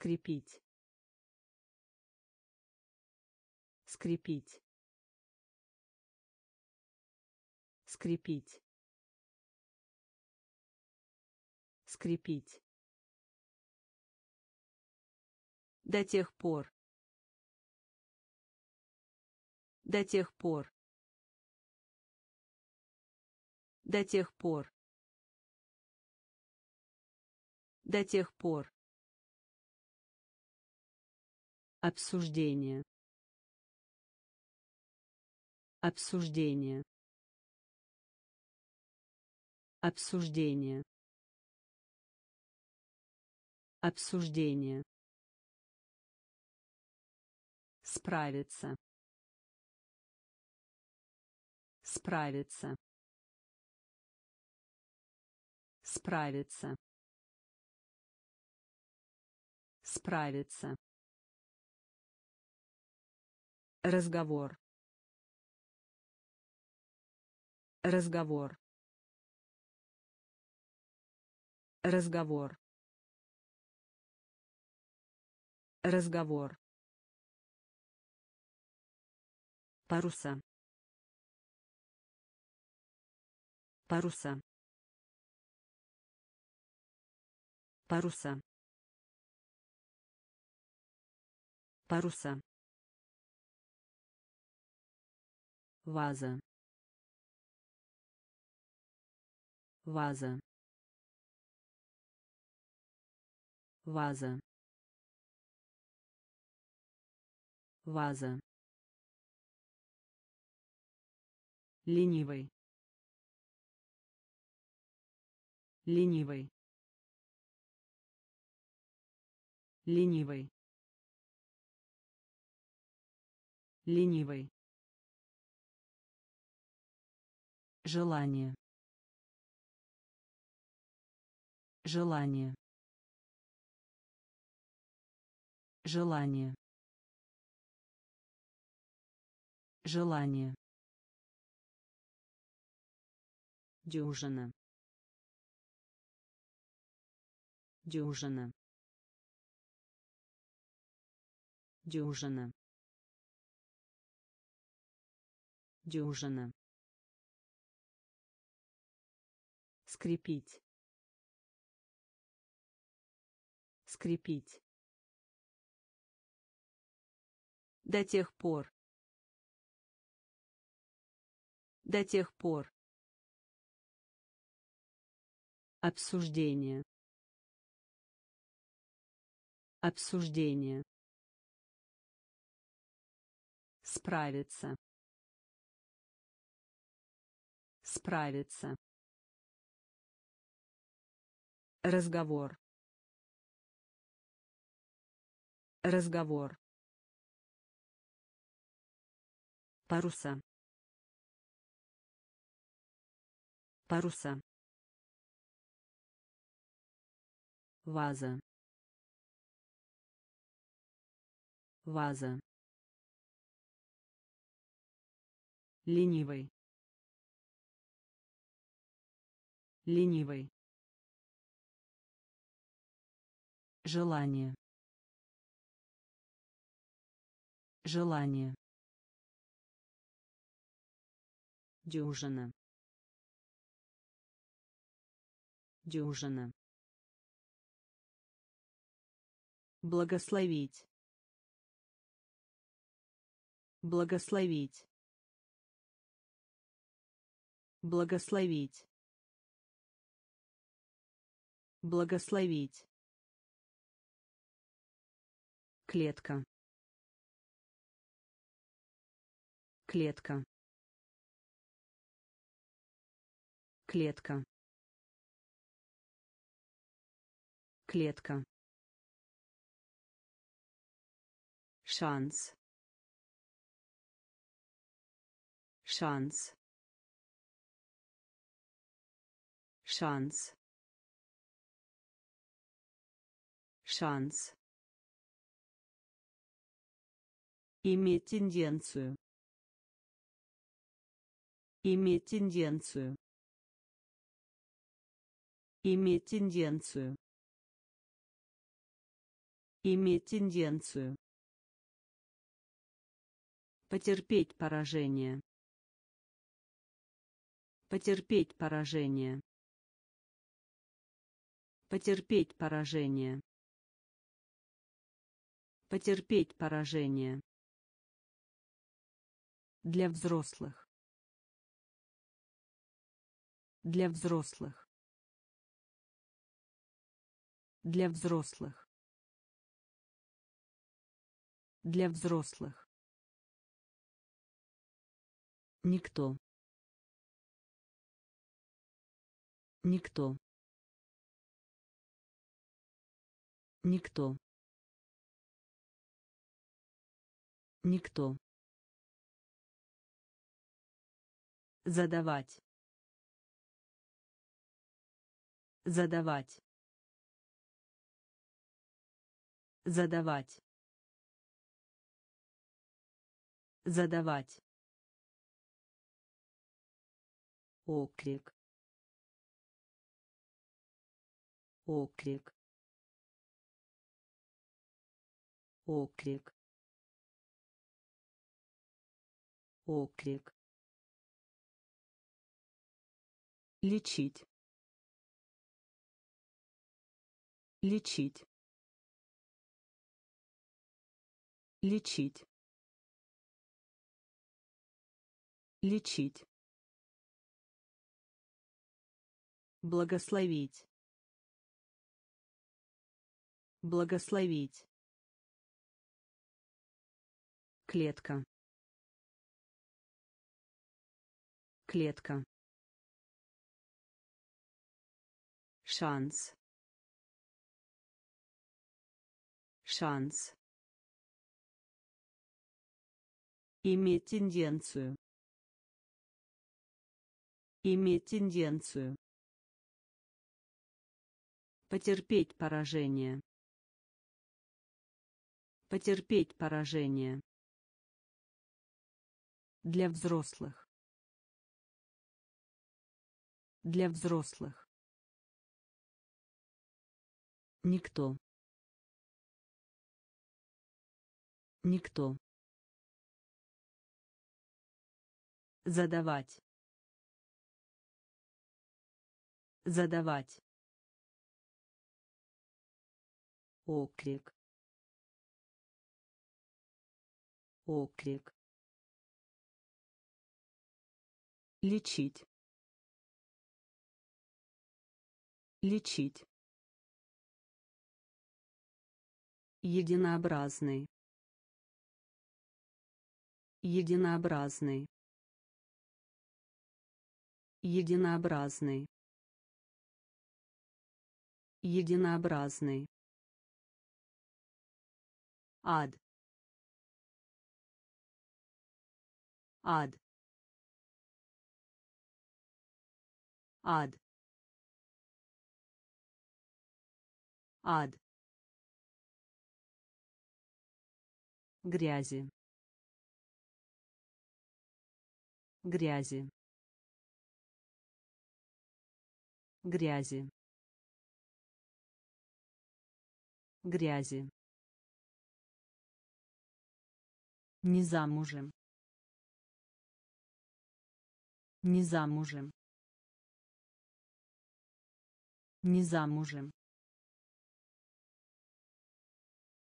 скрепить. Скрепить. Скрепить. Скрепить. До тех пор. До тех пор. До тех пор. До тех пор обсуждение. Обсуждение. Обсуждение. Обсуждение. Справиться. Справиться. Справиться. Справиться разговор. Разговор. Разговор. Разговор. Паруса. Паруса. Паруса. Паруса ваза. Ваза. Ваза. Ваза. Ленивый. Ленивый. Ленивый. Ленивый желание. Желание. Желание. Желание. Дюжина. Дюжина. Дюжина. Дюжина скрепить. Скрепить. До тех пор. До тех пор. Обсуждение. Обсуждение. Справиться. Справиться разговор. Разговор. Паруса. Паруса. Ваза. Ваза. Ленивый. Ленивый желание. Желание. Дюжина. Дюжина. Благословить. Благословить. Благословить. Благословить клетка. Клетка. Клетка. Клетка. Шанс. Шанс. Шанс. Шанс Иметь тенденцию. Иметь тенденцию. Иметь тенденцию. Иметь тенденцию. Потерпеть поражение. Потерпеть поражение. Потерпеть поражение. Потерпеть поражение. Для взрослых. Для взрослых. Для взрослых. Для взрослых. Никто. Никто. Никто. Никто. Задавать. Задавать. Задавать. Задавать. Оклик. Оклик. Оклик. Оклик. Лечить. Лечить. Лечить. Лечить. Благословить. Благословить. Клетка. Клетка. Шанс. Шанс. Иметь тенденцию. Иметь тенденцию. Потерпеть поражение. Потерпеть поражение. Для взрослых. Для взрослых. Никто. Никто. Задавать. Задавать. Оклик. Оклик. Лечить. Лечить. Единообразный. Единообразный. Единообразный. Единообразный. Ад. Ад. Ад. Ад. Грязи. Грязи. Грязи. Грязи. Не замужем. Не замужем. Не замужем.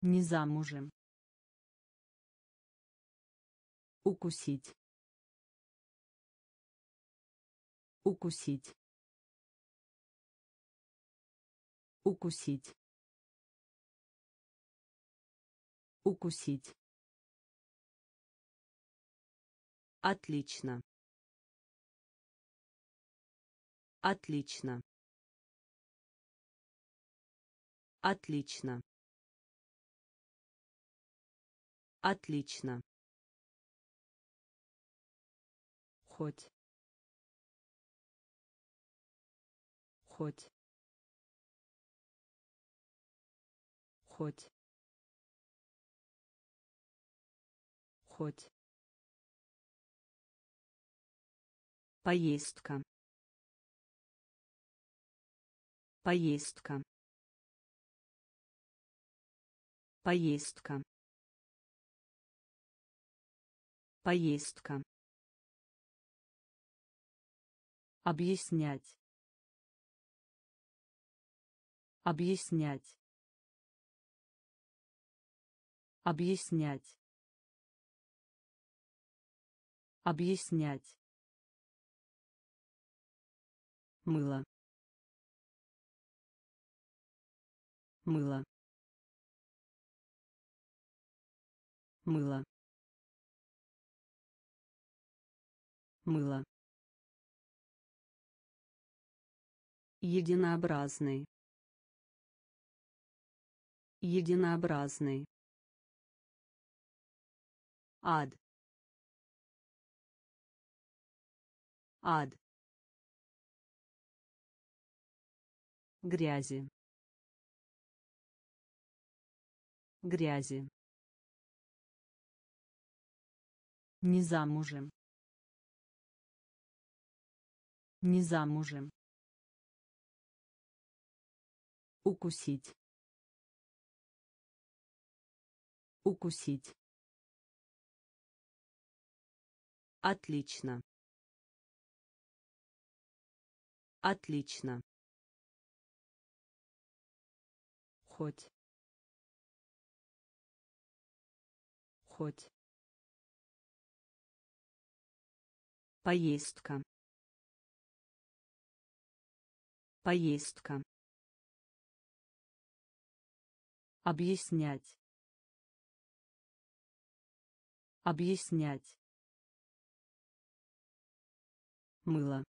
Не замужем укусить. Укусить. Укусить. Укусить. Отлично. Отлично. Отлично. Отлично хоть. Хоть. Хоть. Хоть. Поездка. Поездка. Поездка. Поездка. Объяснять. Объяснять. Объяснять. Объяснять. Мыло. Мыло. Мыло. Мыло. Единообразный. Единообразный. Ад. Ад. Грязи. Грязи. Не замужем. Не замужем. Укусить. Укусить. Отлично. Отлично. Хоть. Хоть. Поездка. Поездка. Объяснять. Объяснять. Мыло.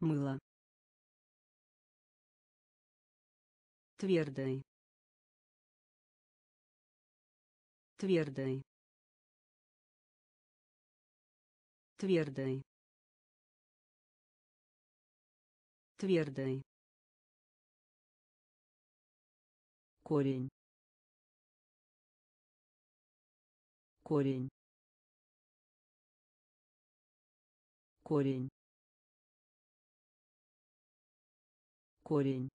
Мыло. Твердый. Твердый. Твердый. Твердый. Корень. Корень. Корень. Корень.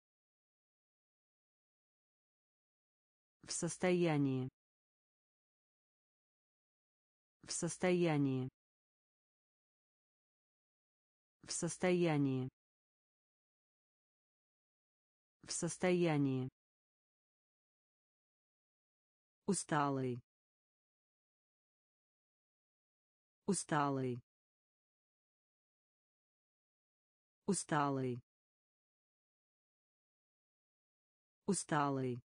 В состоянии. В состоянии. В состоянии. В состоянии усталый усталый усталый усталый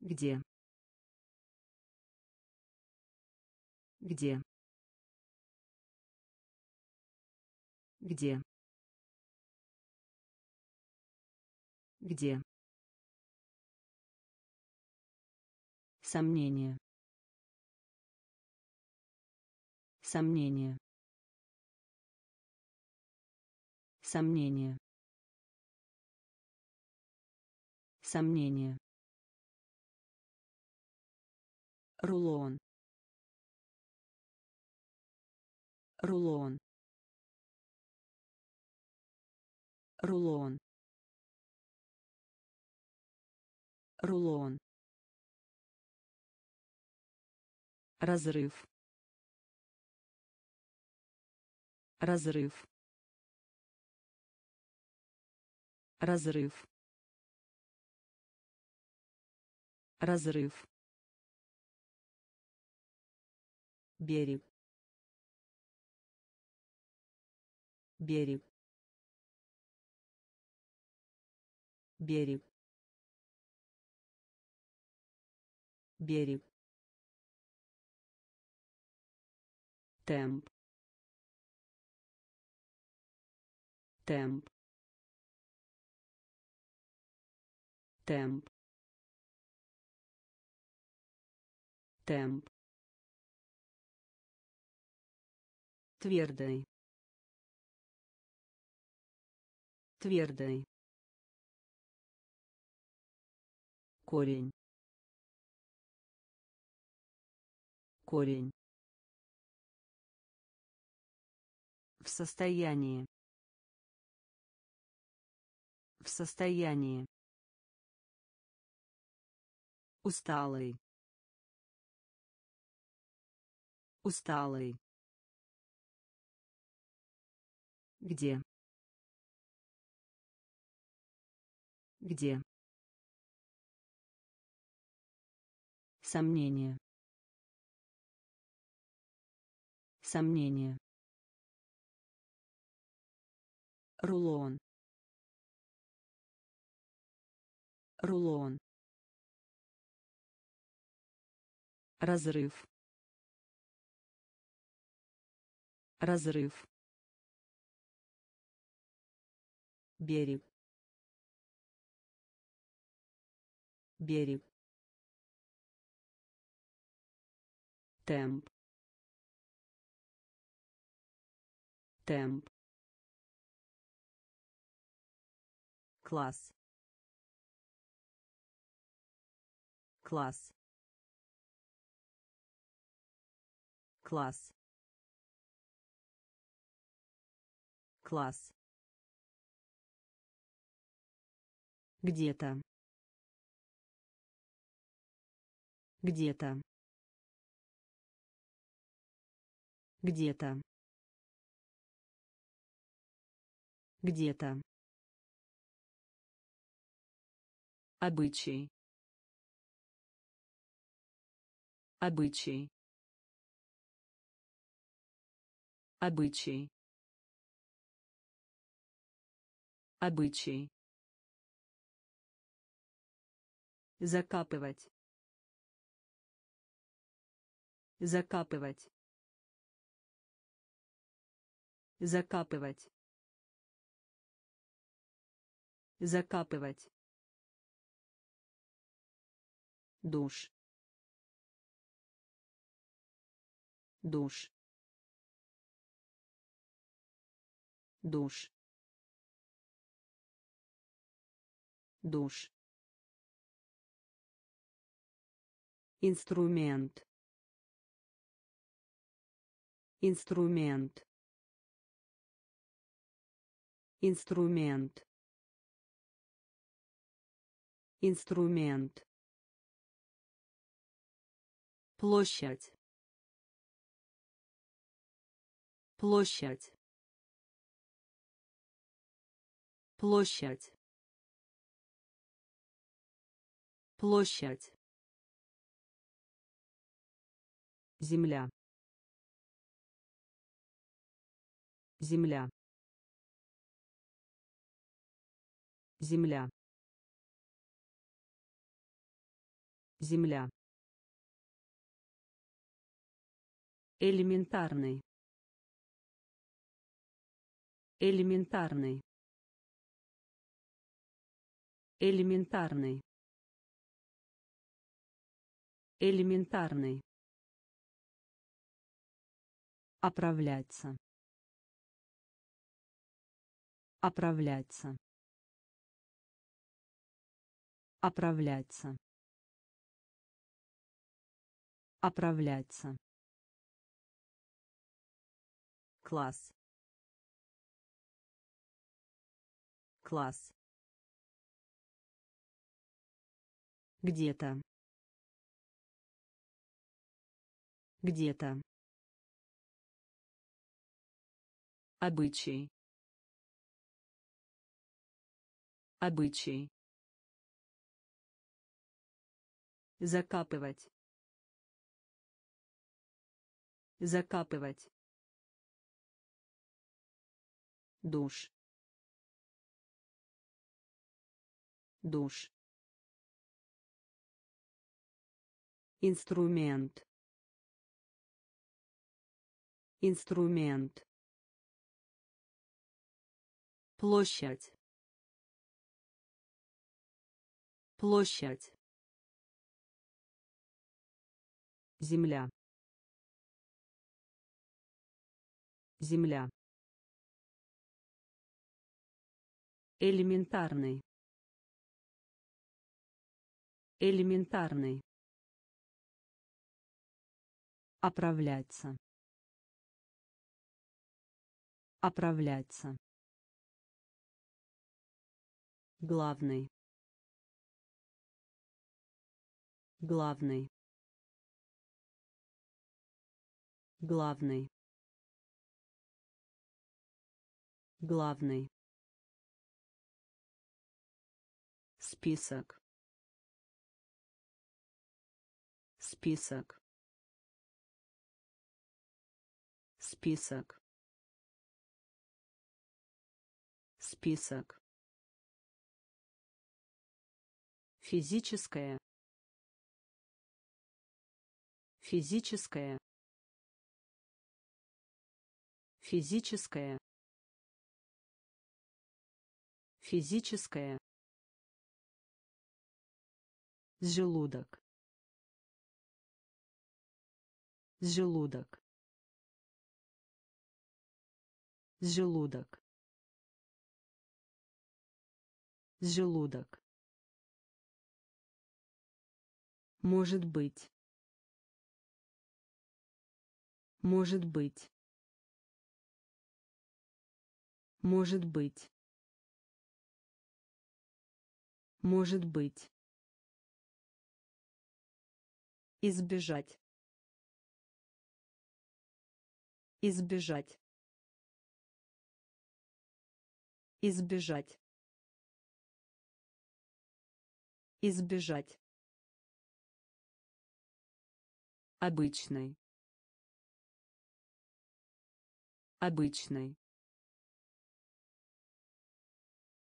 где? Где? Где? Где Сомнение. Сомнение. Сомнение. Сомнение. Рулон. Рулон. Рулон. Рулон. Разрыв. Разрыв. Разрыв. Разрыв. Берег. Берег. Берег. Берег темп. Темп. Темп. Темп. Твердый твердый корень. Корень В состоянии. В состоянии. Усталый. Усталый. Где? Где? Сомнение. Сомнение. Рулон. Рулон. Разрыв. Разрыв. берег берег темп темп класс. Класс. Класс. Класс. Где-то. Где-то. Где-то. Где-то обычай. Обычай. Обычай. Обычай. Закапывать. Закапывать. Закапывать. Закапывать душ. Душ. Душ. Душ. Инструмент. Инструмент. Инструмент. Инструмент площадь. Площадь. Площадь. Площадь. Земля. Земля. Земля. Земля элементарный. Элементарный. Элементарный. Элементарный. Оправляться. Оправляться. Оправляться. Оправляться класс. Класс. Где-то. Где-то. Обычай. Обычай. Закапывать. Закапывать душ. Душ. Инструмент. Инструмент. Площадь. Площадь. Земля. Земля элементарный. Элементарный. Оправляться. Оправляться. Главный. Главный. Главный. Главный список. Список. Список. Список. Физическое. Физическое. Физическое. Физическое желудок. Желудок. Желудок. Желудок. Может быть. Может быть. Может быть. Может быть избежать. Избежать. Избежать. Избежать. Обычный обычный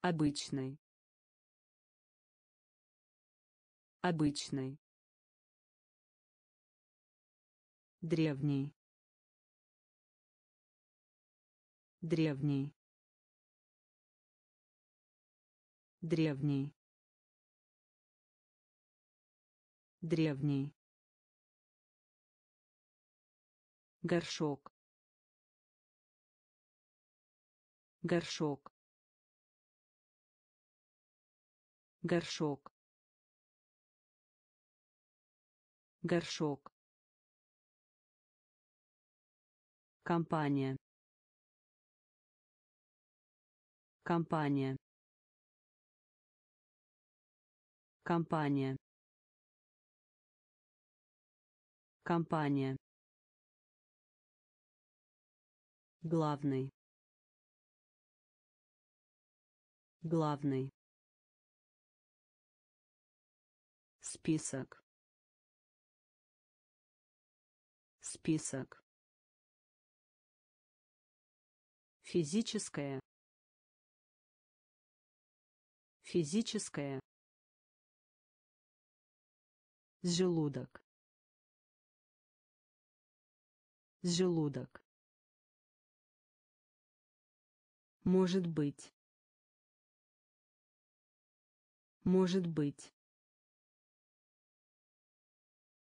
обычный обычный древний. Древний. Древний. Древний. Горшок. Горшок. Горшок. Горшок компания. Компания. Компания. Компания. Главный. Главный. Список. Список физическое. Физическое. Желудок. Желудок. Может быть. Может быть.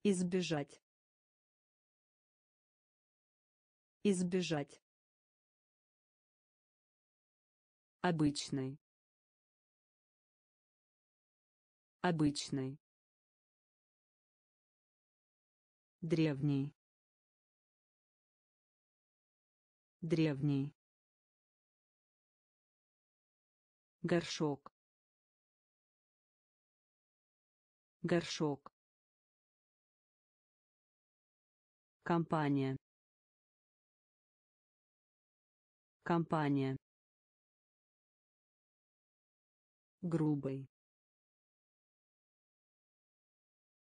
Избежать. Избежать обычный обычный древний древний горшок. Горшок. Компания. Компания грубый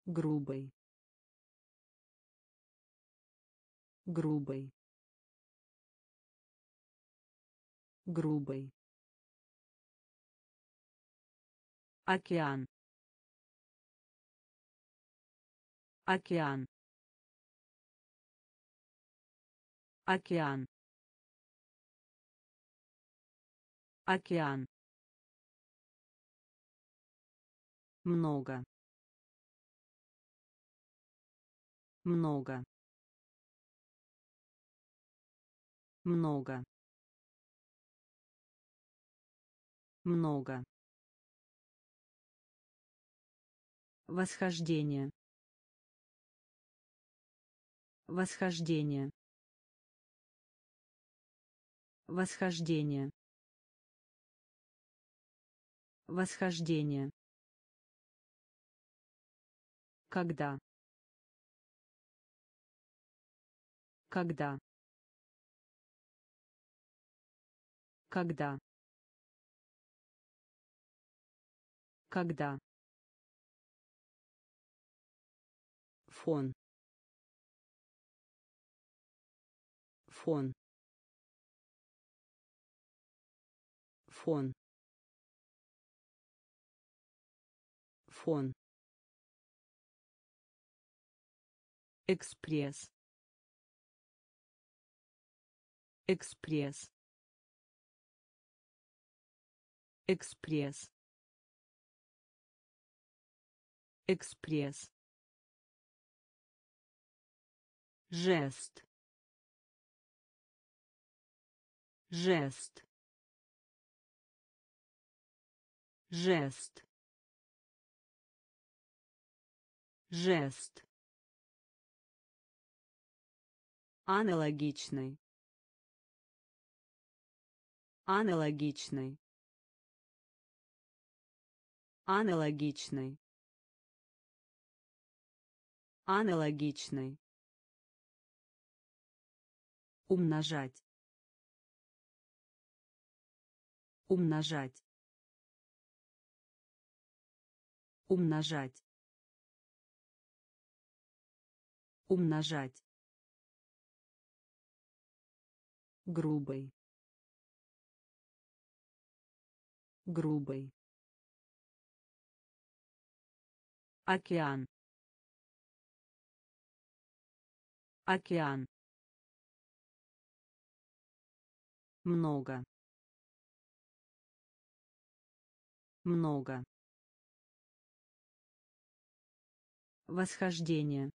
грубый грубый грубый океан. Океан. Океан. Океан много. Много. Много. Много. Восхождение. Восхождение. Восхождение. Восхождение. Когда. Когда. Когда. Когда. фон фон фон фон экспресс. Экспресс. Экспресс. Экспресс. Жест. Жест. Жест. Жест аналогичный аналогичный аналогичный аналогичный умножать. Умножать. Умножать. Умножать грубый грубый океан. Океан. Много. Много. Восхождение.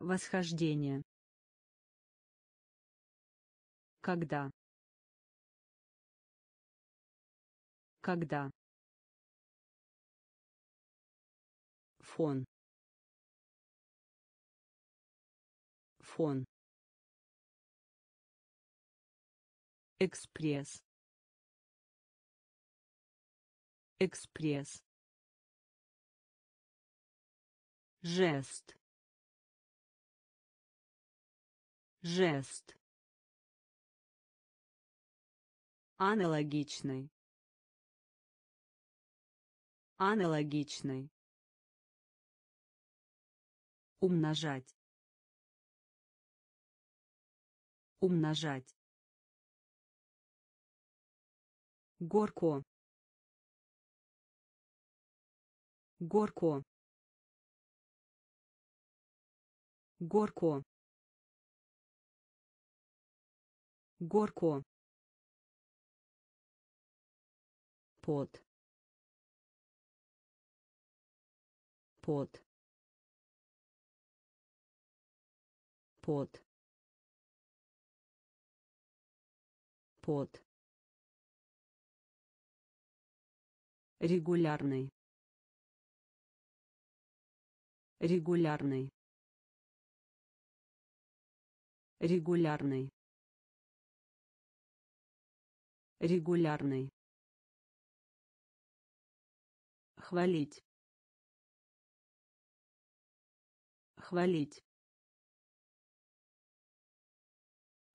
Восхождение когда? Когда? Фон. Фон. Экспресс. Экспресс. Жест. Жест аналогичный аналогичный умножать. Умножать. Горко горко горко горко пот пот пот пот регулярный. Регулярный. Регулярный. Регулярный хвалить. Хвалить.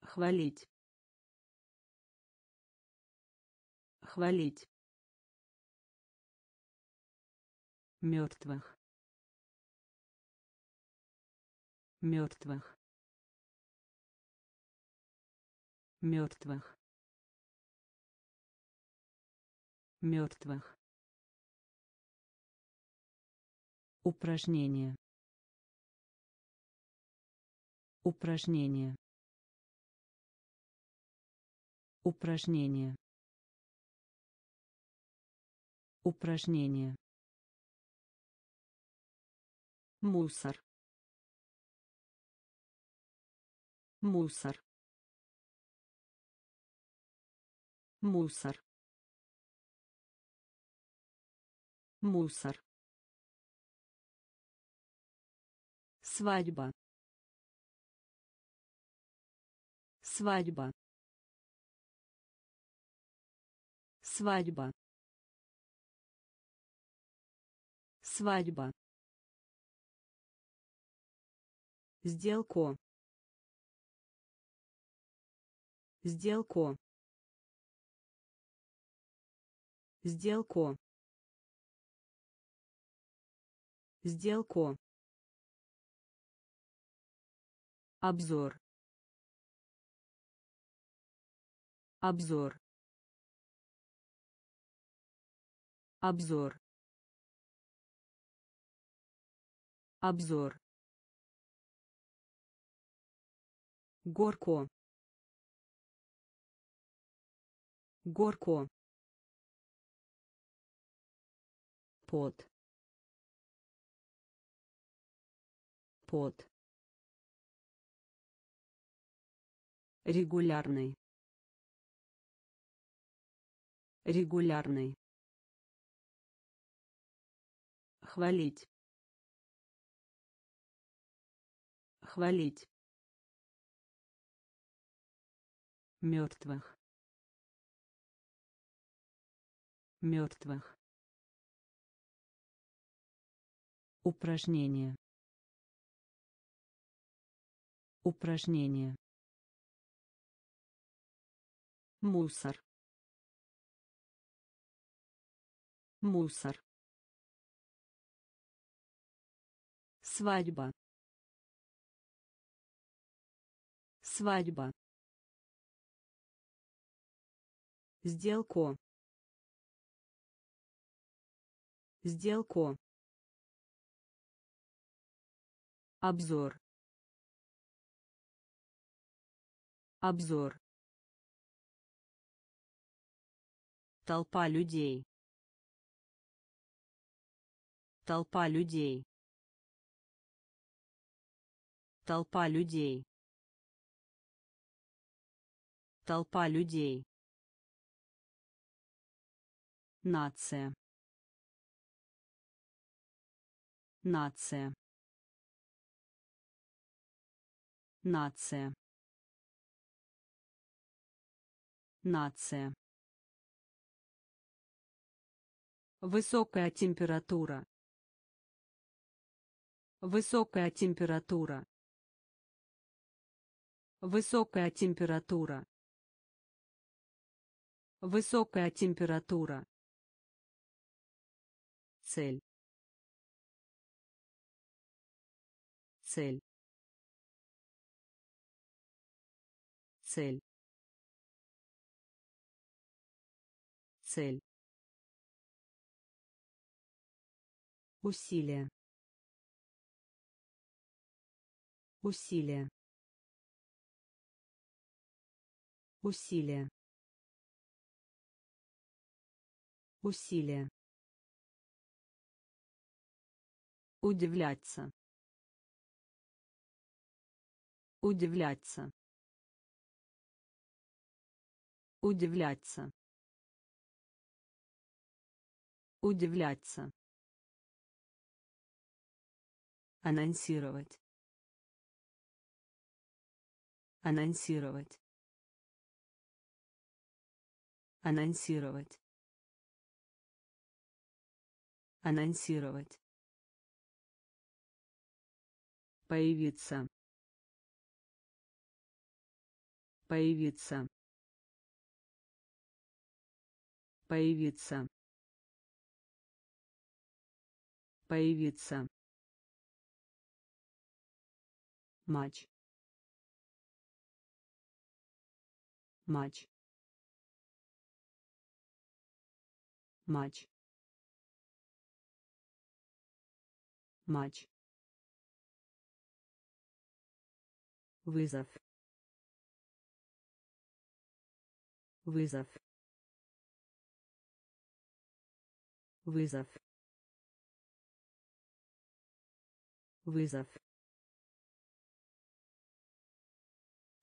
Хвалить. Хвалить. Мертвых. Мертвых. Мертвых. Мертвых упражнение. Упражнение. Упражнение. Упражнение. Мусор. Мусор. Мусор. Мусор свадьба. Свадьба. Свадьба. Свадьба. Сделку сделку сделку сделку обзор. Обзор. Обзор. Обзор. Горко. Горко. Под под регулярный. Регулярный. Хвалить. Хвалить. Мертвых. Мертвых. Упражнение упражнение мусор. Мусор. Свадьба. Свадьба. Сделку сделку обзор. Обзор толпа людей. Толпа людей. Толпа людей. Толпа людей. Нация. Нация. Нация. Нация высокая температура. Высокая температура. Высокая температура. Высокая температура. Цель. Цель. Цель. Цель усилие усилие усилие усилие Удивляться. Удивляться. Удивляться. Удивляться. Анонсировать. Анонсировать. Анонсировать. Анонсировать. Появиться. Появиться. Появиться. Появиться. Матч. Матч. Матч. Матч. вызов вызов вызов вызов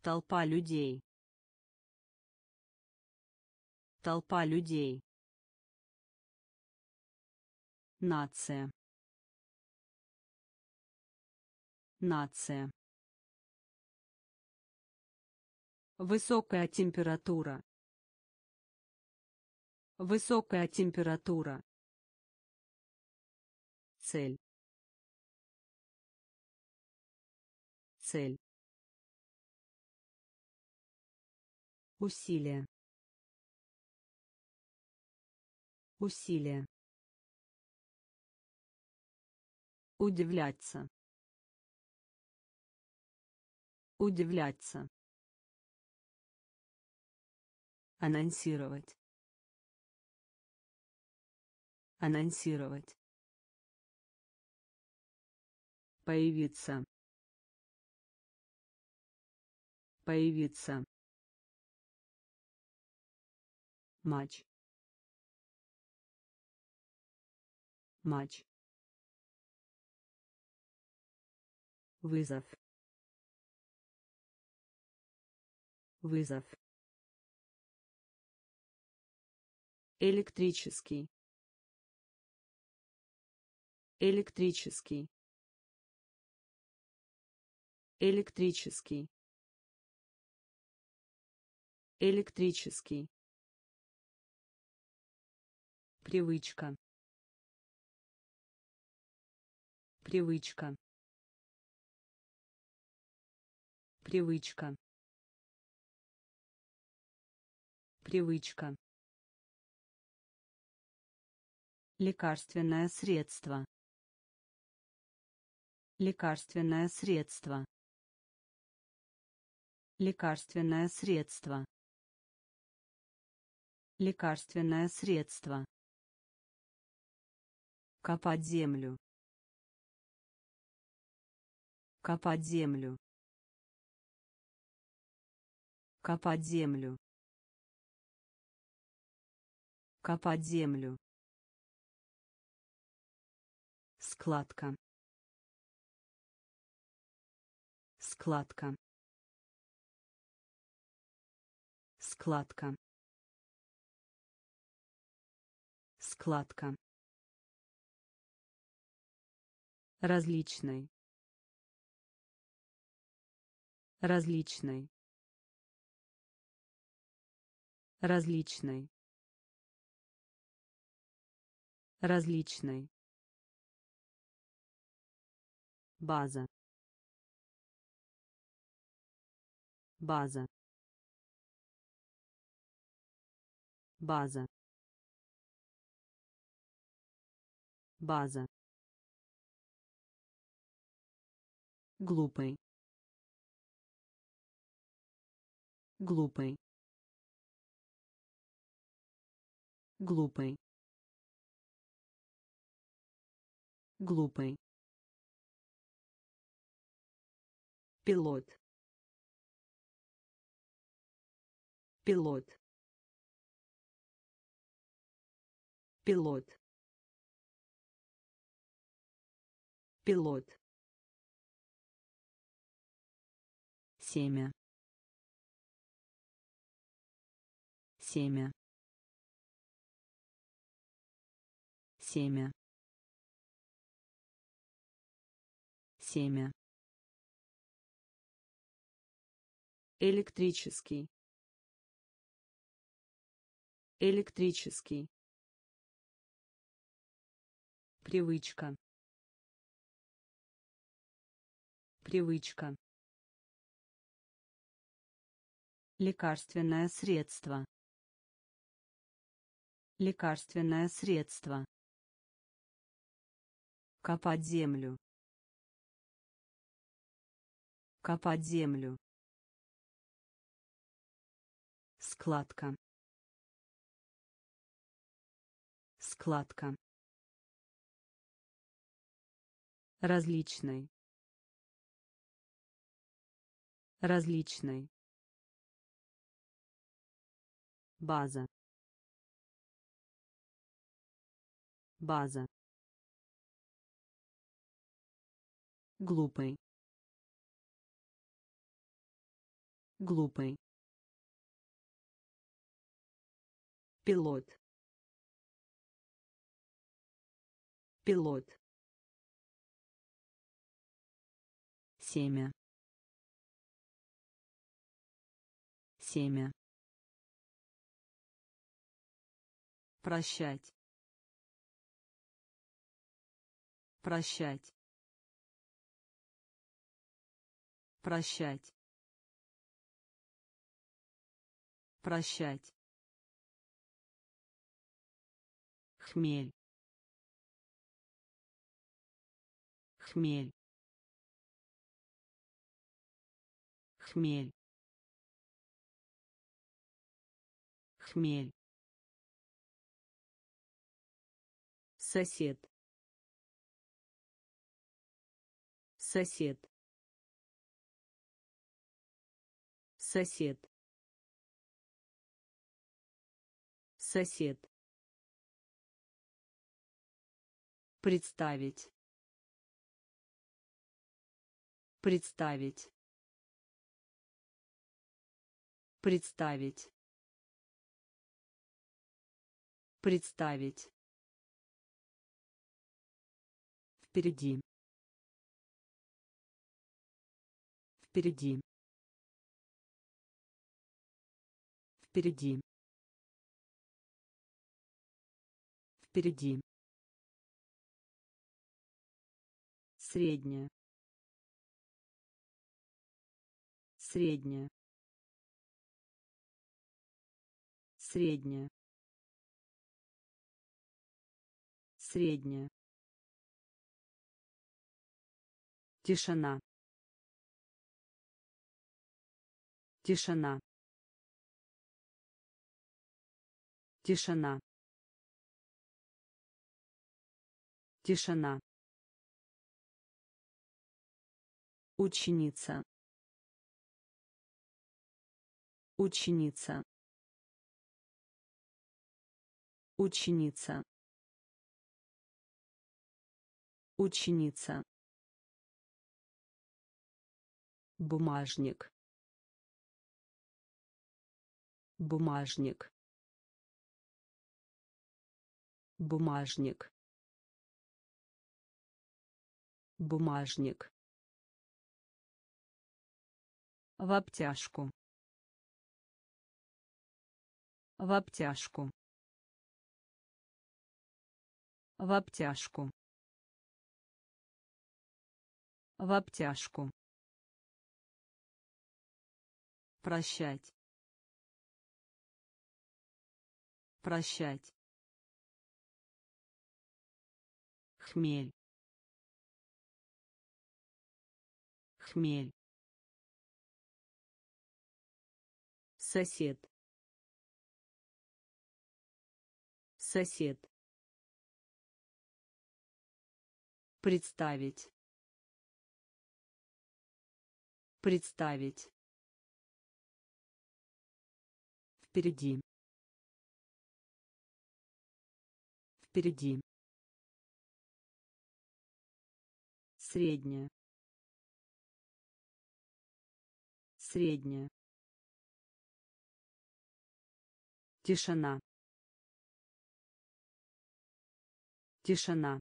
толпа людей толпа людей нация нация Высокая температура. Высокая температура. Цель. Цель. Усилие. Усилие. Удивляться. Удивляться. Анонсировать. Анонсировать. Появиться. Появиться. Матч. Матч. Вызов. Вызов. Электрический. Электрический. Электрический. Электрический Привычка. Привычка. Привычка. Привычка. Лекарственное средство. Лекарственное средство. Лекарственное средство. Лекарственное средство. Копать землю. Копать землю. Копать землю. Копать землю. Складка. Складка. Складка. Складка. Различной. Различной. Различной. Различной. База. База. База. База глупый. Глупый. Глупый. Глупый. Пилот. Пилот. Пилот. Пилот семя. Семя. Семя. Семя. Электрический. Электрический. Привычка. Привычка Лекарственное средство. Лекарственное средство. Копать землю. Копать землю. Складка. Складка. Различной. Различной. База. База. Глупый. Глупый. Пилот. Пилот. Семя. Семя прощать. Прощать. Прощать. Прощать. Хмель. Хмель. Хмель. Хмель сосед. Сосед. Сосед. Сосед. Представить. Представить. Представить. Представить впереди. Впереди. Впереди. Впереди. Средняя. Средняя. Средняя. Средняя тишина. Тишина. Тишина. Тишина. Ученица. Ученица. Ученица. Ученица бумажник. Бумажник. Бумажник. Бумажник. В обтяжку. В обтяжку. В обтяжку. В обтяжку прощать. Прощать. Хмель. Хмель. Сосед. Сосед. Представить. Представить впереди. Впереди. Средняя. Средняя. Тишина. Тишина.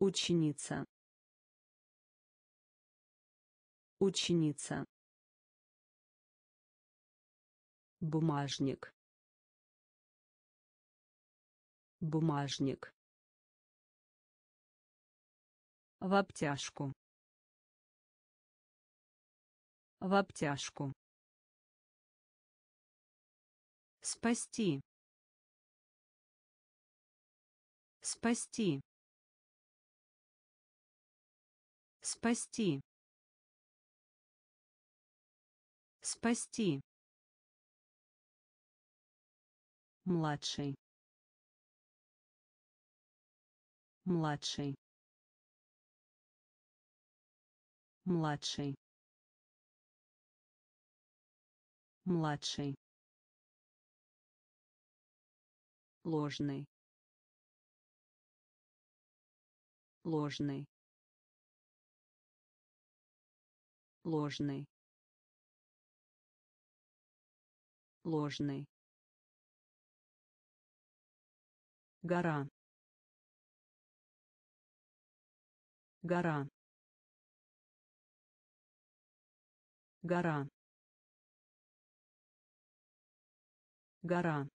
Ученица. Ученица бумажник бумажник в обтяжку в обтяжку спасти спасти спасти спасти младший. Младший. Младший. Младший. Ложный. Ложный. Ложный. Ложный гора. Гора. Гора. Гора.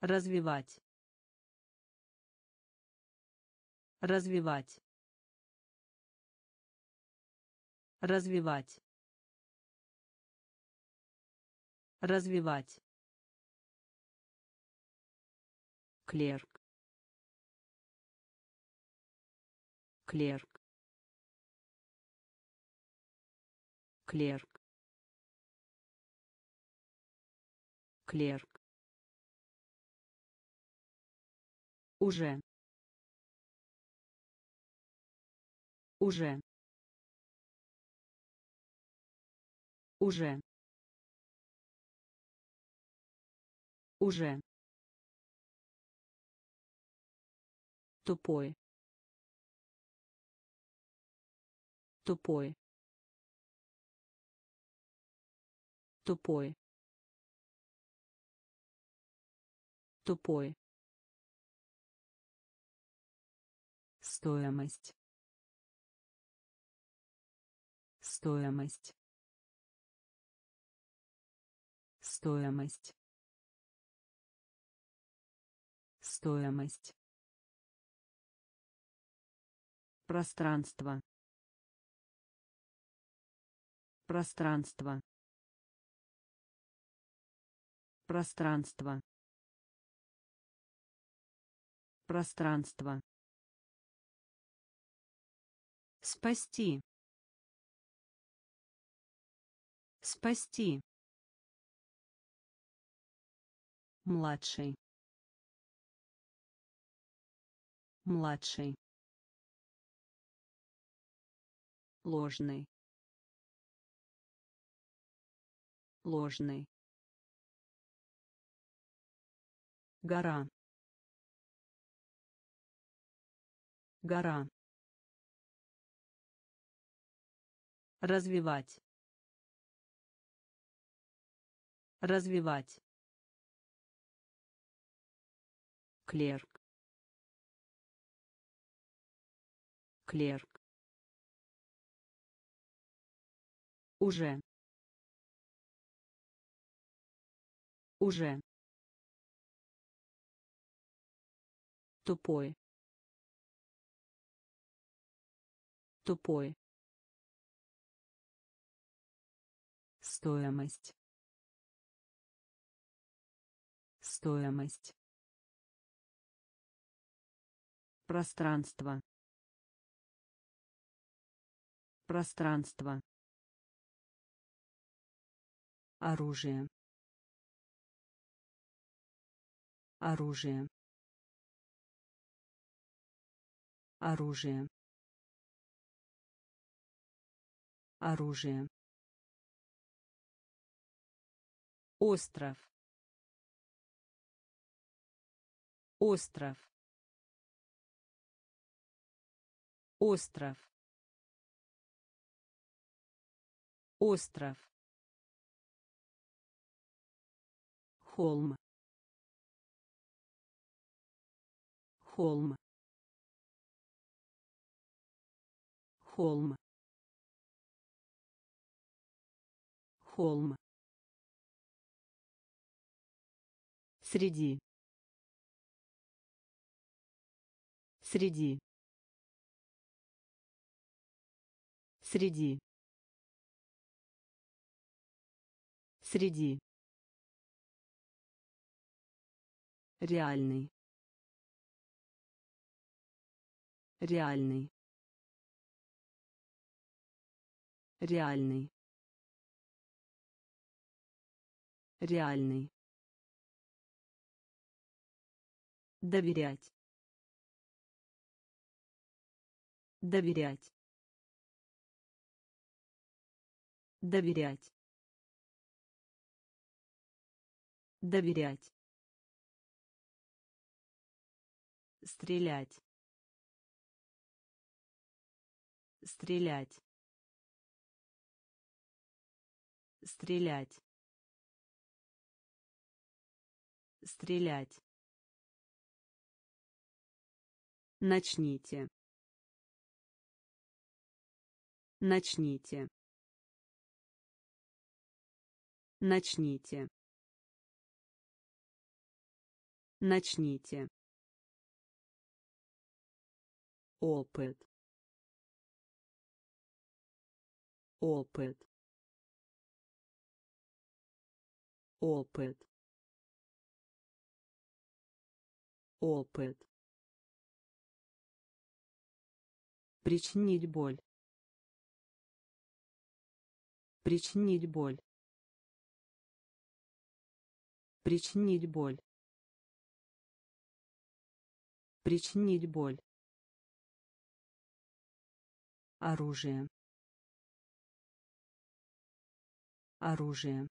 Развивать. Развивать. Развивать. Развивать клерк. Клерк. Клерк. Клерк. Уже. Уже. Уже. Уже тупой. Тупой. Тупой. Тупой. Стоимость. Стоимость. Стоимость. Стоимость пространство. Пространство. Пространство. Пространство. Спасти. Спасти. Младший. Младший ложный. Ложный. Гора. Гора. Развивать. Развивать. Клерк. Клерк уже. Уже. Тупой. Тупой. Стоимость. Стоимость. Пространство. Пространство оружие. Оружие. Оружие. Оружие. Остров. Остров. Остров. Остров холм. Холм. Холм. Холм. Среди. Среди. Среди. Среди реальный. Реальный. Реальный. Реальный. Доверять. Доверять. Доверять. Доверять стрелять. Стрелять. Стрелять. Стрелять. Начните. Начните. Начните. Начните. Опыт. Опыт. Опыт. Опыт. Причинить боль. Причинить боль. Причинить боль. Причинить боль. Оружие. Оружие.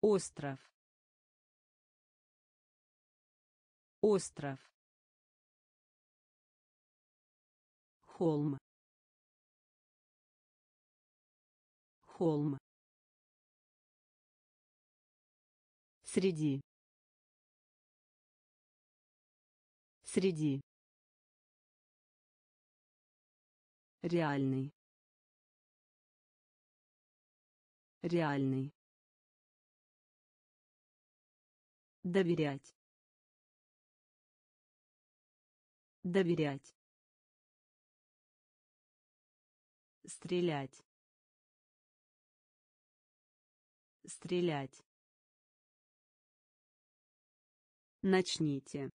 Остров. Остров. Холм. Холм. Среди. Среди. Реальный. Реальный. Доверять. Доверять. Стрелять. Стрелять. Начните.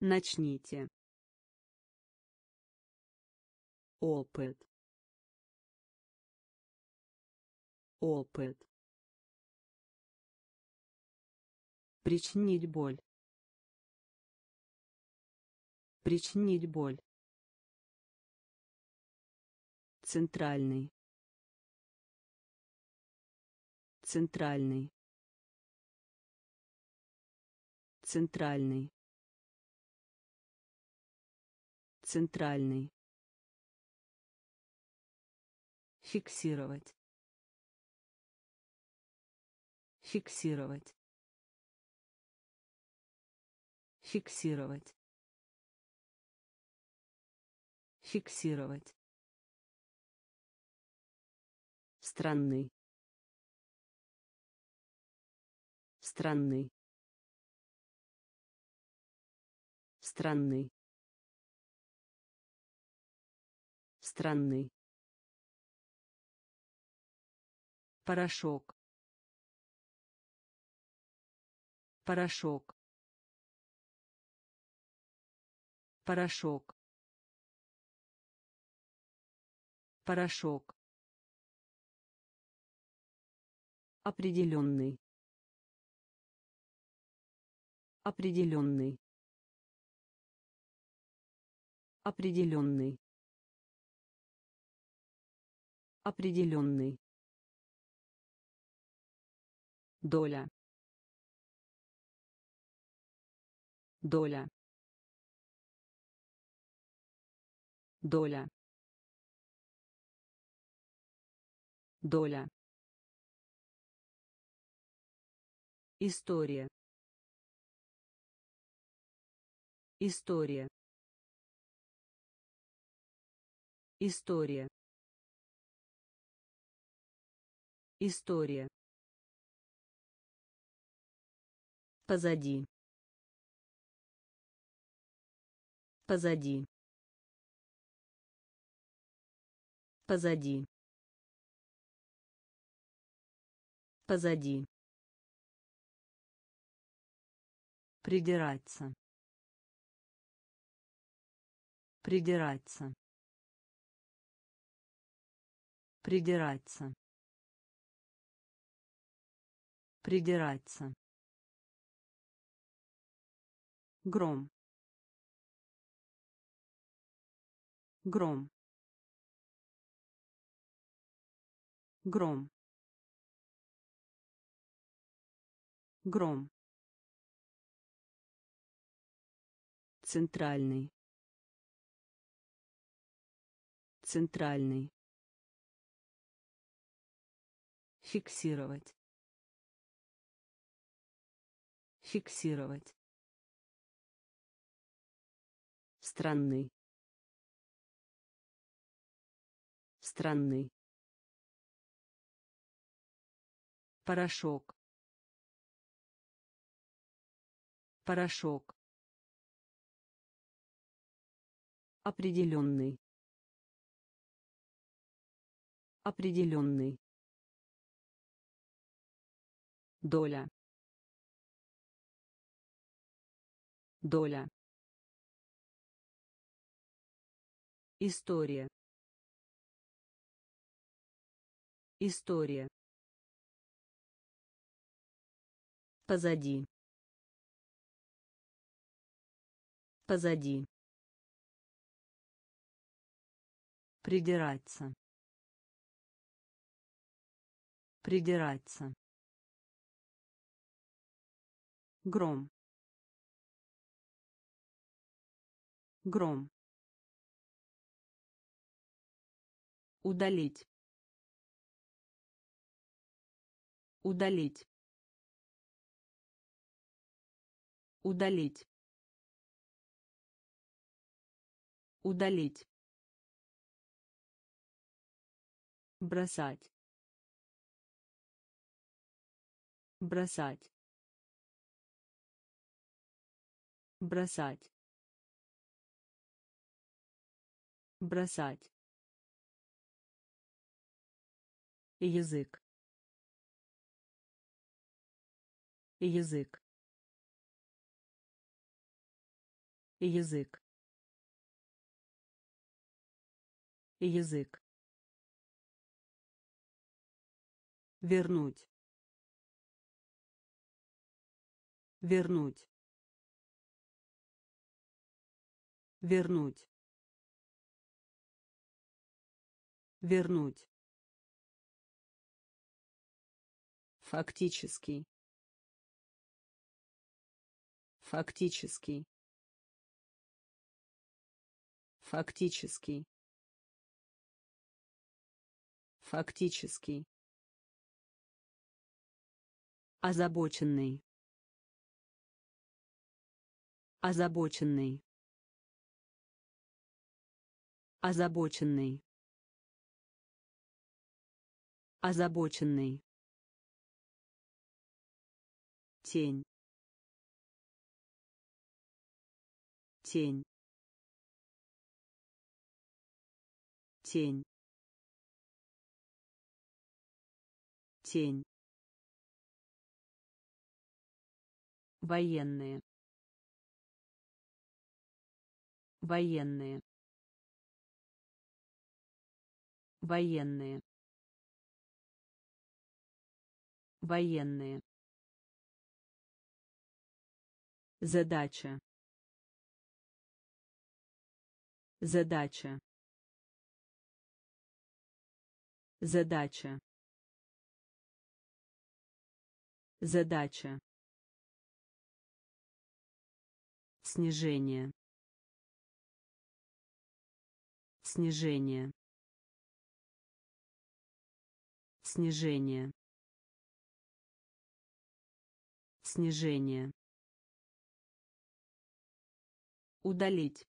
Начните. Опыт. Опыт. Причинить боль. Причинить боль. Центральный. Центральный. Центральный. Центральный. Фиксировать. Фиксировать. Фиксировать. Фиксировать. Странный. Странный. Странный. Странный. Порошок. Порошок. Порошок. Порошок. Определенный. Определенный. Определенный. Определенный. Доля. Доля. Доля. Доля. История. История. История. История. Позади. Позади. Позади. Позади. Придираться. Придираться. Придираться. Придираться. Гром. Гром. Гром. Гром. Центральный. Центральный. Фиксировать. Фиксировать. Странный. странный. Порошок. Порошок. Определенный. Определенный. Доля. Доля история. История. Позади. Позади. Придираться. Придираться. Гром. Гром удалить. Удалить. Удалить. Удалить. Бросать. Бросать. Бросать. Бросать язык. Язык. Язык. Язык. Вернуть. Вернуть. Вернуть. Вернуть фактический фактический фактический фактический озабоченный. Озабоченный. Озабоченный. Озабоченный тень. Тень. Тень. Тень. Военные. Военные. Военные. Военные задача. Задача. Задача. Задача. Снижение. Снижение. Снижение. Снижение удалить.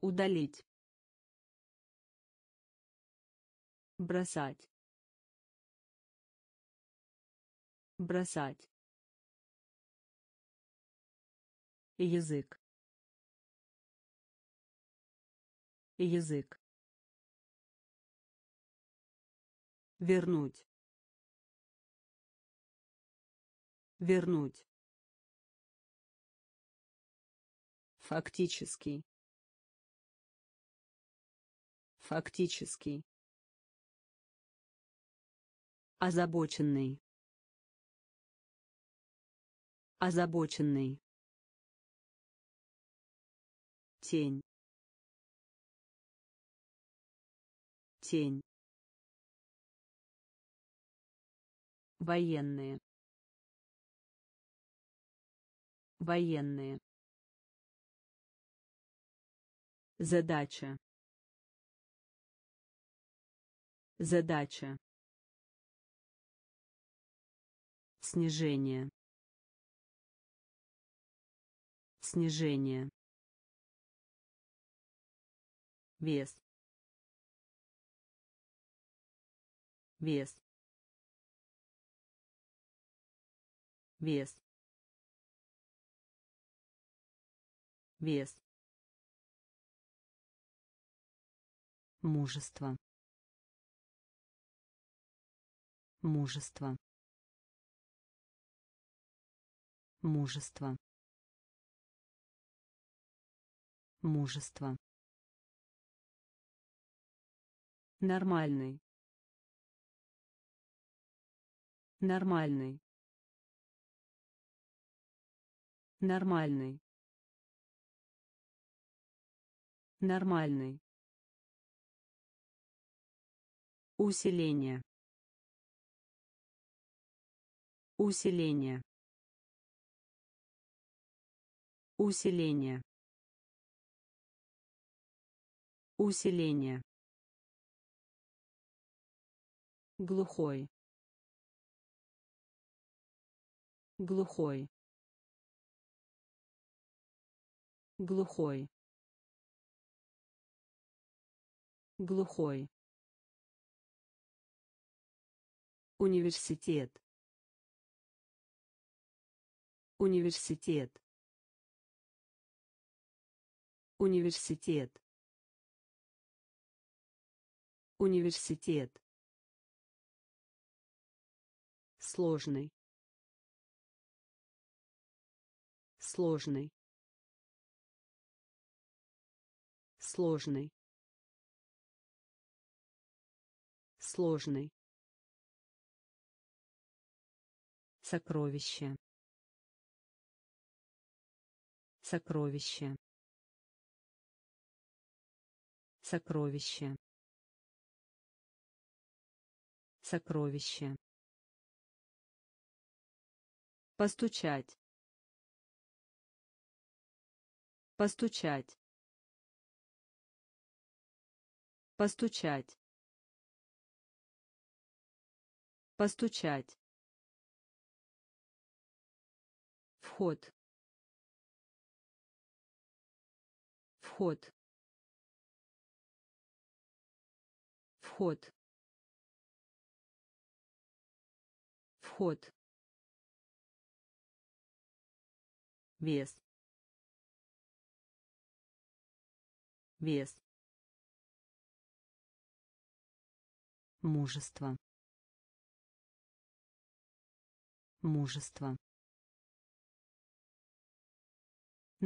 Удалить. Бросать. Бросать. Язык. Язык. Вернуть. Вернуть фактический фактический озабоченный. Озабоченный. Тень. Тень. Военные. Военные задача. Задача. Снижение. Снижение. Вес. Вес. Вес. Вес мужество. Мужество. Мужество. Мужество. Нормальный. Нормальный. Нормальный. Нормальный усиление. Усиление. Усиление. Усиление. Глухой. Глухой. Глухой. Глухой университет. Университет. Университет. Университет. Сложный. Сложный. Сложный. Сложный сокровище. Сокровище. Сокровище. Сокровище. Постучать. Постучать. Постучать. Постучать вход. Вход. Вход. Вход. Вес. Вес. Мужество. Мужество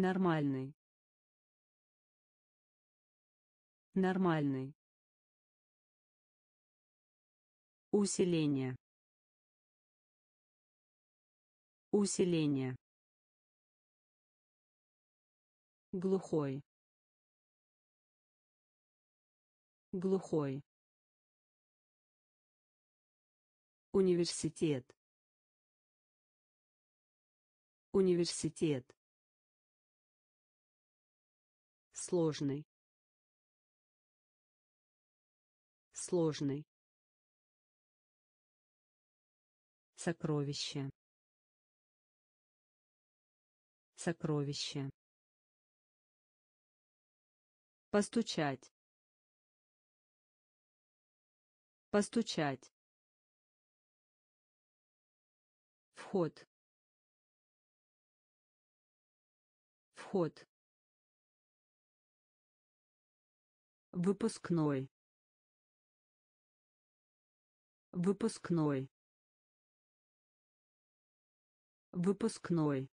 нормальный. Нормальный. Усиление. Усиление. Глухой. Глухой. Университет. Университет сложный. Сложный. Сокровище. Сокровище. Постучать. Постучать. Вход. Вход выпускной. Выпускной. Выпускной.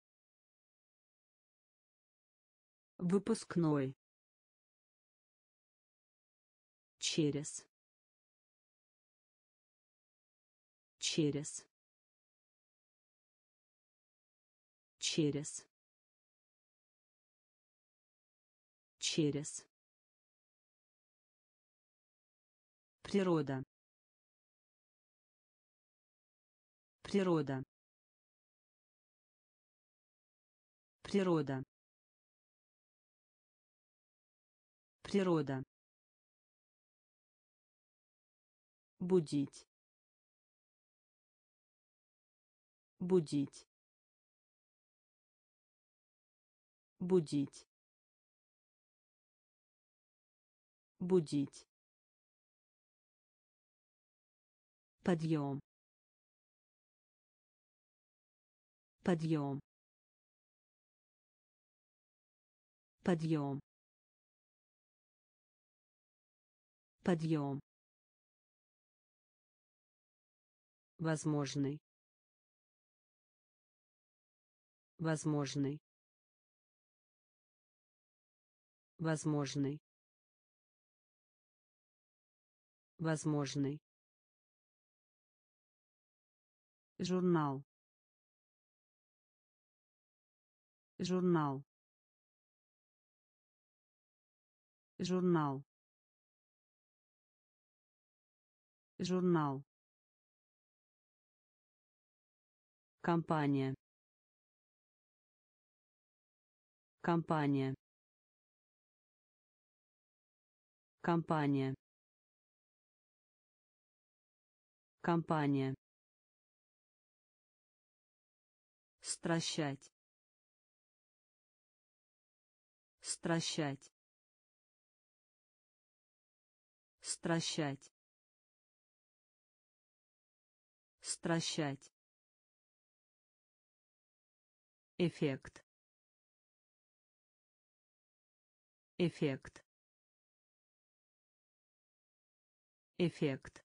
Выпускной. Через. Через. Через. Через природа. Природа. Природа. Природа. Будить. Будить. Будить. Будить подъем. Подъем. Подъем. Подъем. Возможный. Возможный. Возможный. Возможный журнал. Журнал. Журнал. Журнал. Компания. Компания. Компания. Компания стращать. Стращать. Стращать. Стращать. Эффект. Эффект. Эффект.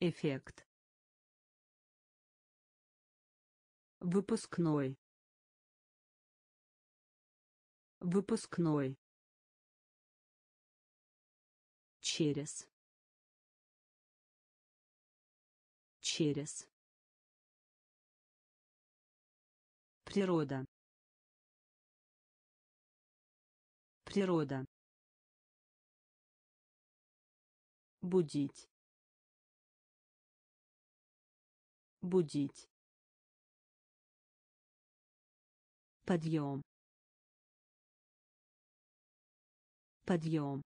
Эффект выпускной. Выпускной. Через. Через. Природа. Природа. Будить. Будить подъем подъем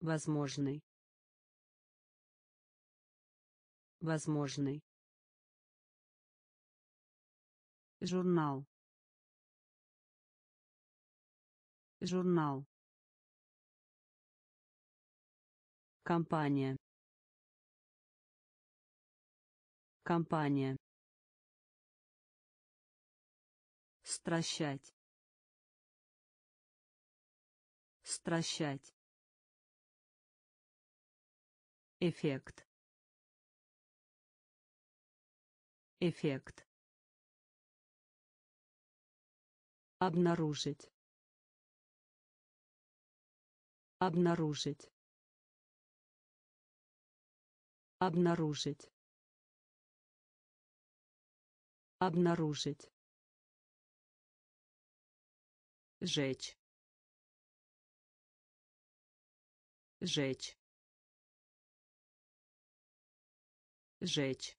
возможный возможный журнал журнал компания компания стращать. Стращать. Эффект. Эффект. Обнаружить. Обнаружить. Обнаружить. Обнаружить жечь. Жечь. Жечь.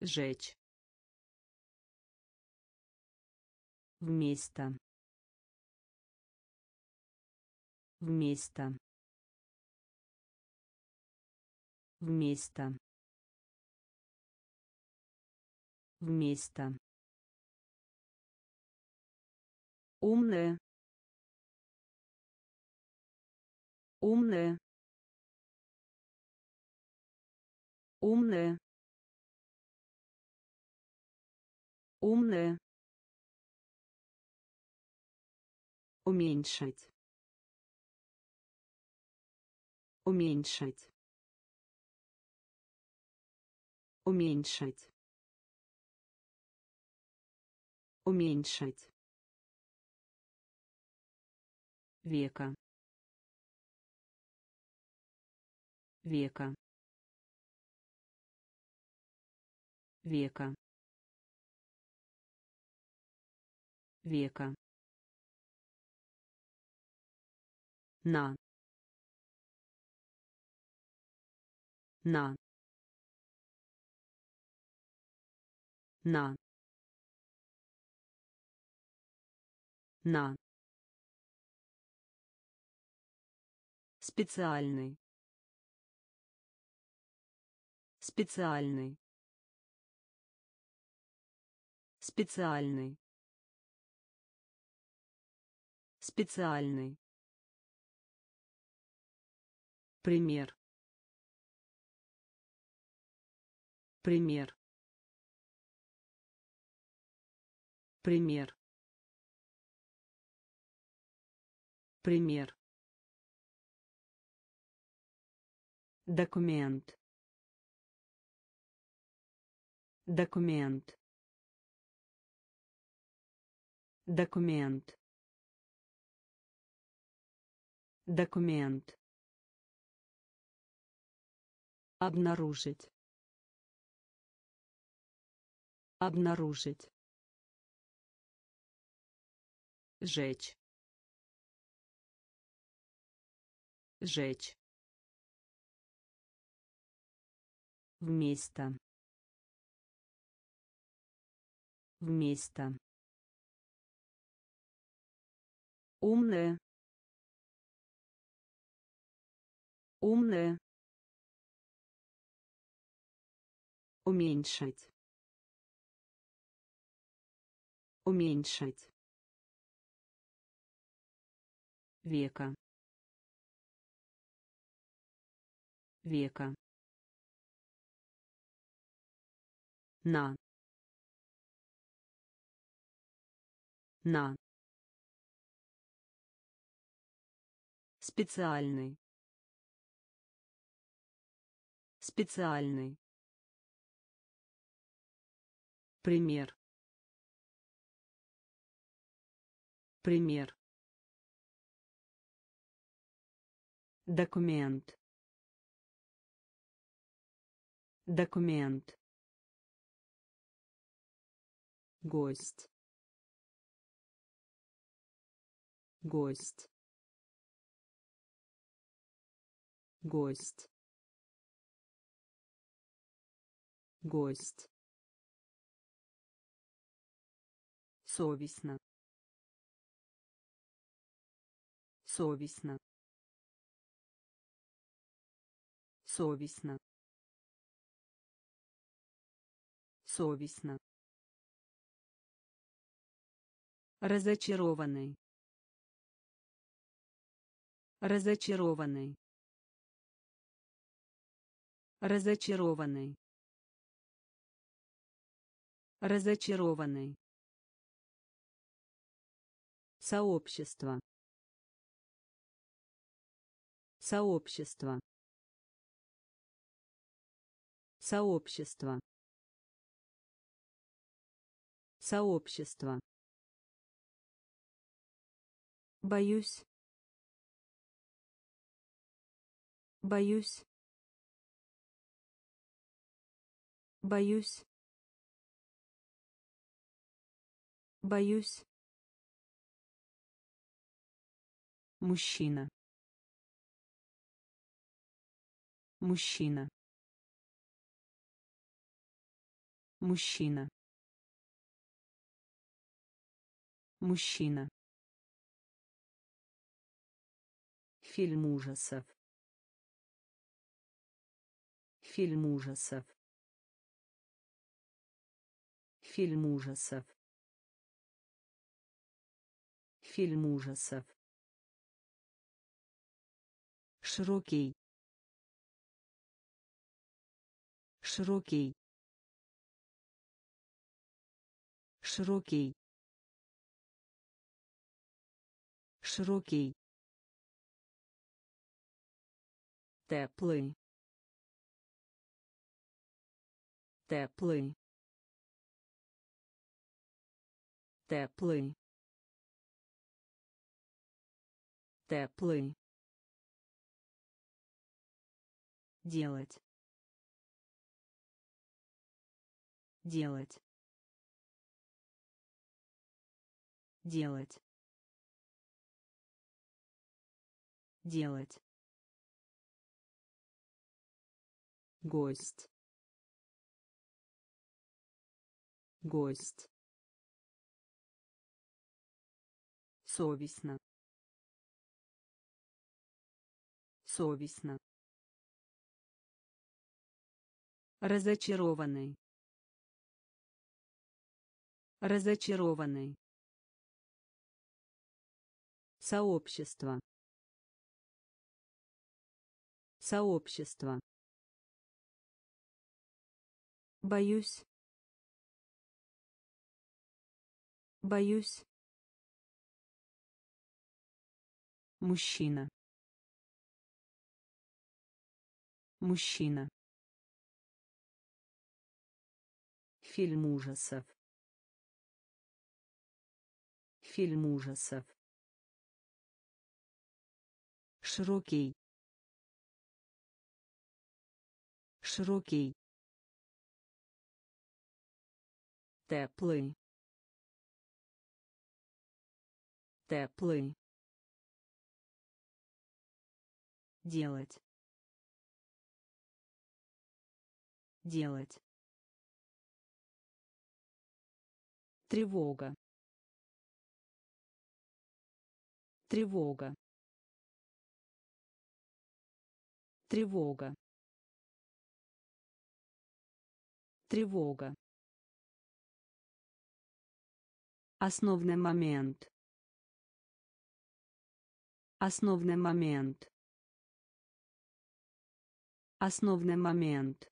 Жечь. Вместо. Вместо. Вместо. Вместо умная умная умная умная уменьшить уменьшить уменьшить уменьшить века. Века. Века. Века. На. На. На. На специальный. Специальный. Специальный. Специальный. Пример. Пример. Пример. Пример документ. Документ. Документ. Документ. Обнаружить. Обнаружить. Жечь. Жечь вместо. Вместо. Умная умная уменьшить уменьшить века. Века на. На. Специальный. Специальный. Пример. Пример. Документ. Документ гость. Гость. Гость. Гость. Совестно. Совестно. Совестно. Совестно разочарованный. Разочарованный. Разочарованный. Разочарованный. Сообщество. Сообщество. Сообщество. Сообщество боюсь. Боюсь. Боюсь. Боюсь. Мужчина. Мужчина. Мужчина. Мужчина фильм ужасов. Фильм ужасов. Фильм ужасов. Фильм ужасов. Широкий. Широкий. Широкий. Широкий теплый теплый теплый теплый делать. Делать. Делать. Делать гость гость совестно совестно разочарованный Разочарованный. Сообщество. Сообщество. Боюсь. Боюсь. Мужчина. Мужчина. Фильм ужасов. Фильм ужасов. Широкий. Широкий. Теплый. Теплый. Делать. Делать. Тревога. Тревога. Тревога. Тревога. Основный момент. Основный момент. Основный момент.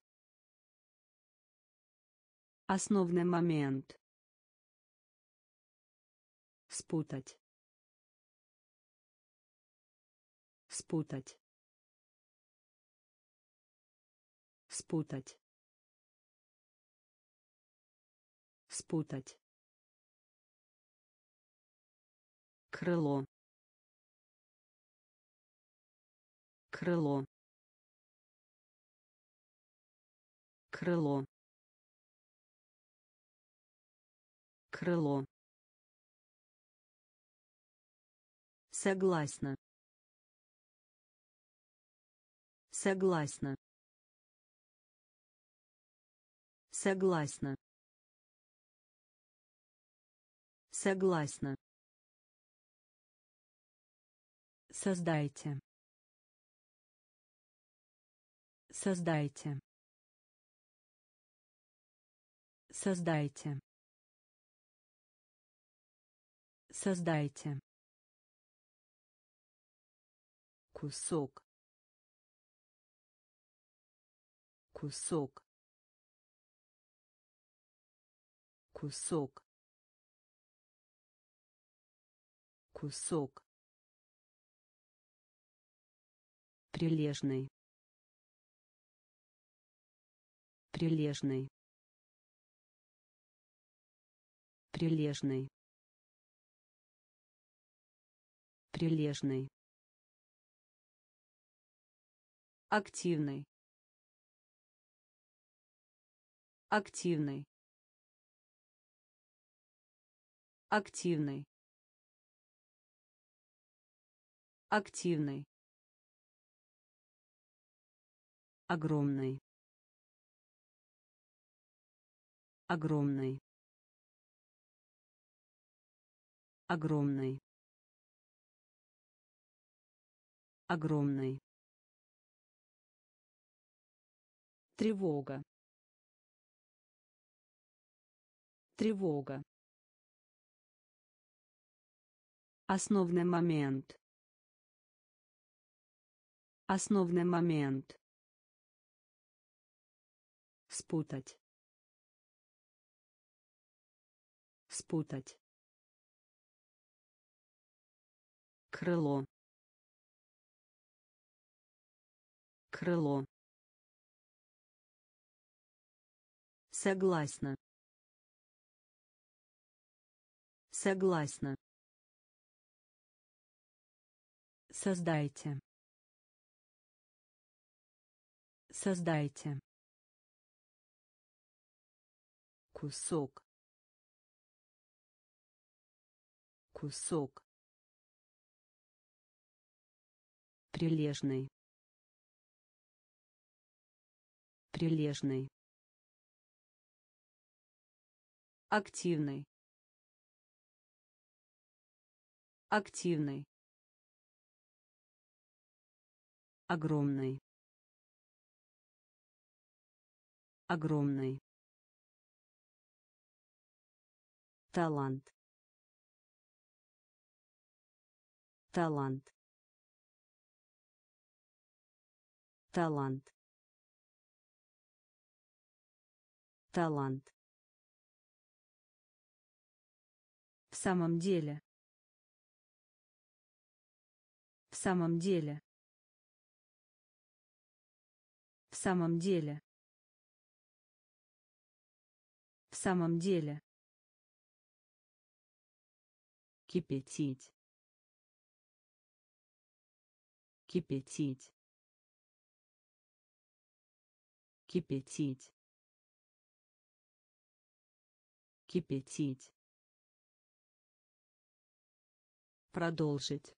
Основный момент. Спутать. Спутать. Спутать. Спутать. Крыло. Крыло. Крыло. Крыло. Согласна. Согласна. Согласна. Согласна. Создайте. Создайте. Создайте. Создайте. Кусок. Кусок. Кусок. Кусок. Прилежный. Прилежный. Прилежный. Прилежный. Активный. Активный. Активный. Активный. Огромный. Огромный. Огромный. Огромный. Тревога. Тревога. Основный момент. Основный момент. Спутать. Спутать. Крыло. Крыло. Согласна. Согласна. Создайте. Создайте. Кусок. Кусок. Прилежный. Прилежный. Активный. Активный. Огромный. Огромный. Талант. Талант. Талант. Талант. В самом деле. В самом деле. В самом деле. В самом деле кипятить. Кипятить. Кипятить. Кипятить. Продолжить.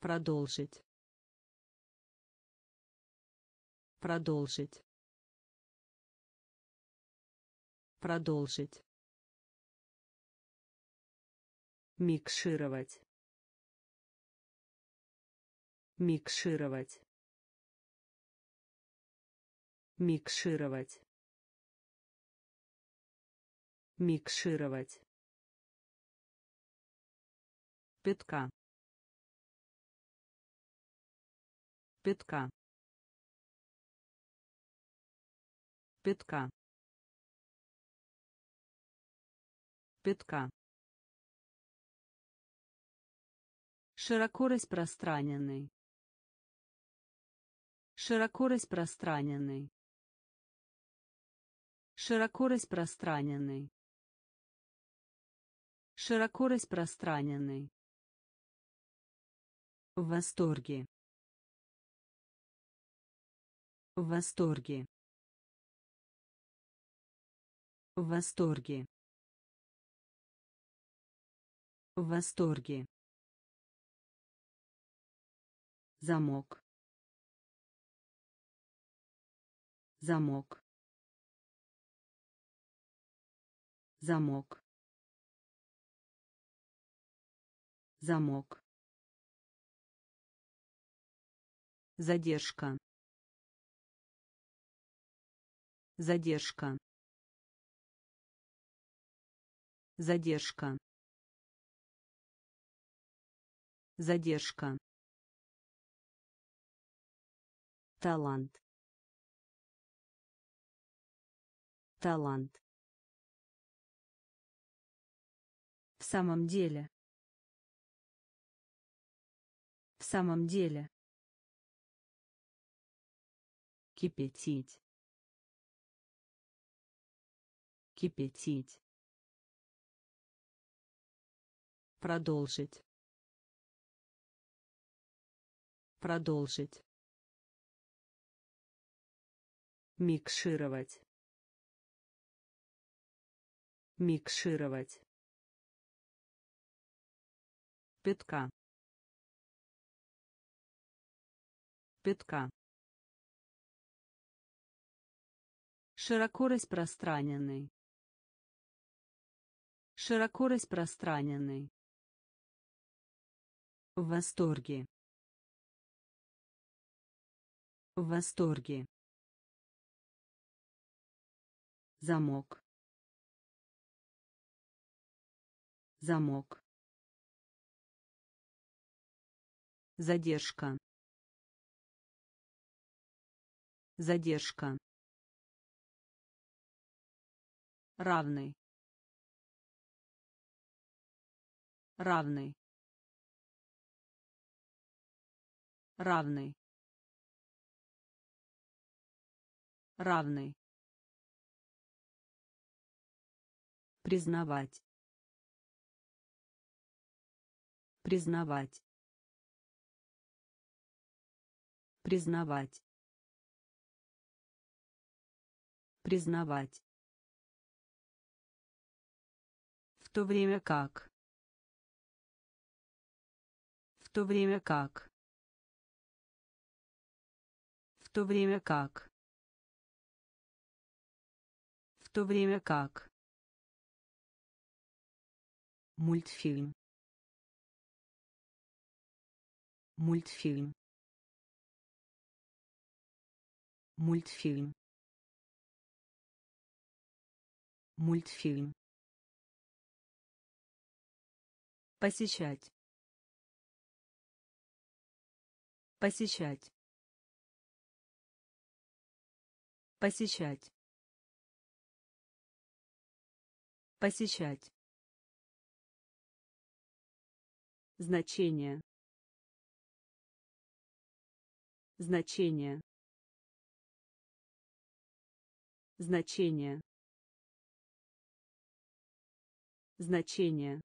Продолжить. Продолжить. Продолжить микшировать. Микшировать. Микшировать. Микшировать. Пятка. Пятка. Пятка. Пятка широко распространенный. Широко распространенный. Широко распространенный. Широко распространенный. В восторге. В восторге. В восторге. В восторге замок. Замок. Замок. Замок. Задержка. Задержка. Задержка. Задержка талант. Талант. В самом деле. В самом деле. Кипятить. Кипятить. Продолжить. Продолжить микшировать. Микшировать. Пятка. Пятка. Широко распространенный. Широко распространенный. В восторге. В восторге замок. Замок. Задержка. Задержка. Равный. Равный. Равный. Равный признавать. Признавать. Признавать. Признавать. В то время как. В то время как. В то время как. В то время как мультфильм мультфильм мультфильм Мультфильм. Посещать. Посещать. Посещать. Посещать. Значение. Значение. Значение. Значение.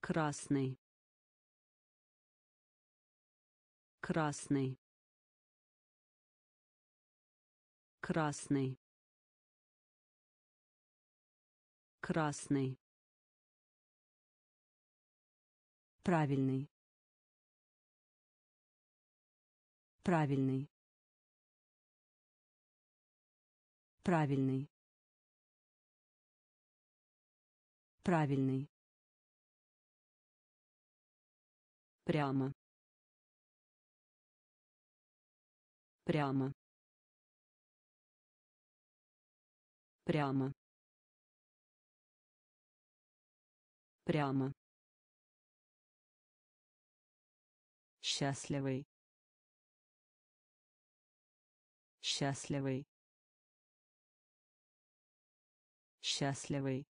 Красный. Красный. Красный. Красный. Правильный. Правильный. Правильный. Правильный. Прямо. Прямо. Прямо. Прямо. Счастливый. Счастливый. Счастливый.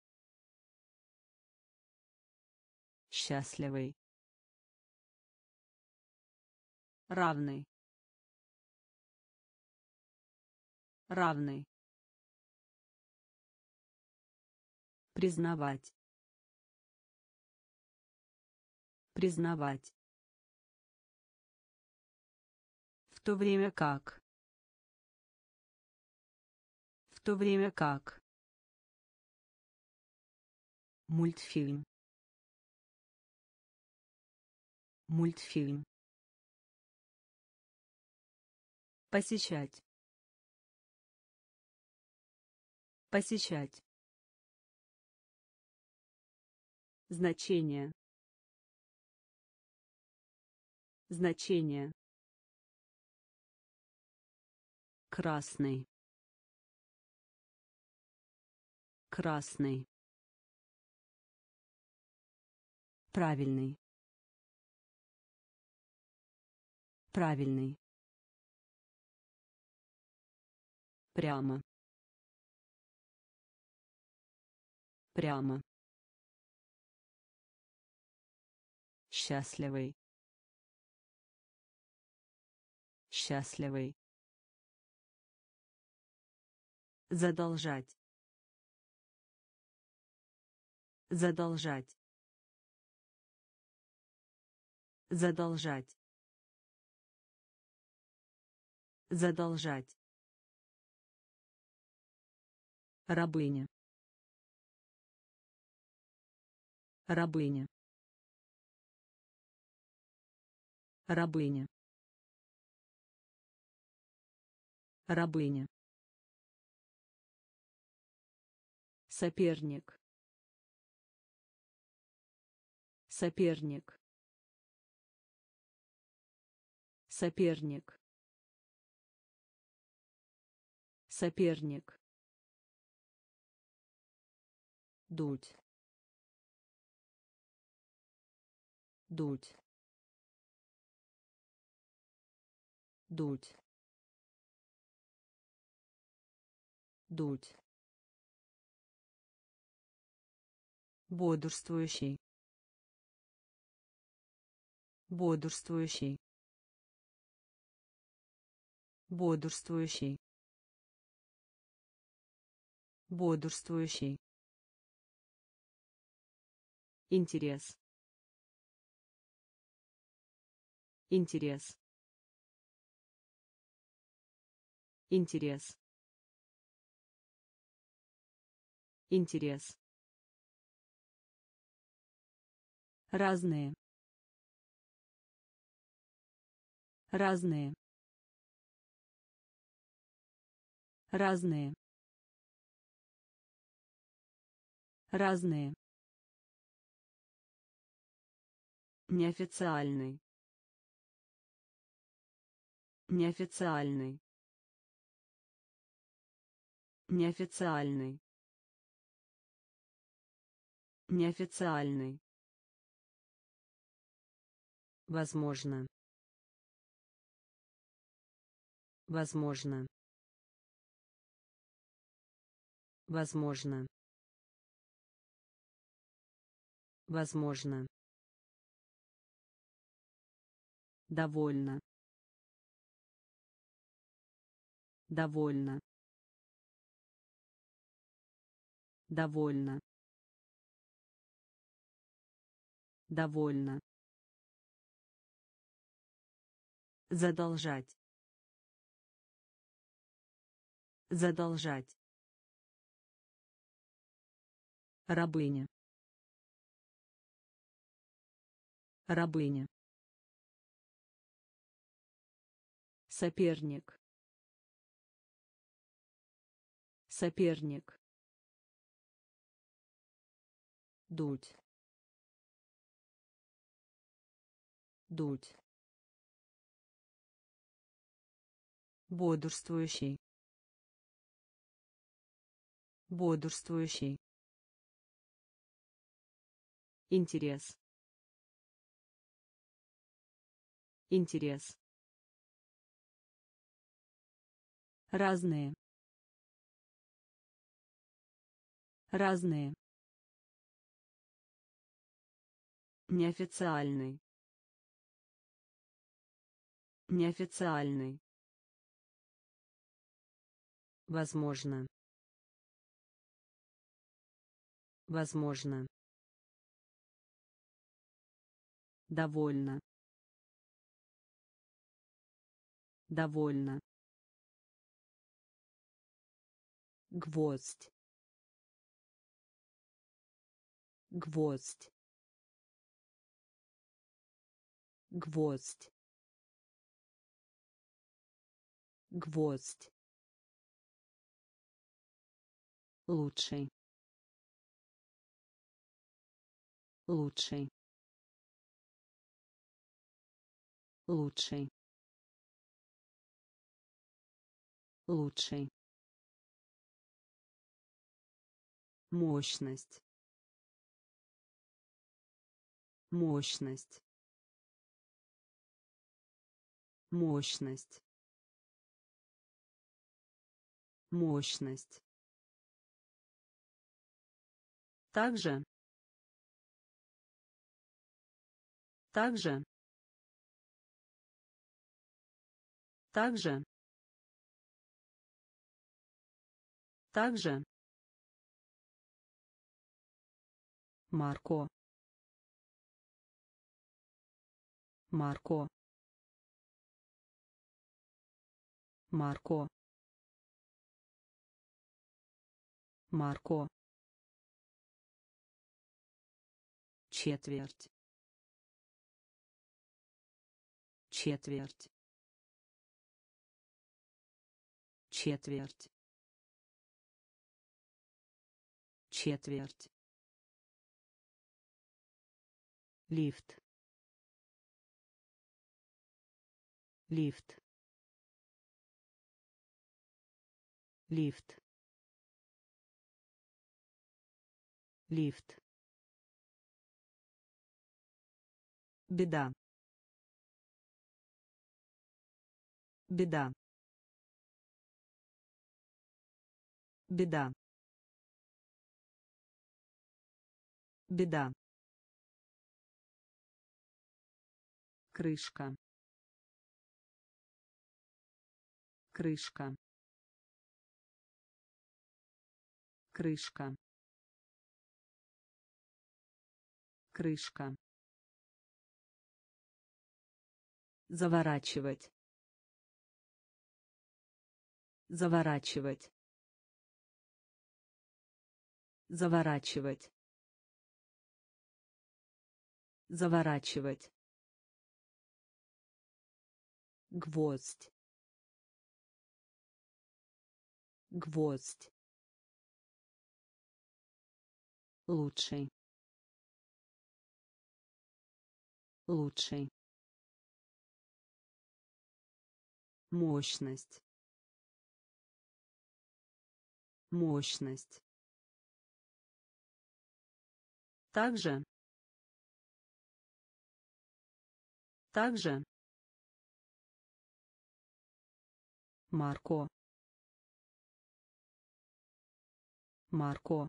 Счастливый. равный равный признавать признавать то время как? В то время как? Мультфильм. Мультфильм. Посещать. Посещать. Значение. Значение красный красный правильный правильный Прямо. Прямо. Счастливый. Счастливый. Задолжать. Задолжать. Задолжать. Задолжать. Рабыня. Рабыня. Рабыня. Рабыня. Соперник. Соперник. Соперник. Соперник. дуть дуть дуть дуть бодрствующий. Бодрствующий. Бодрствующий. Бодрствующий. Интерес. Интерес. Интерес. Интерес разные. Разные. Разные. Разные. Неофициальный. Неофициальный. неофициальный. Неофициальный возможно. Возможно. Возможно. Возможно. Довольно. Довольно. Довольно. Довольно задолжать. Задолжать. Рабыня. Рабыня. Соперник. Соперник. Дуть дуть бодрствующий. Бодрствующий. Интерес. Интерес. Разные. Разные. Неофициальный. Неофициальный возможно. Возможно. Довольно. Довольно. Гвоздь. Гвоздь. Гвоздь. Гвоздь лучший. Лучший. Лучший. Лучший. Мощность. Мощность. Мощность. Мощность также. Также. Также. Также. Марко. Марко. Марко. Марко четверть. Четверть. Четверть. Четверть. Лифт. Лифт. Лифт. Лифт беда. Беда. Беда. Беда. Крышка. Крышка. Крышка. Крышка заворачивать. Заворачивать. Заворачивать. Заворачивать. Гвоздь. Гвоздь. Лучший. Лучший мощность. Мощность. Также. Также. Марко. Марко.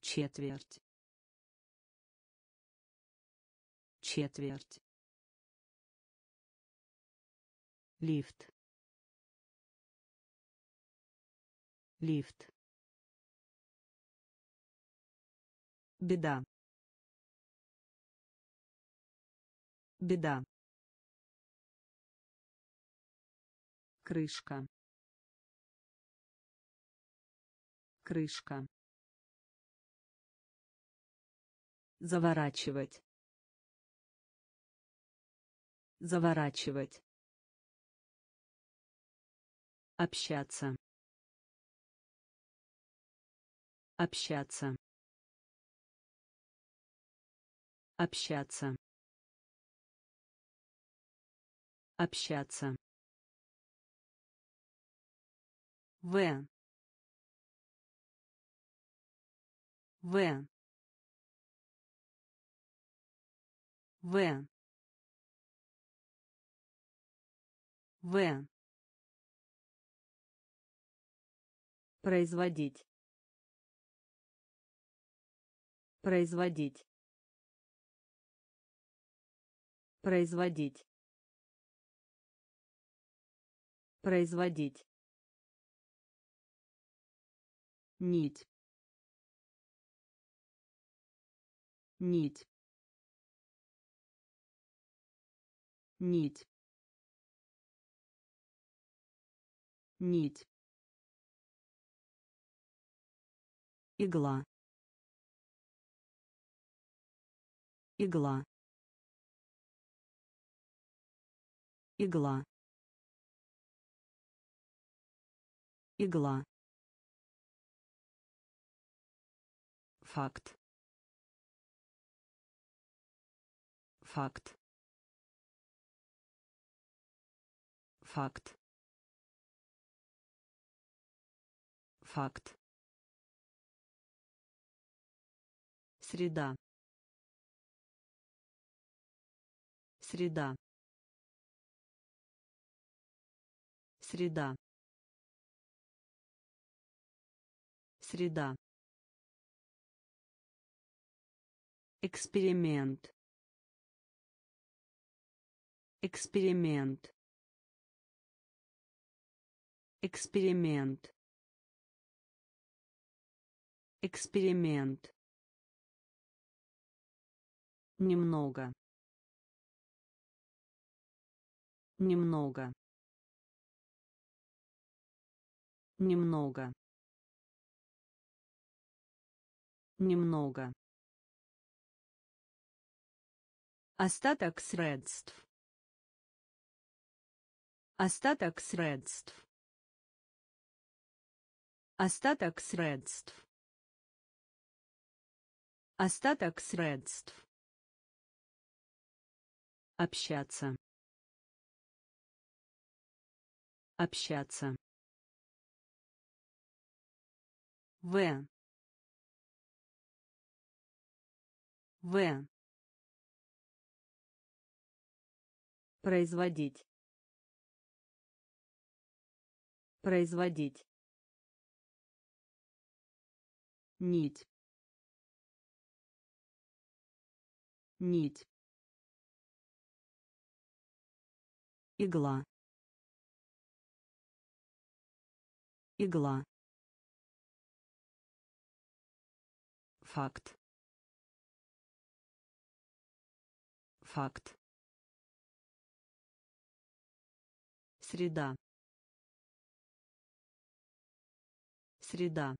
Четверть. Четверть лифт. Лифт. Беда. Беда. Крышка. Крышка. Заворачивать. Заворачивать общаться общаться общаться общаться В. В. В. В. Производить. Производить. Производить. Производить. нить нить нить нить игла. Игла. Игла. Игла. Факт. Факт. Факт. Факт среда среда среда среда Эксперимент. Эксперимент. Эксперимент. Эксперимент. Немного. Немного. Немного. Немного. Остаток средств. Остаток средств. Остаток средств. Остаток средств. Общаться. Общаться. В. В. Производить. Производить. Нить. Нить. Игла. Игла. Факт. Факт. Среда. Среда.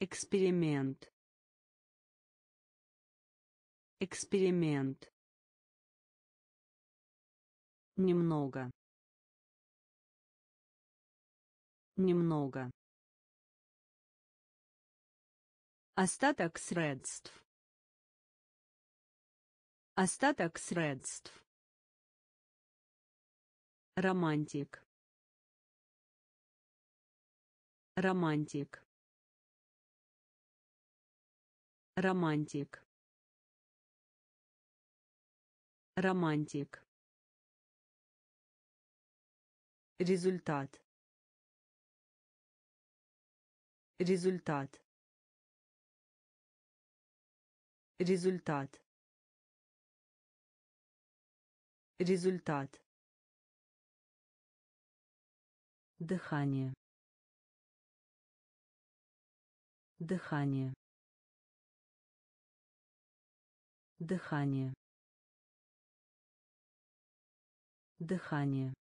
Эксперимент. Эксперимент. Немного. Немного. Остаток средств. Остаток средств. романтик романтик романтик романтик результат. Результат. Результат. Результат. Дыхание. Дыхание. Дыхание. Дыхание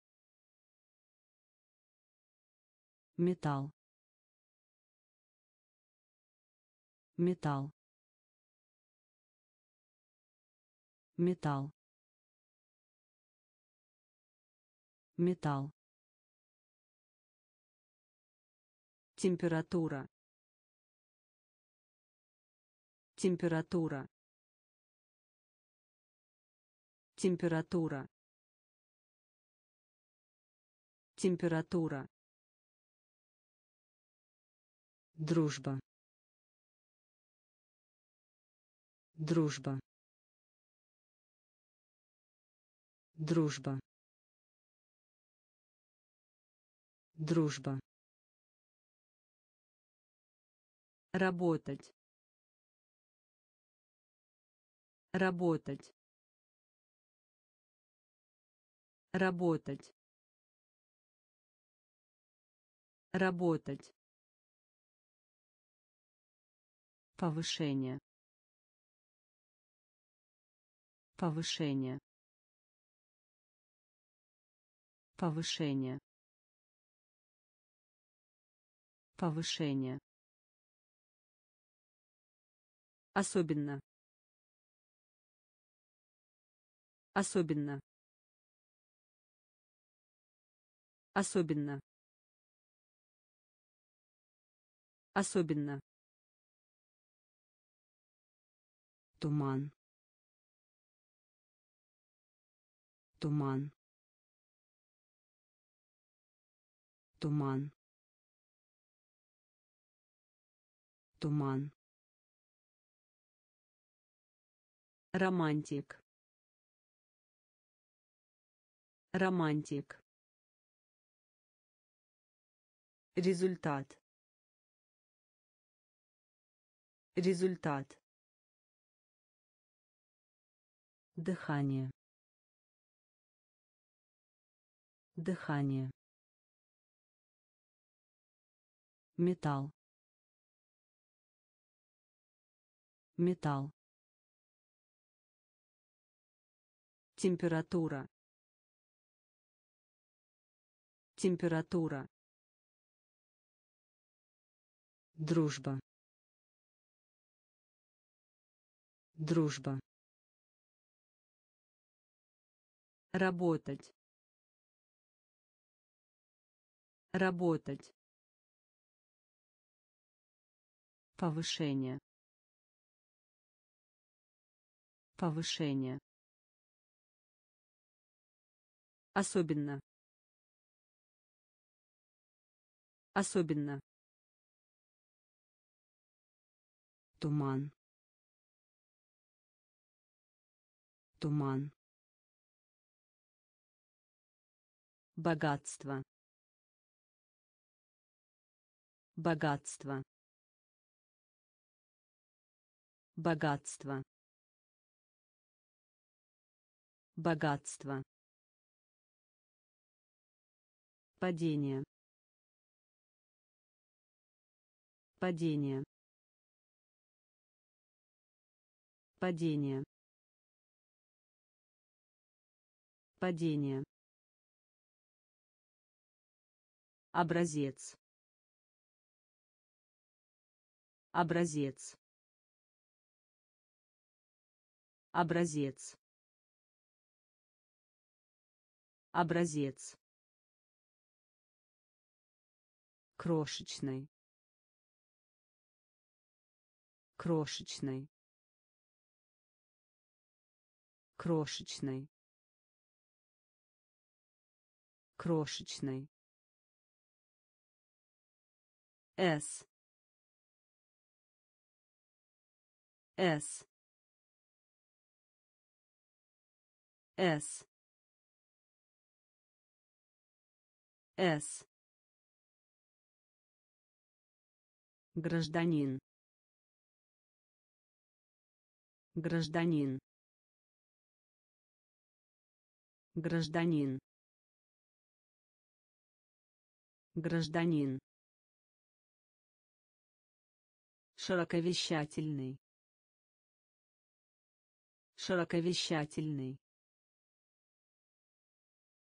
металл. Металл. Металл. Металл. Температура. Температура. Температура. Температура дружба. Дружба. Дружба. Дружба. Работать. Работать. Работать. Работать повышение. Повышение. Повышение. Повышение. Особенно. Особенно. Особенно. Особенно туман. Туман. Туман. Туман. Романтик. Романтик. Результат. Результат дыхание. Дыхание. Металл. Металл. Температура. Температура. Дружба. Дружба работать. Работать. Повышение. Повышение. Особенно. Особенно. Туман. Туман богатство. Богатство. Богатство. Богатство. Падение. Падение. Падение. Падение Образец. Образец. Образец. Образец. Крошечный. Крошечный. Крошечный. крошечный с. С. С. С. Гражданин. Гражданин. Гражданин. Гражданин широковещательный. Широковещательный.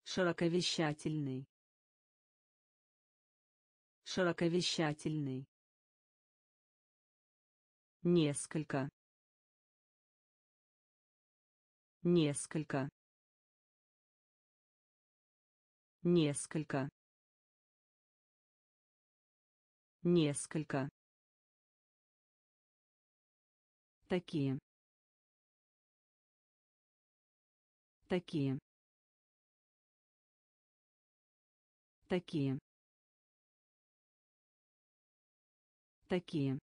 Широковещательный. Широковещательный. Несколько. Несколько. Несколько. Несколько такие. Такие. Такие. Такие.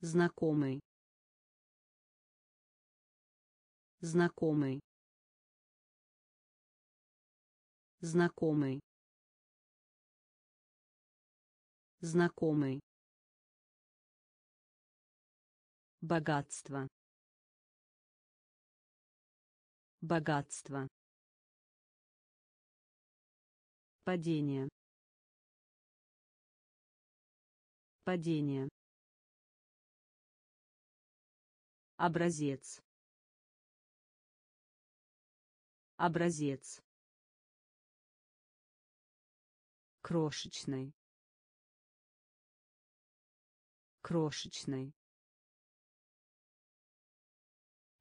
Знакомый. Знакомый. Знакомый. Знакомый богатство. Богатство. Падение. Падение. Образец. Образец. Крошечный. Крошечный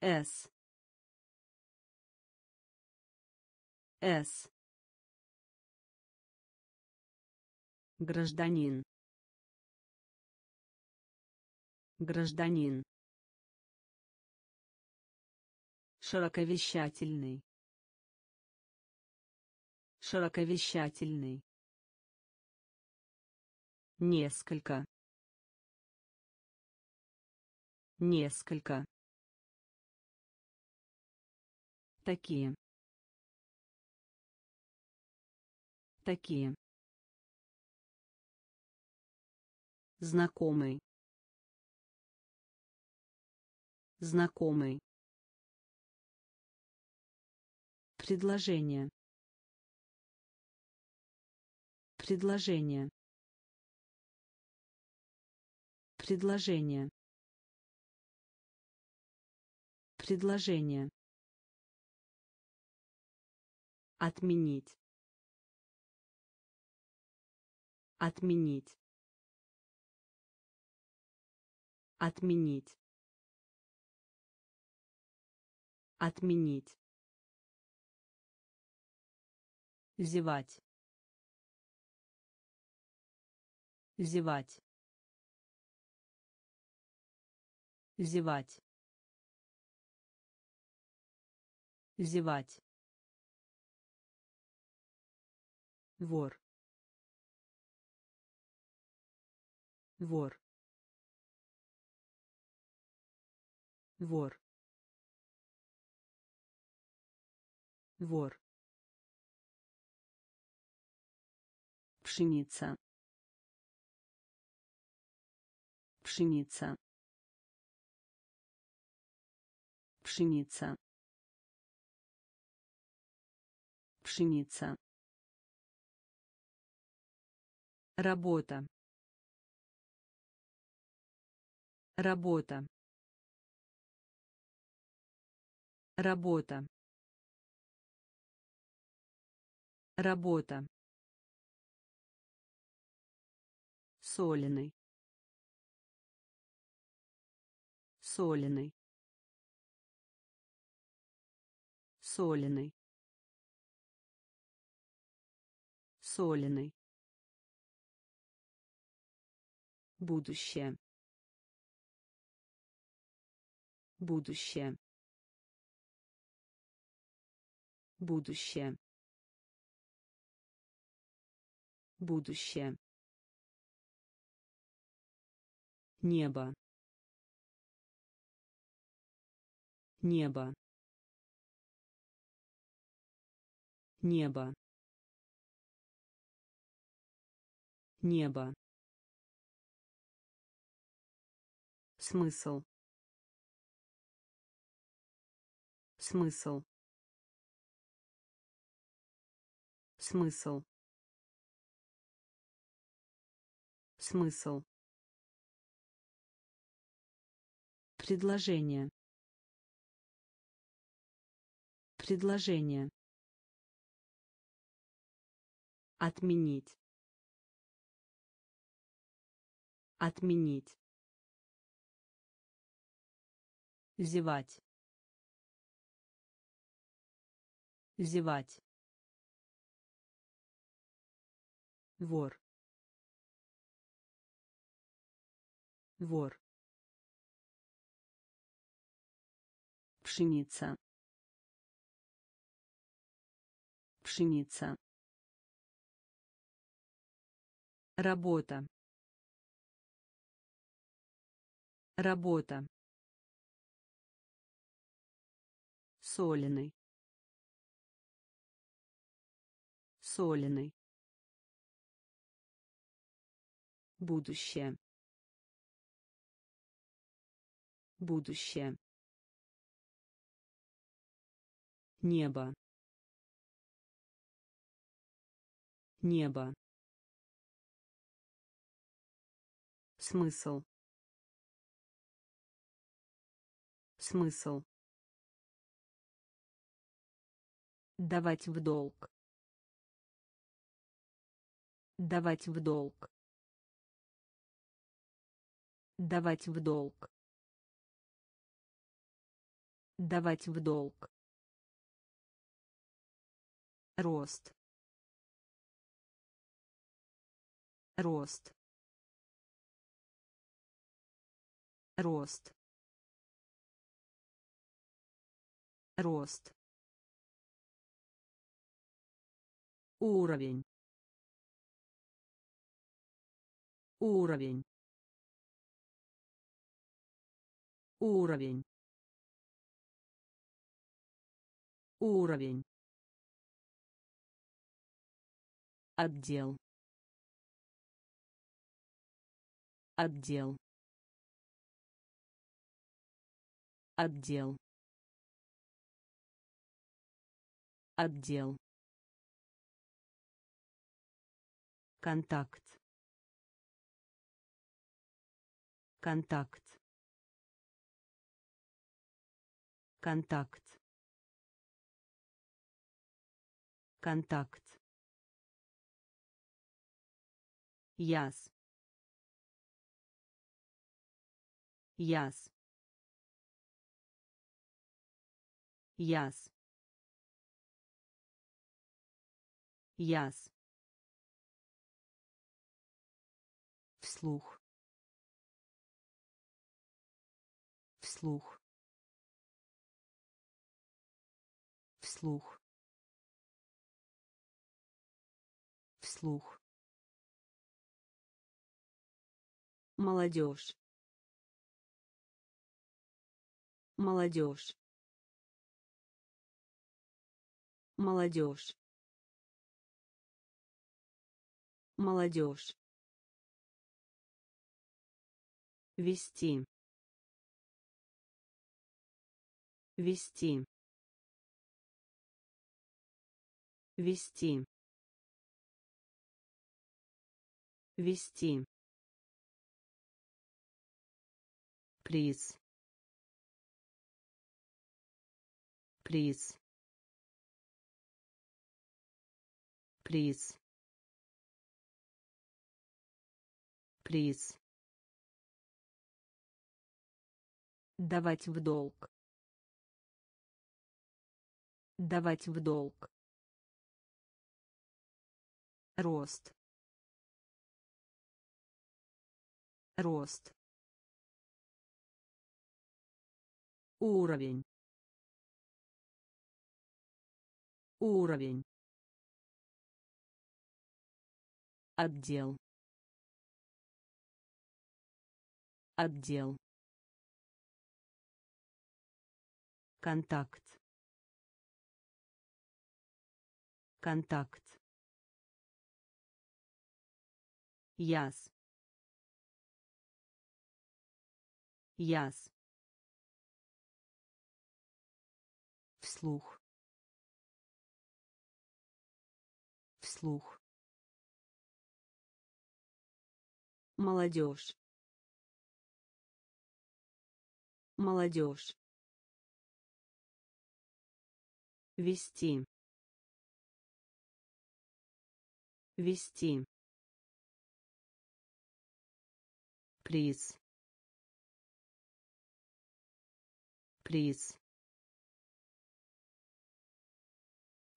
с с гражданин. Гражданин. Широковещательный. Широковещательный. Несколько. Несколько такие. Такие. Знакомый. Знакомый. Предложение. Предложение. Предложение. Предложение отменить. Отменить. Отменить. Отменить. Зевать. Зевать. Зевать. Зевать вор вор вор вор пшеница. Пшеница. Пшеница. Пшеница Работа. Работа. Работа. Работа. Соленый. Соленый. Соленый. Соленый. Будущее. Будущее. будущее. Будущее. Небо. Небо. Небо. Небо смысл. Смысл. Смысл. Смысл. Предложение. Предложение. Отменить. Отменить зевать. Зевать. Вор. Вор. Пшеница. Пшеница. Работа. Работа соленый. Соленый. Будущее. Будущее. Небо. Небо. Смысл. Смысл давать в долг. Давать в долг. Давать в долг. Давать в долг. Рост. Рост. Рост. Рост уровень. Уровень. Уровень. Уровень. Отдел. Отдел. Отдел. Отдел контакт. Контакт. Контакт. Контакт. Яс. Яс. Яс. Яс вслух. Вслух. Вслух. Вслух. Молодежь. Молодежь. Молодежь. Молодежь вести вести вести вести. Приз. Приз. Приз. Приз давать в долг давать в долг рост рост уровень Уровень. Отдел. Отдел. Контакт. Контакт. Яс. Яс. Вслух. Вслух. Молодежь. Молодежь. Вести. Вести. Приз. Приз.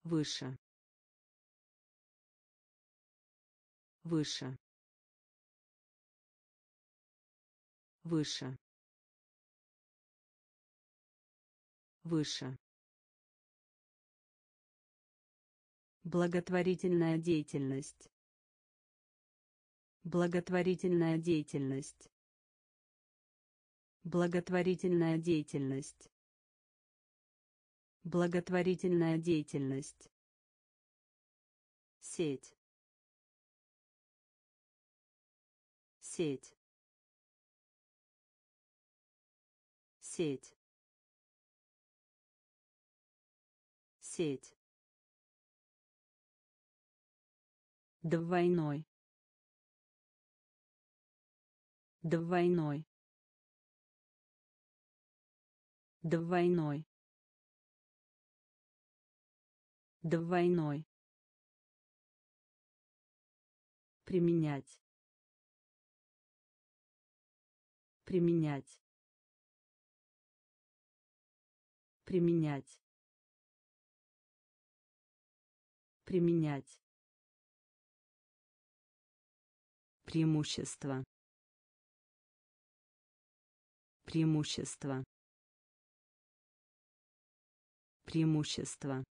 Выше. Выше. Выше. Выше. Благотворительная деятельность. Благотворительная деятельность. Благотворительная деятельность. Благотворительная деятельность. Сеть. Сеть. Сеть. Сеть. Двойной. Двойной. Двойной. Двойной. Применять. Применять. Применять. Применять. Преимущество. Преимущество. Преимущество.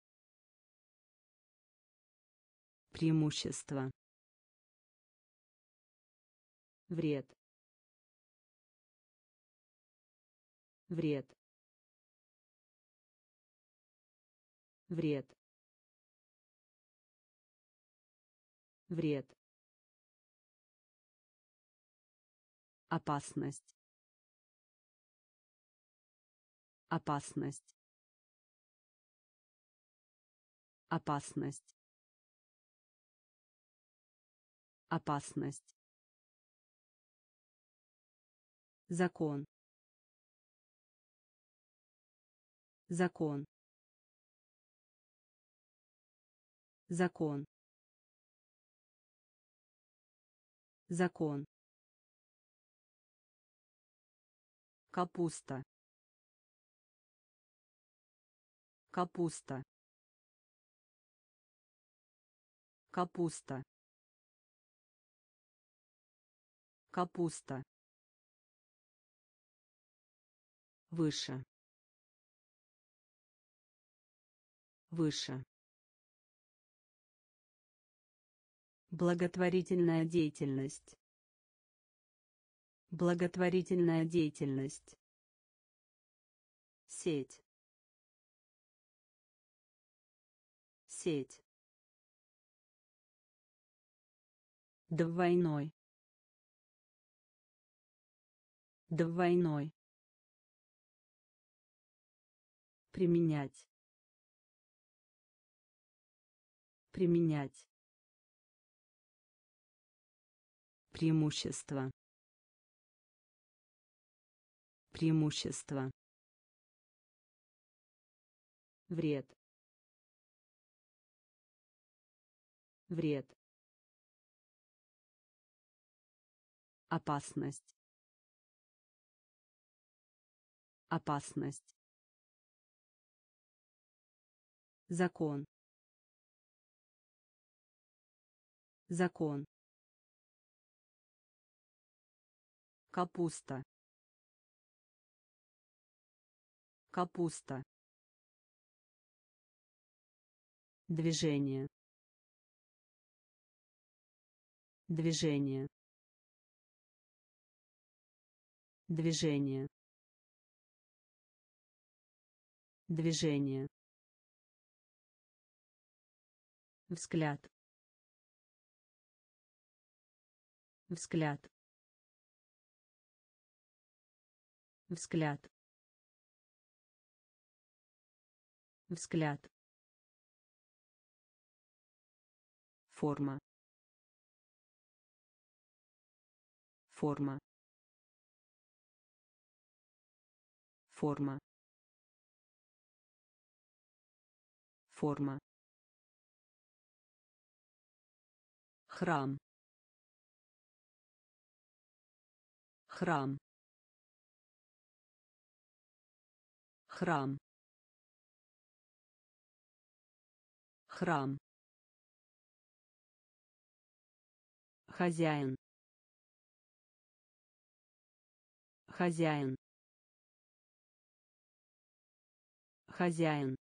Преимущество. Вред. Вред. Вред. Вред. Опасность. Опасность. Опасность. Опасность. Закон. Закон. Закон. Закон. Капуста. Капуста. Капуста. Капуста. Выше. Выше. Благотворительная деятельность. Благотворительная деятельность. Сеть. Сеть. Двойной. Двойной. Применять. Применять. Преимущество. Преимущество. Вред. Вред. Опасность. Опасность. Закон. Закон. Капуста. Капуста. движение. Движение. Движение. Движение. Взгляд. Взгляд. Взгляд взгляд. Форма. Форма. Форма. Форма. Храм. Храм. Храм храм. Хозяин. Хозяин. Хозяин.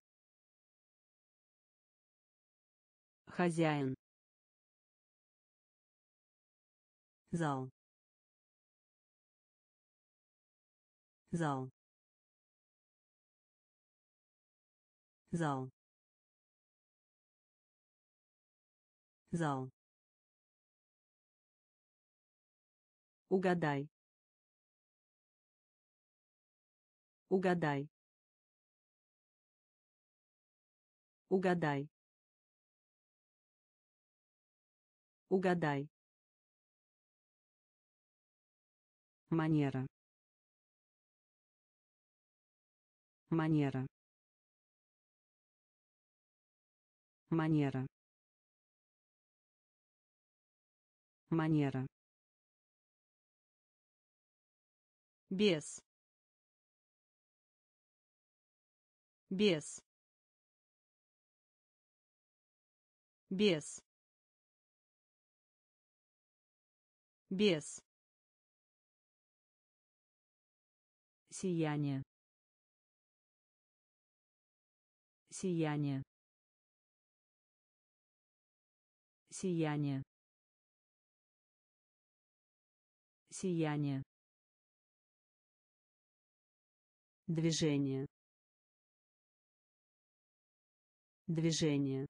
Хозяин. Зал. Зал. Зал зал. Угадай. Угадай. Угадай. Угадай. Манера. Манера. Манера манера. Без. Без. Без. Без. Сияние. Сияние. Сияние сияние. Движение. Движение.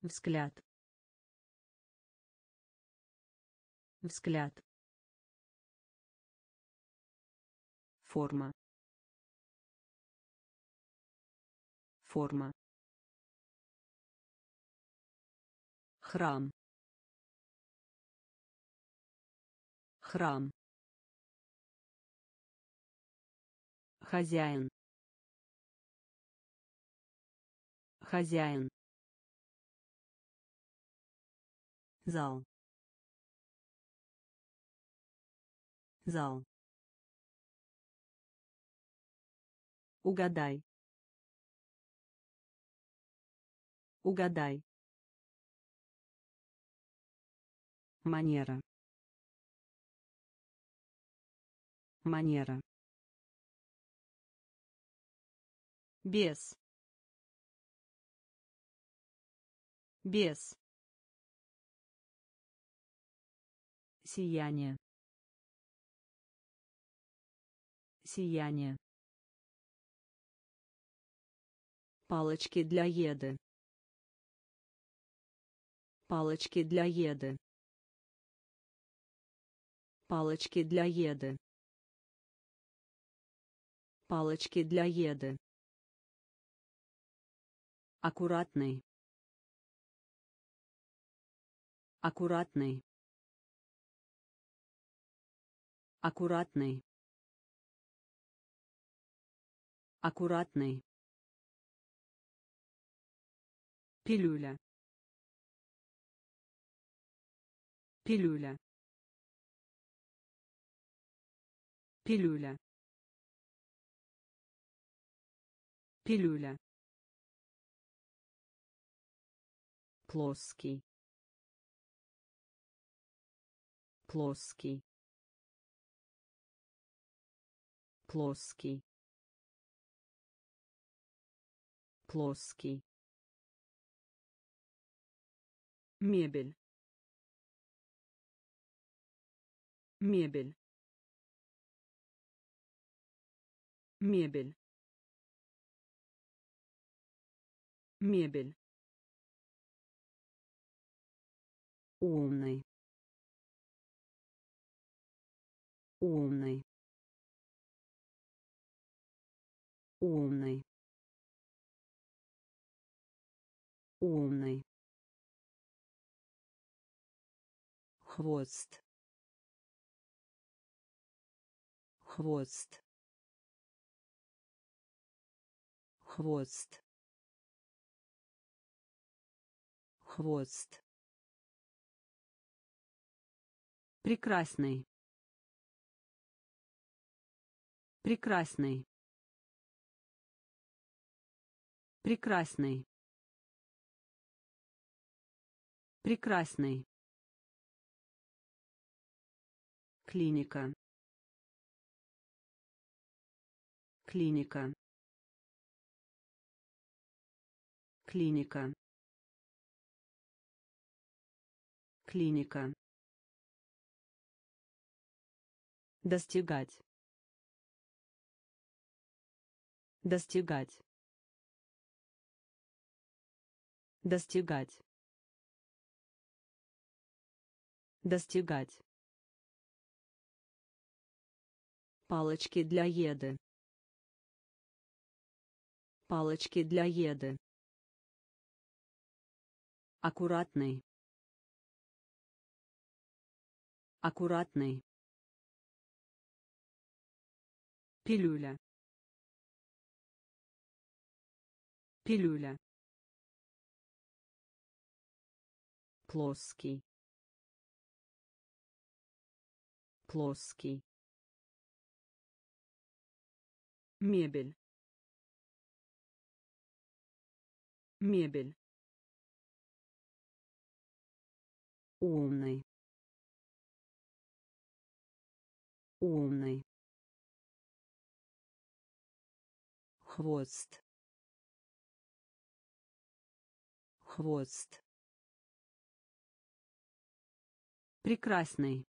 Взгляд. Взгляд. Форма. Форма. Храм храм. Хозяин. Хозяин. Зал. Зал. Угадай. Угадай. Манера манера. Без. Без. Сияние. Сияние. Палочки для еды. Палочки для еды. Палочки для еды палочки для еды. Аккуратный. Аккуратный. Аккуратный. Аккуратный. Пилюля. Пилюля. Пилюля пилюля. Плоский. Плоский. Плоский. Плоский. Мебель. Мебель. Мебель мебель. Умный. Умный. Умный. Умный. Хвост. Хвост. Хвост хвост. Прекрасный. Прекрасный. Прекрасный. Прекрасный. Клиника. Клиника. Клиника клиника. Достигать. Достигать. Достигать. Достигать. Палочки для еды. Палочки для еды. Аккуратный аккуратный. Пилюля. Пилюля. Плоский. Плоский. Мебель. Мебель. Умный умный. Хвост. Хвост. Прекрасный.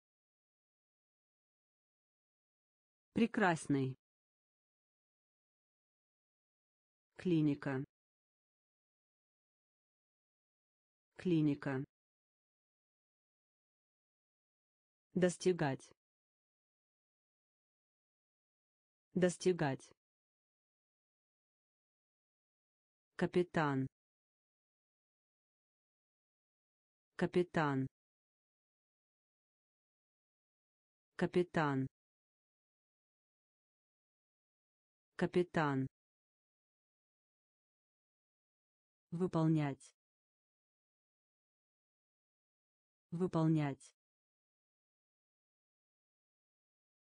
Прекрасный. Клиника. Клиника. Достигать достигать. Капитан. Капитан. Капитан. Капитан. Выполнять. Выполнять.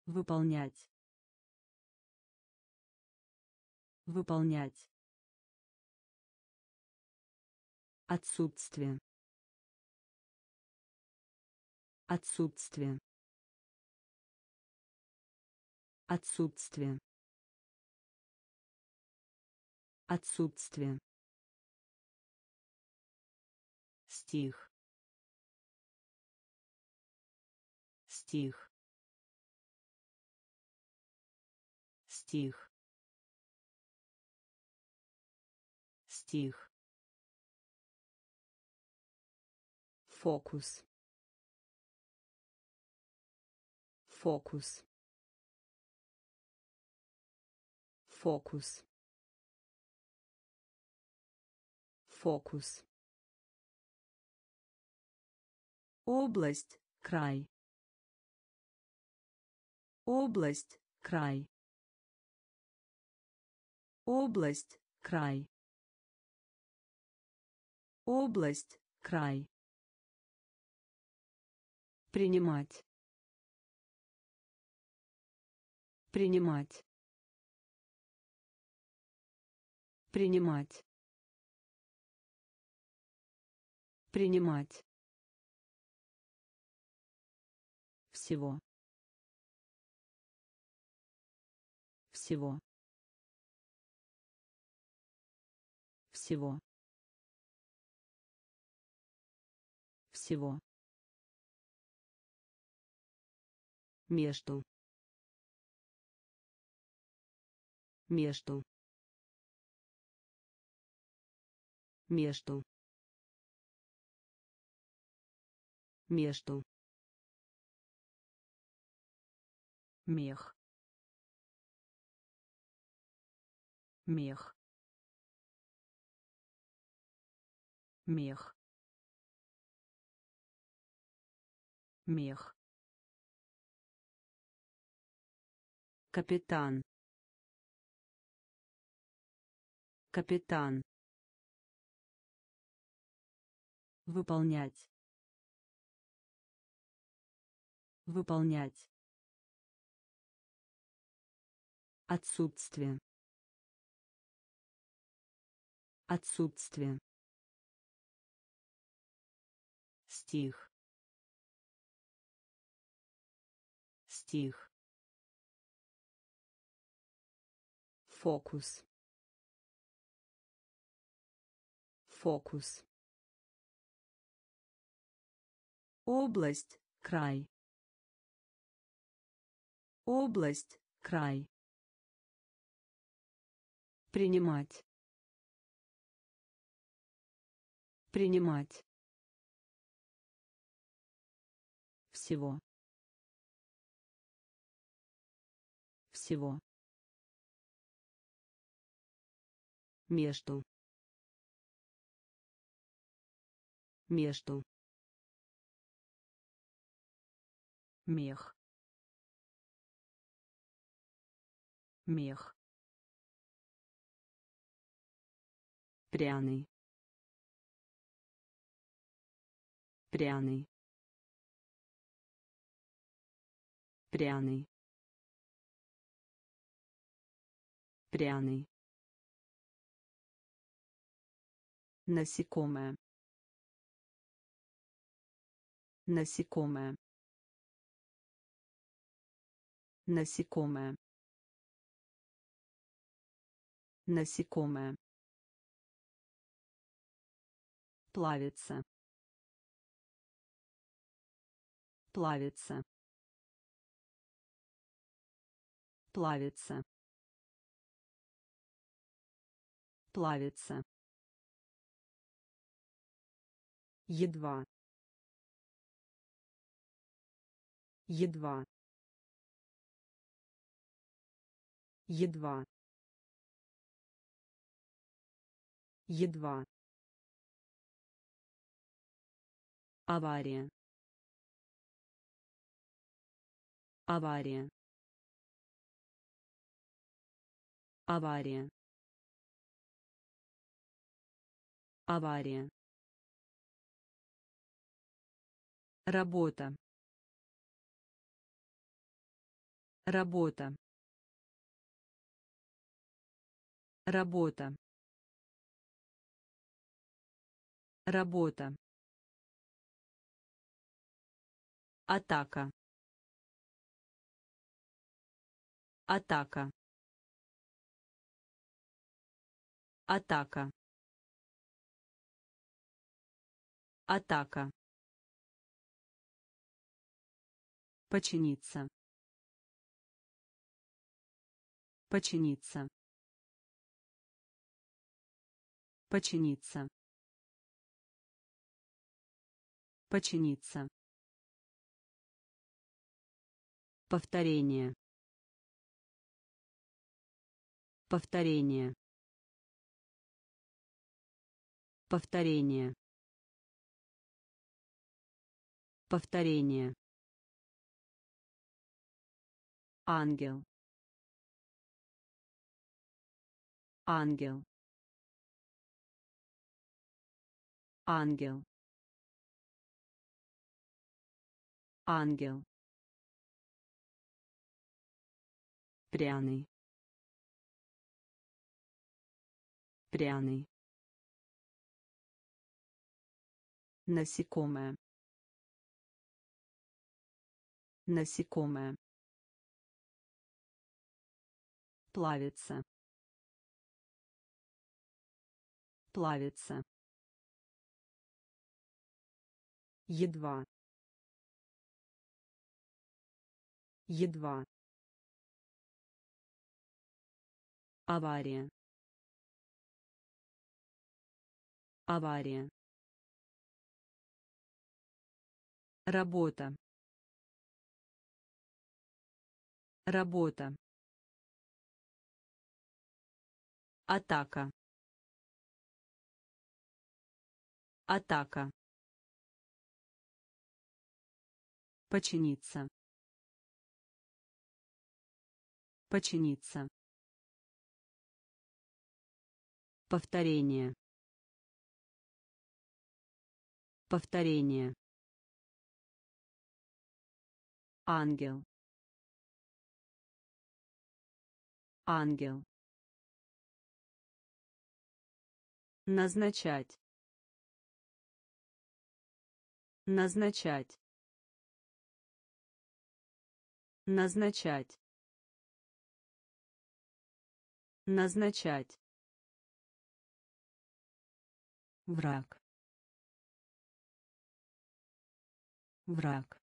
Выполнять выполнять. Отсутствие. Отсутствие. Отсутствие. Отсутствие. Стих. Стих. Стих стих фокус. Фокус. Фокус. Фокус. Область край. Область край. Область край область край. Принимать. Принимать. Принимать. Принимать. Всего. Всего. Всего. Всего. Между. Между. Между. Между. мех мех мех мех капитан капитан выполнять выполнять Отсутствие. Отсутствие. Стих. Стих. Фокус. Фокус. Область, край. Область, край. Принимать. Принимать. Всего. Всего. Между. Между. Мех. Мех. пряный пряный пряный пряный. Насекомое. Насекомое. Насекомое. Насекомое. Плавится. Плавится. Плавится плавится едва едва едва едва Авария. Авария. Авария. Авария. Работа. Работа. Работа. Работа. Атака. Атака. Атака. Атака. Починиться. Починиться. Починиться. Починиться. Повторение. Повторение. Повторение. Повторение. Ангел. Ангел. Ангел. Ангел. пряный пряный насекомое насекомое. Плавится. Плавится. Едва. Едва. Авария. Авария. Работа работа атака атака Починиться. Починиться. Повторение. Повторение. Ангел. Ангел. Назначать. Назначать. Назначать. Назначать. Враг. Враг.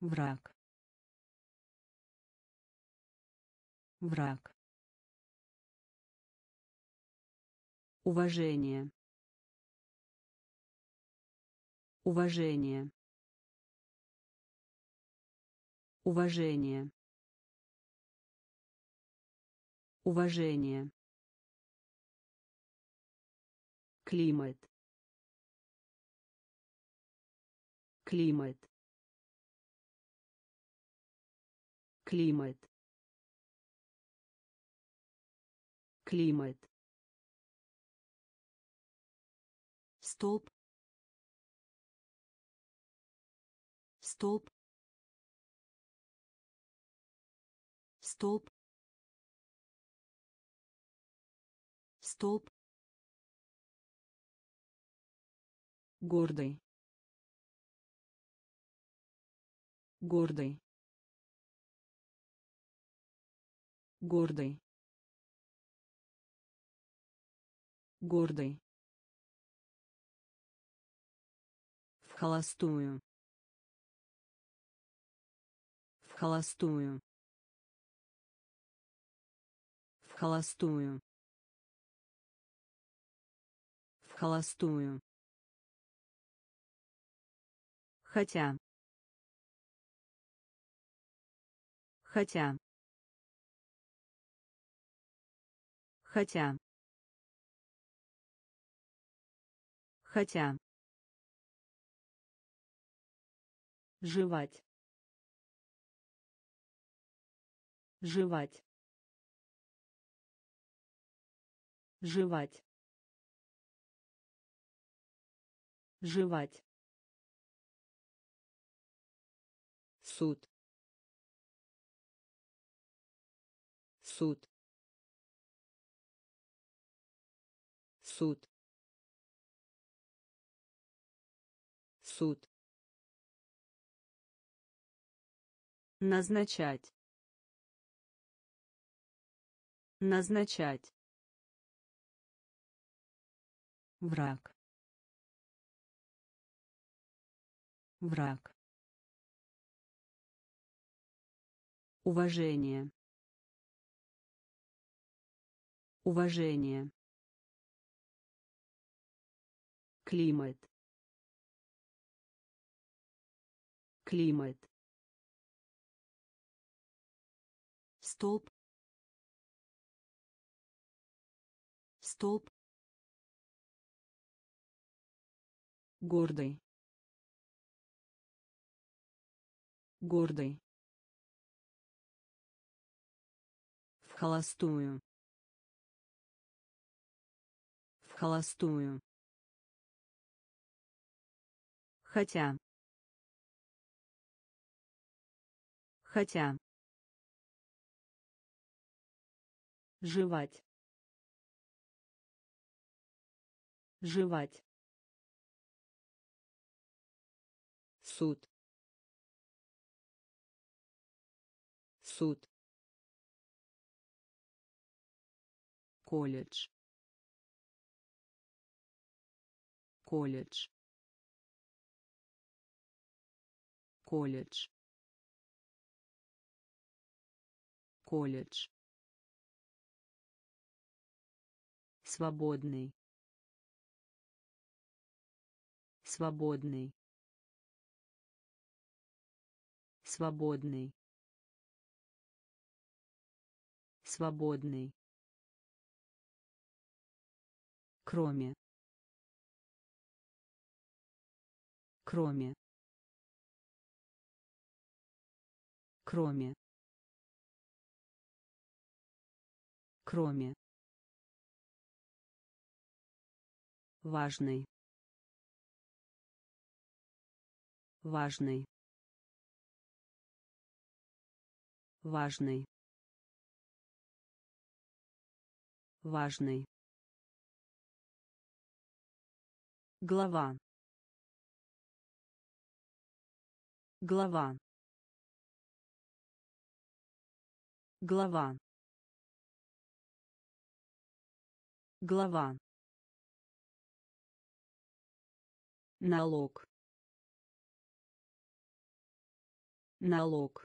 Враг. Враг. Уважение. Уважение. Уважение. Уважение. Климат. Климат. Климат. Климат. столб столб столб столб гордый. Гордый. Гордый гордый в холостую в холостую в холостую в холостую Хотя. Хотя. Хотя. Хотя. Жевать. Жевать. Жевать. Жевать. суд суд суд суд назначать назначать враг враг Уважение. Уважение. Климат. Климат. Столб. Столб. Гордый. Гордый. холостую в холостую хотя хотя. Жевать. Жевать. Суд. Суд. Колледж. Колледж. Колледж колледж. Свободный. Свободный. Свободный. Свободный. Кроме. Кроме. Кроме кроме важный важный важный важный глава. Глава. Глава глава. Налог. Налог.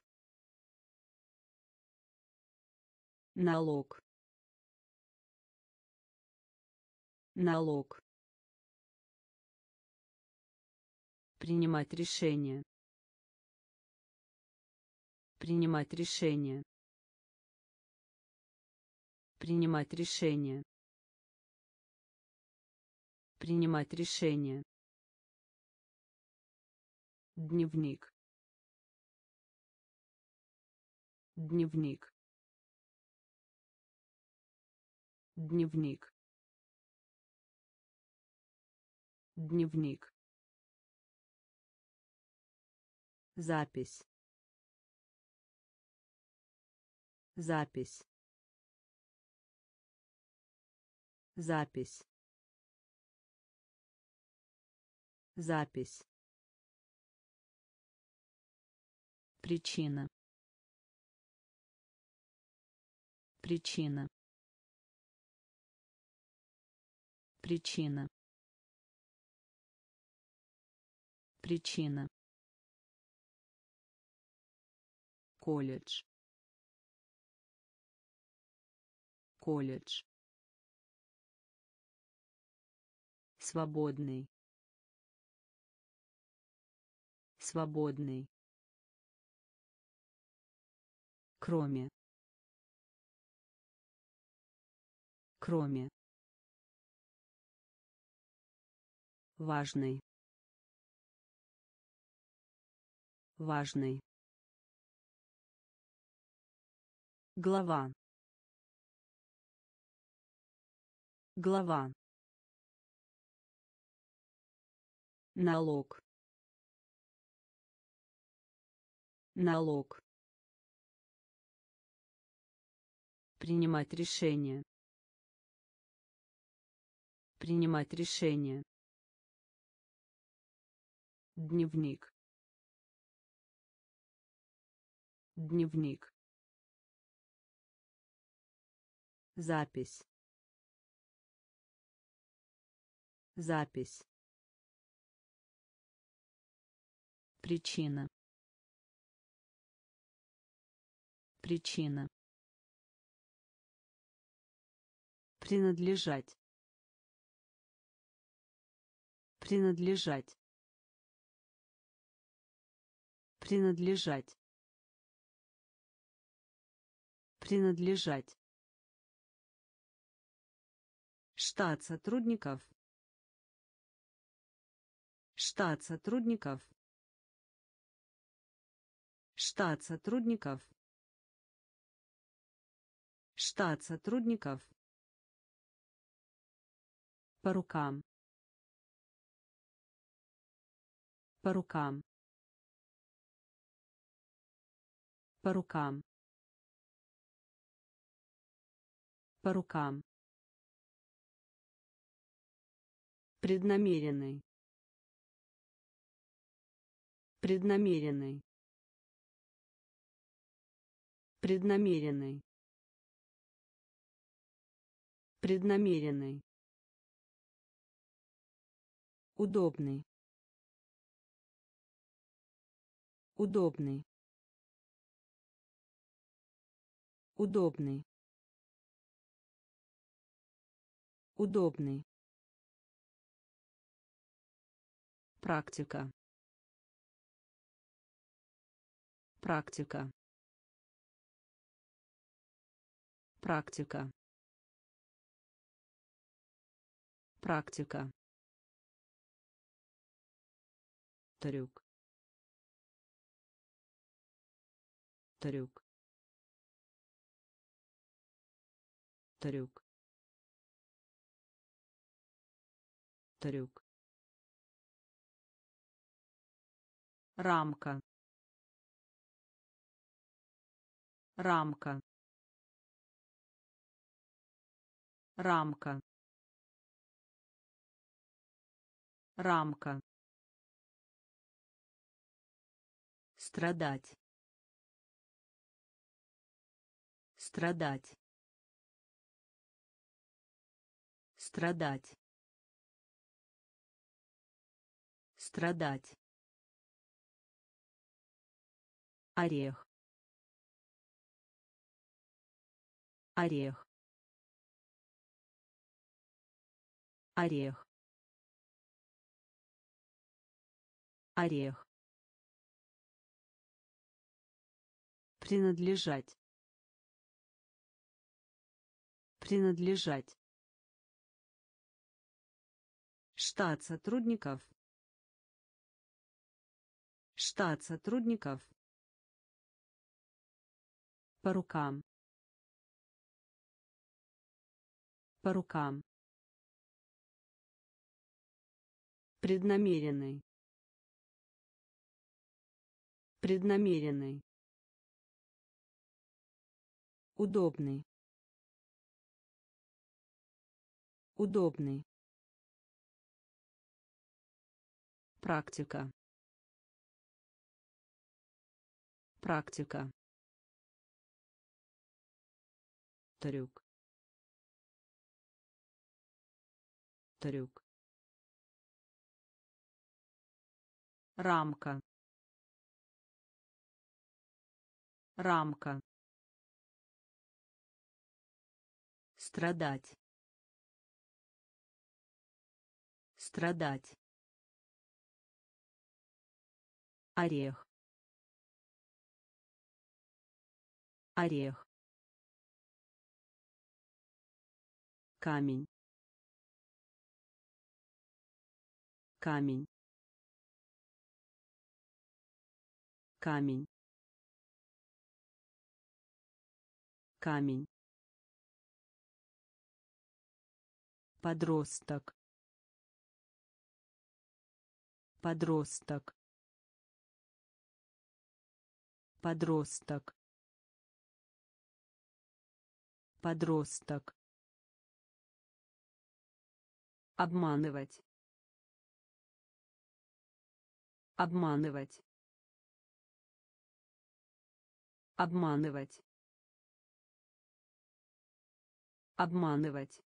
Налог. Налог. Принимать решение. Принимать решение. Принимать решение принимать решение дневник. Дневник. Дневник. Дневник. Запись. Запись. Запись запись Причина. Причина. Причина. Причина. колледж колледж свободный свободный. Кроме. Кроме. Важный. Важный. Глава. Глава. Налог налог. Принимать решение. Принимать решение. Дневник. Дневник. Запись. Запись. Причина причина. Принадлежать. Принадлежать. Принадлежать. Принадлежать. Штат сотрудников. Штат сотрудников. Штат сотрудников штат сотрудников по рукам. По рукам. По рукам. По рукам. Преднамеренный. Преднамеренный. Преднамеренный Преднамеренный. Удобный. Удобный. Удобный. Удобный. Практика. Практика. Практика. Практика. трюк. Трюк. Трюк. Трюк. Рамка. Рамка. Рамка рамка. Страдать. Страдать. Страдать. Страдать. Орех. Орех. Орех орех. Принадлежать. Принадлежать. Штат сотрудников. Штат сотрудников. По рукам. По рукам. Преднамеренный преднамеренный Удобный. Удобный. Практика. Практика. Трюк. Трюк. Рамка. Рамка. страдать. Страдать. Орех. Орех. Камень. Камень. Камень камень Подросток. Подросток. Подросток. Подросток. Обманывать. Обманывать. Обманывать. Обманывать.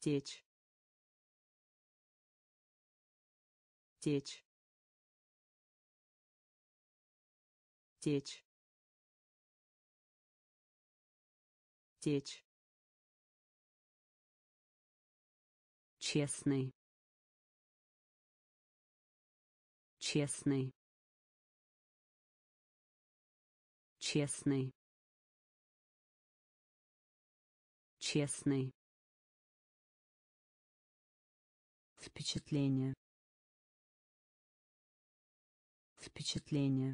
течь. Течь. Течь. Течь. Честный. Честный. Честный честный Впечатление. Впечатление.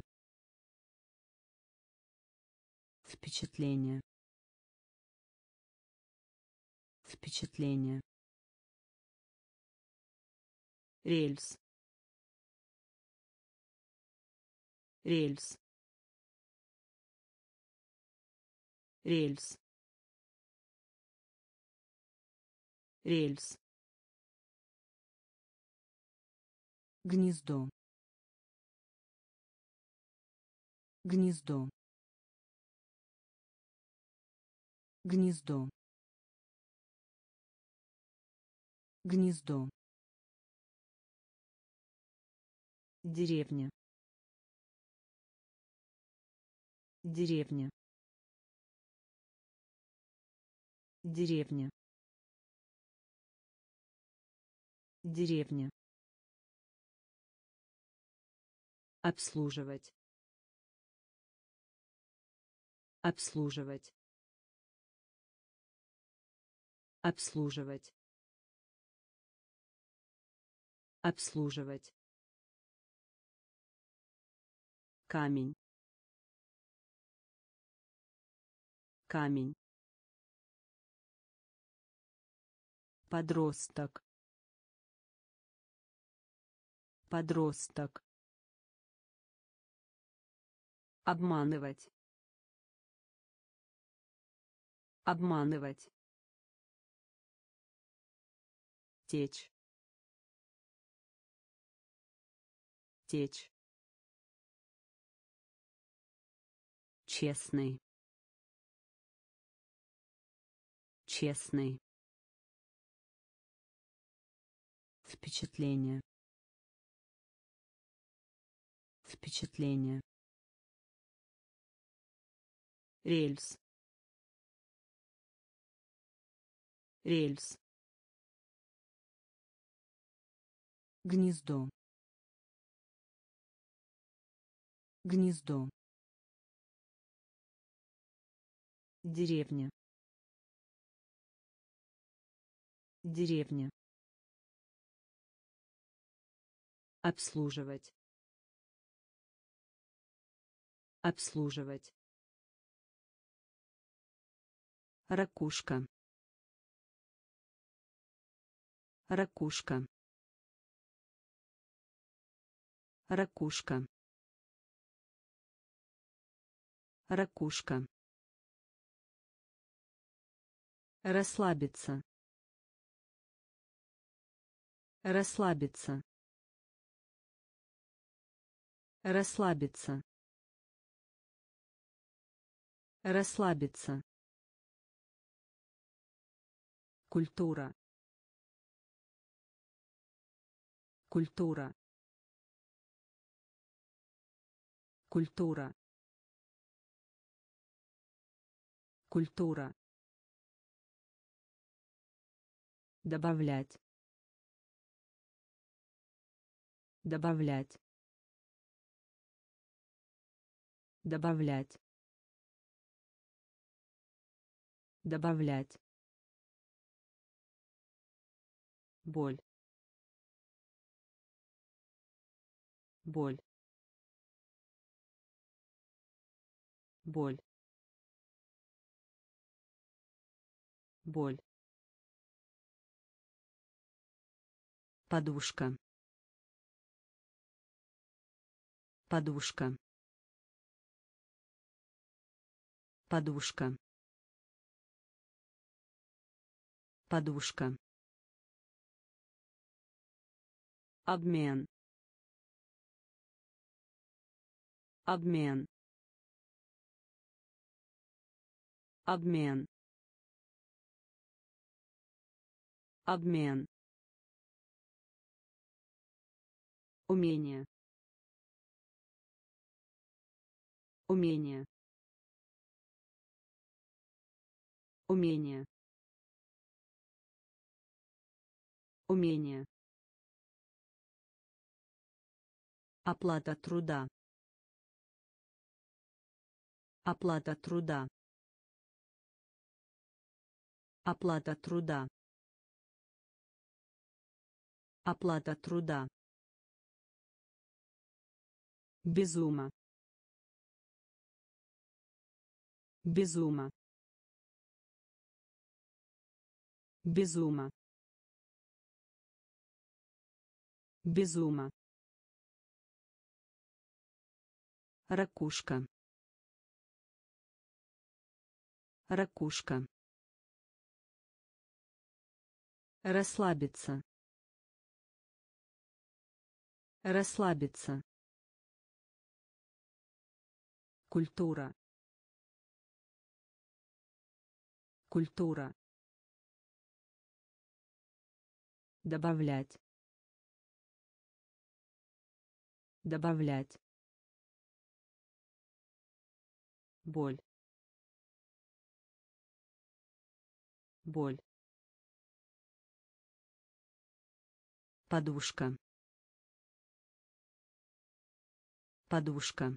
Впечатление. Впечатление. Рельс. Рельс. Рельс. Рельс. Гнездо. Гнездо. гнездо гнездо деревня деревня деревня деревня. Обслуживать. Обслуживать. Обслуживать. Обслуживать. Камень. Камень. Подросток подросток. Обманывать. Обманывать. Течь. Течь. Честный. Честный. Впечатление впечатление. Рельс. Рельс. Гнездо. Гнездо. Деревня. Деревня. Обслуживать обслуживать. Ракушка. Ракушка. Ракушка. Ракушка. Расслабиться. Расслабиться. Расслабиться расслабиться. Культура. Культура. Культура. Культура. Добавлять. Добавлять. Добавлять добавлять. Боль. Боль. Боль. Боль. Подушка. Подушка. Подушка подушка. Обмен. Обмен. Обмен. Обмен. Умение. Умение. Умение умение оплата труда. Оплата труда. Оплата труда. Оплата труда. Безума безума безума безума ракушка. Ракушка. Расслабиться. Расслабиться. Культура. Культура. Добавлять. Добавлять. Боль. Боль. Подушка. Подушка.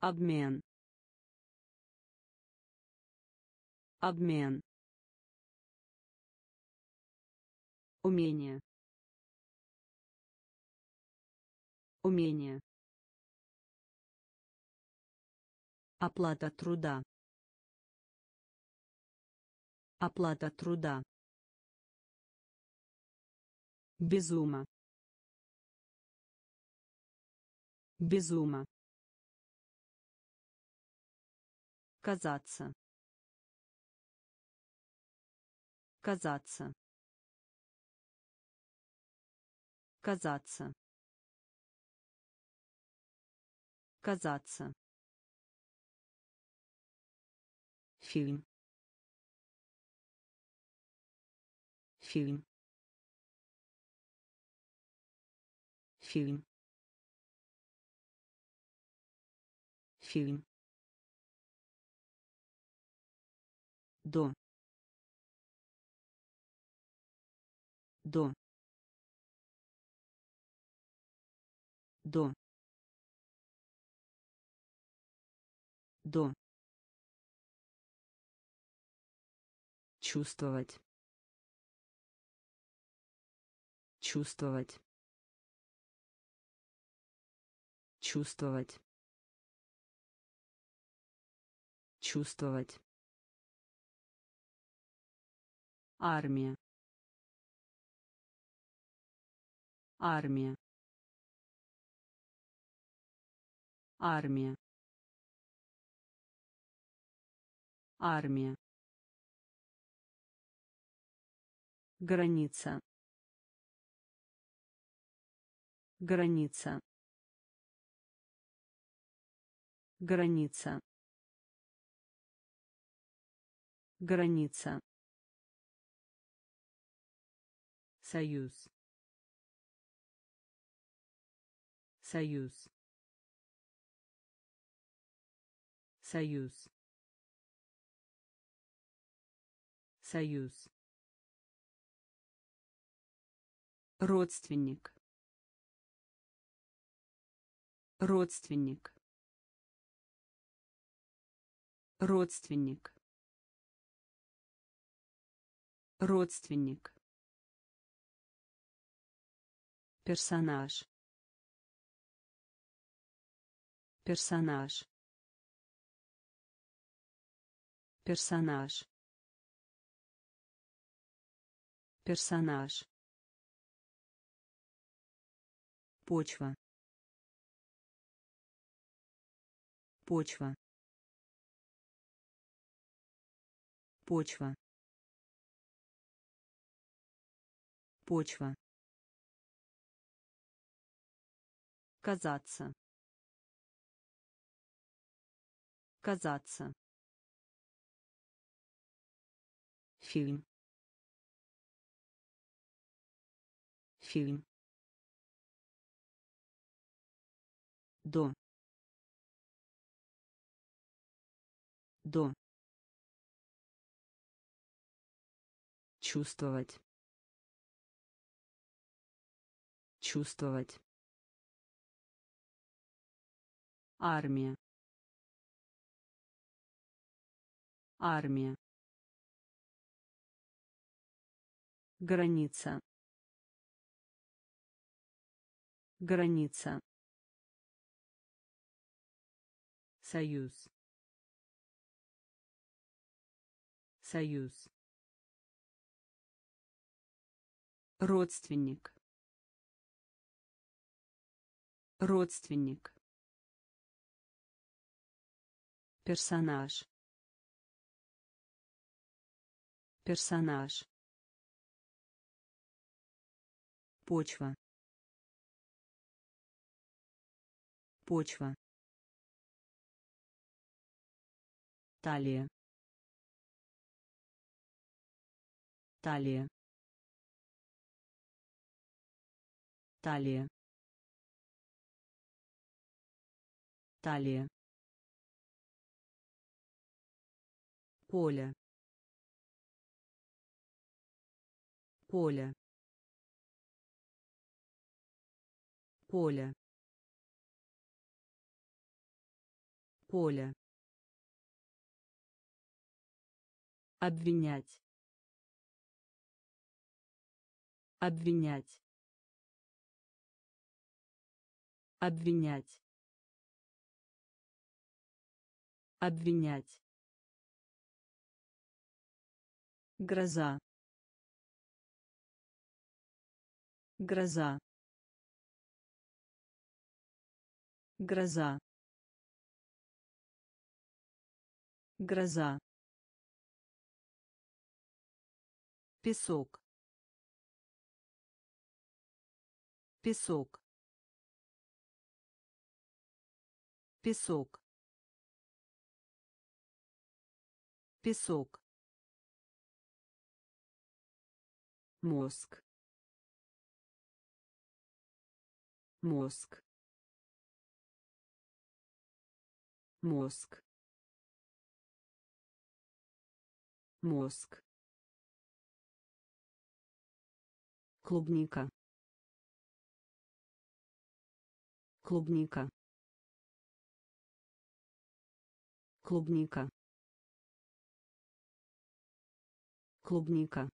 Обмен. Обмен. Умение. Умение. Оплата труда. Оплата труда. Безума. Безума. Казаться. Казаться. Казаться. Казаться. Фильм. Фильм. Фильм. Фильм. До. До. До. До. Чувствовать. Чувствовать. Чувствовать. Чувствовать. Армия. Армия. Армия. Армия. Граница. Граница. Граница. Граница. Союз. Союз. Союз. Союз. Родственник. Родственник. Родственник. Родственник. Персонаж. Персонаж. Персонаж. Персонаж. Почва. Почва. Почва. Почва. Казаться. Казаться. Фильм. Фильм. До. До. Чувствовать. Чувствовать. Армия. Армия. Граница. Граница. Союз. Союз. Родственник. Родственник. Персонаж. Персонаж. Почва. Почва. талия. Талия. Талия. Талия. Поле. Поле. Поле поле. Обвинять. Обвинять. Обвинять. Обвинять. Гроза. Гроза. Гроза гроза. Песок. Песок. Песок. Песок. Мозг. Мозг. Мозг мозг клубника клубника клубника клубника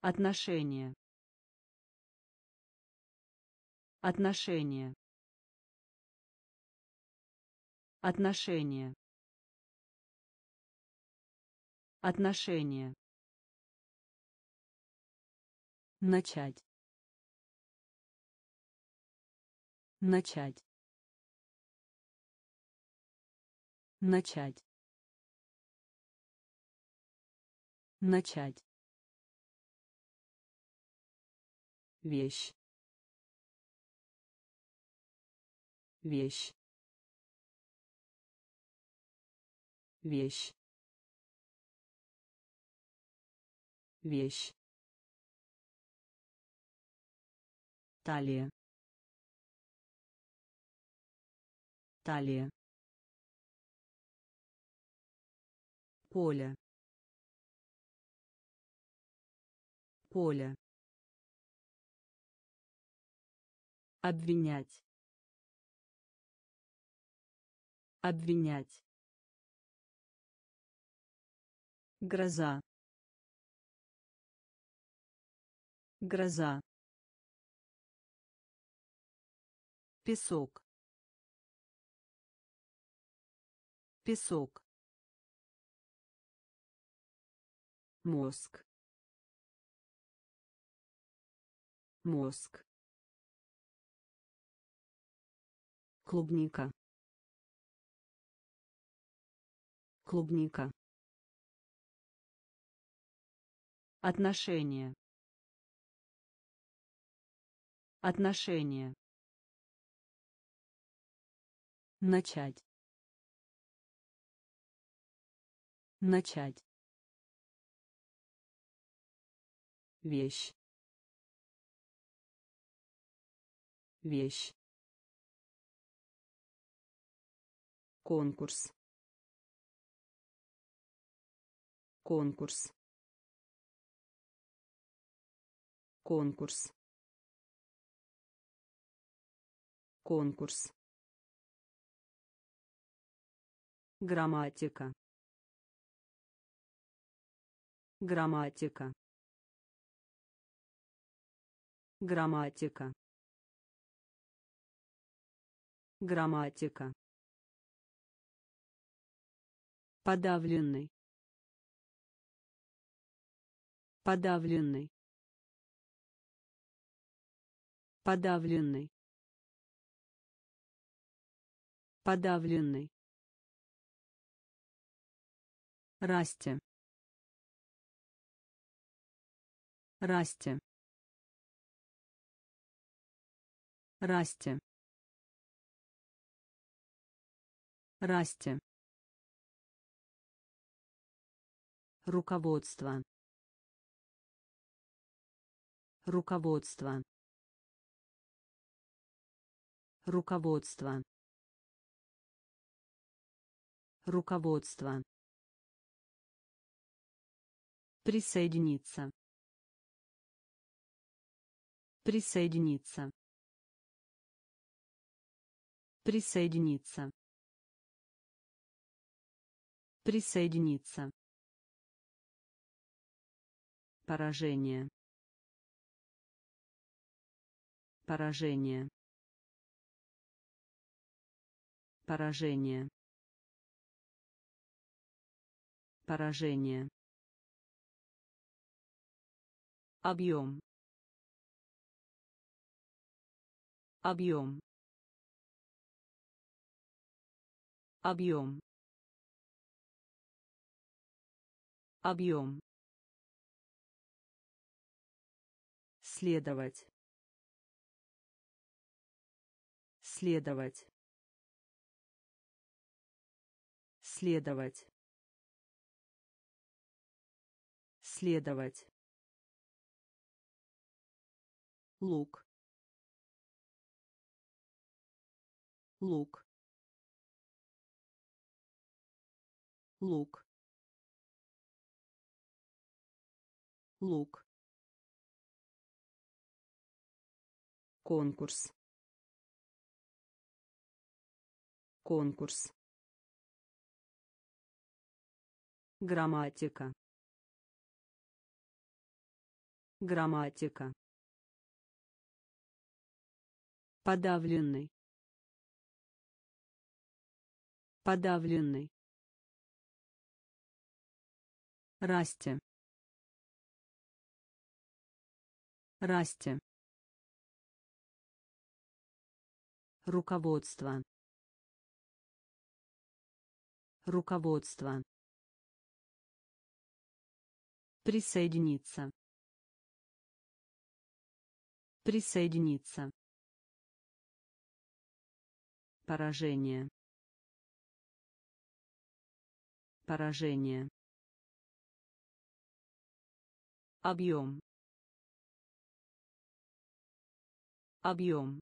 Отношения. Отношения. Отношения. Отношения. Начать. Начать. Начать. Начать. вещь вещь вещь вещь. Талия. Талия. Поле. Поле. Обвинять. Обвинять. Гроза гроза. Песок. Песок. Мозг. Мозг. Клубника. Клубника. Отношения отношения. Начать. Начать. Вещь. Вещь. Конкурс. Конкурс. Конкурс конкурс. Грамматика. Грамматика. Грамматика. Грамматика. Подавленный. Подавленный. Подавленный подавленный Расти. Расти. Расти. Расти. Руководство. Руководство. Руководство. Руководство. Присоединиться. Присоединиться. Присоединиться. Присоединиться. Поражение. Поражение. Поражение. Поражение. Объем. Объем. Объем. Объем. Следовать. Следовать. Следовать. Следовать. Лук. Лук. Лук. Лук. конкурс конкурс грамматика грамматика подавленный подавленный расти расти Руководство. Руководство. Присоединиться. Присоединиться. Поражение. Поражение. Объем. Объем.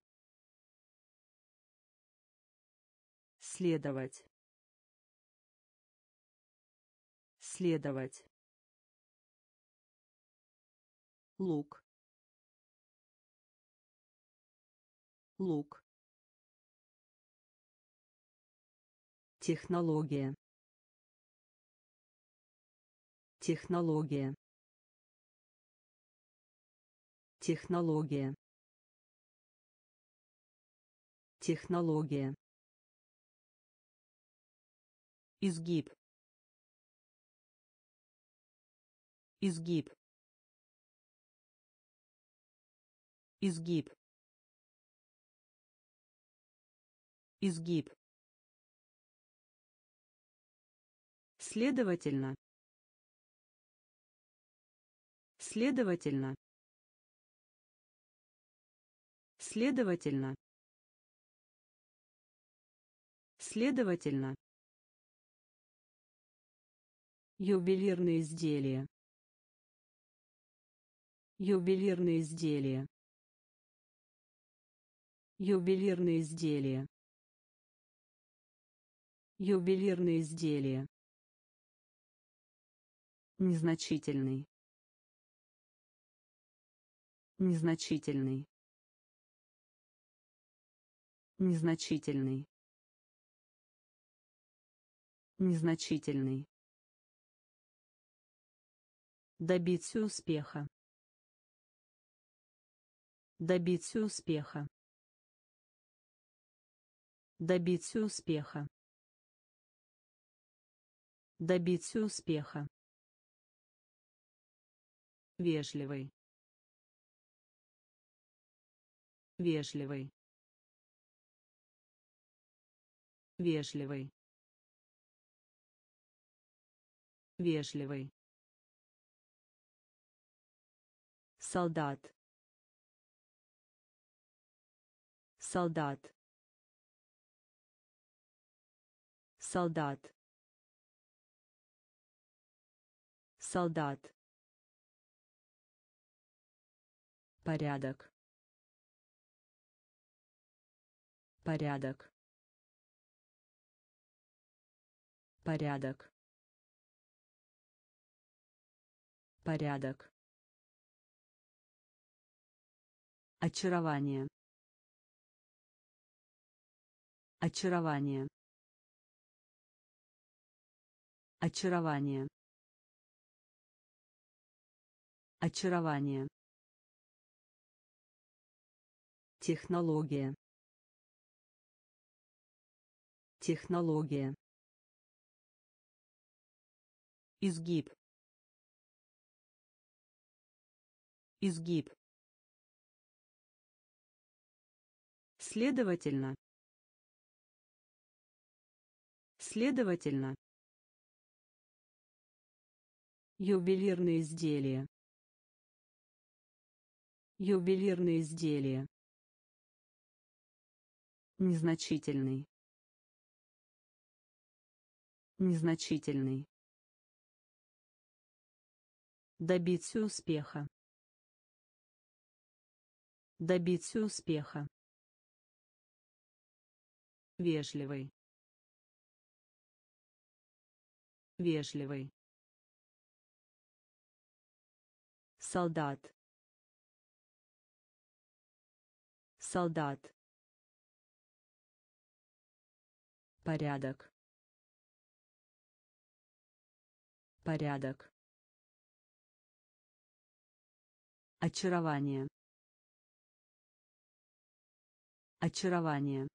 Следовать. Следовать. Лук. Лук. Технология. Технология. Технология. Технология. изгиб изгиб изгиб изгиб следовательно следовательно следовательно следовательно Ювелирные изделия. Ювелирные изделия. Ювелирные изделия. Ювелирные изделия. Незначительный. Незначительный. Незначительный. Незначительный. Добиться успеха. Добиться успеха. Добиться успеха. Добиться успеха. Вежливый. Вежливый. Вежливый. Вежливый. солдат солдат солдат солдат. Порядок. Порядок. Порядок. Порядок. Очарование. Очарование. Очарование очарование. Технология. Технология. Изгиб. Изгиб. Следовательно. Следовательно. Ювелирные изделия ювелирные изделия. Незначительный. Незначительный. Добиться успеха. Добиться успеха. Вежливый. Вежливый. Солдат солдат порядок порядок очарование очарование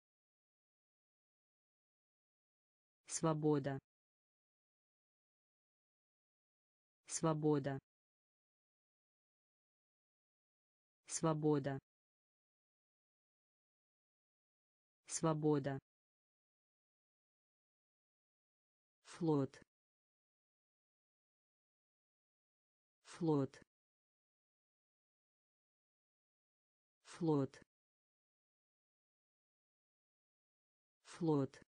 Свобода. Свобода. Свобода. Свобода. Флот. Флот. Флот. Флот.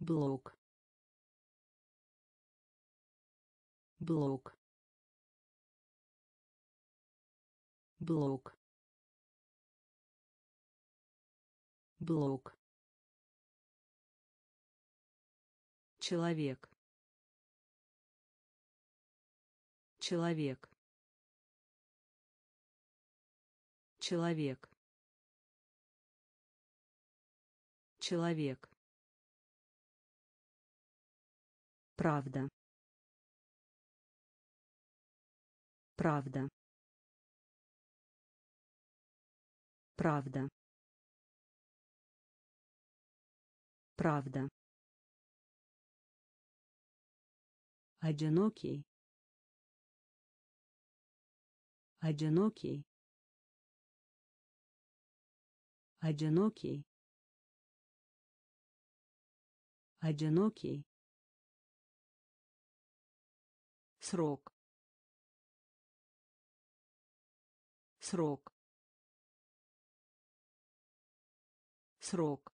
блок блок блок блок человек человек человек человек Правда. Правда. Правда. Правда. Одинокий. Одинокий. Одинокий. Одинокий. срок срок срок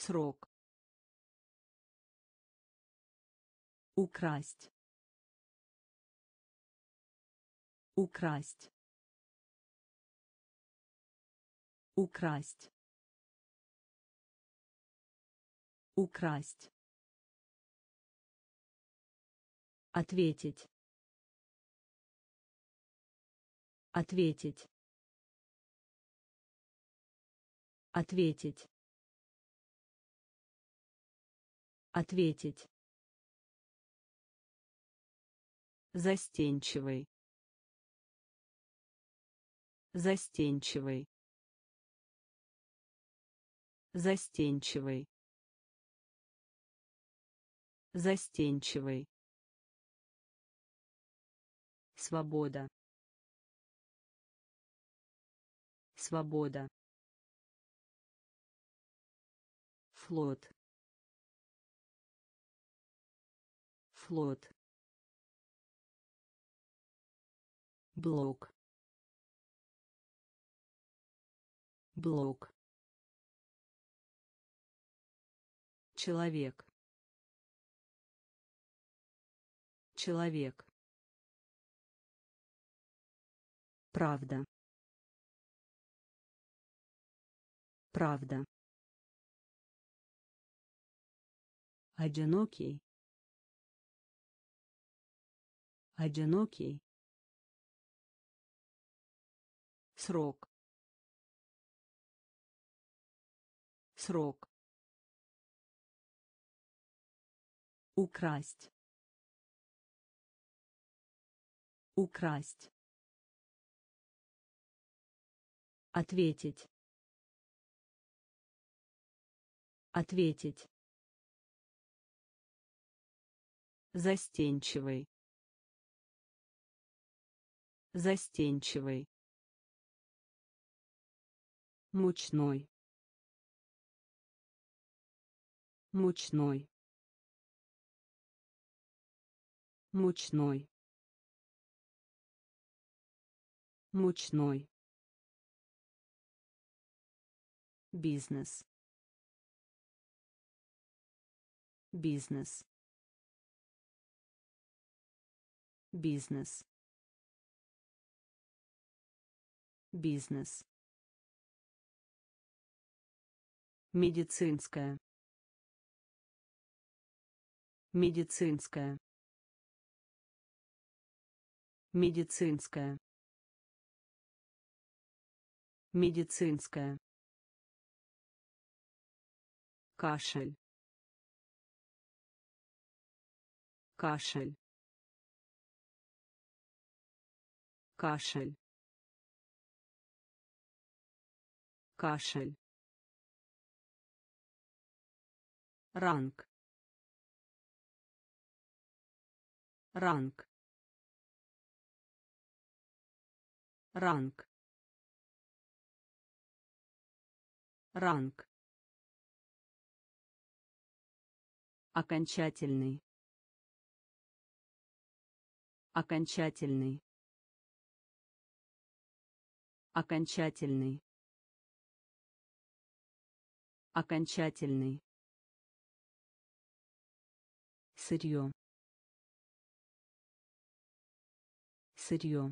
срок украсть украсть украсть украсть Ответить. Ответить. Ответить. Ответить. Застенчивый. Застенчивый. Застенчивый. Застенчивый. Свобода. Свобода. Флот. Флот. Блок. блок. Человек. Человек. Правда. Правда. Одинокий одинокий. Срок. Срок. Украсть. Украсть. Ответить. Ответить. Застенчивый застенчивый мучной мучной мучной мучной. Бизнес. Бизнес. Бизнес бизнес. Медицинская. Медицинская. Медицинская. Медицинская. Кашель. Кашель. Кашель кашель. Ранг. Ранг. Ранг. Ранг. Окончательный. Окончательный. Окончательный окончательный. Сырье. Сырье.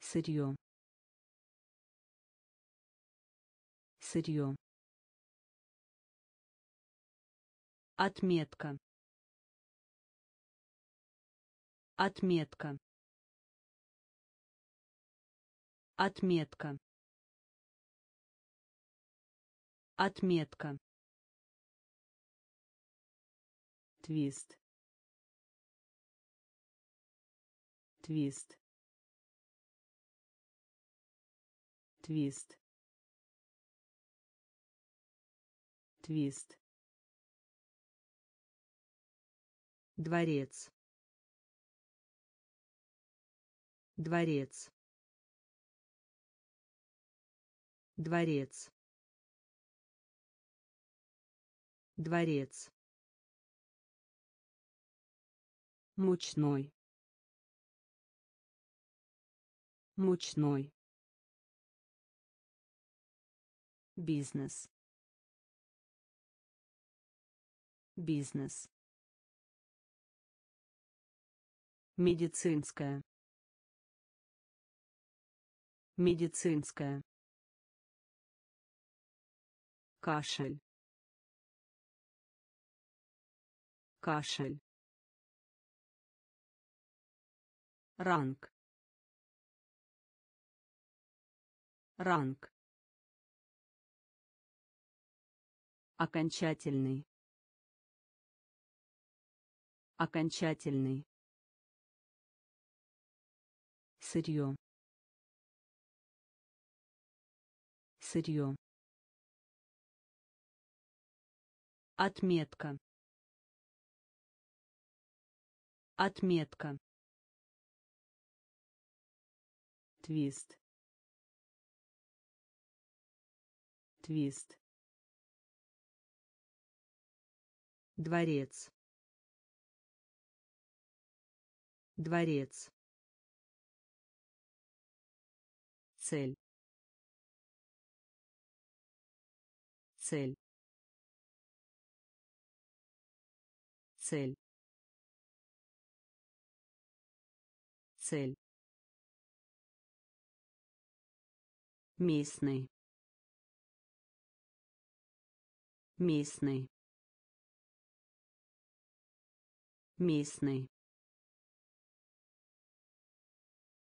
Сырье. Сырье. Отметка. Отметка. Отметка отметка. Твист. Твист. Твист. Твист. Дворец. Дворец. Дворец дворец. Мучной. Мучной. Бизнес. Бизнес. Медицинская. Медицинская. Кашель кашель. Ранг. Ранг. Окончательный. Окончательный. Сырье. Сырье. Отметка отметка. Твист. Твист. Дворец. Дворец. Цель. Цель. Цель цель. Местный. Местный. Местный.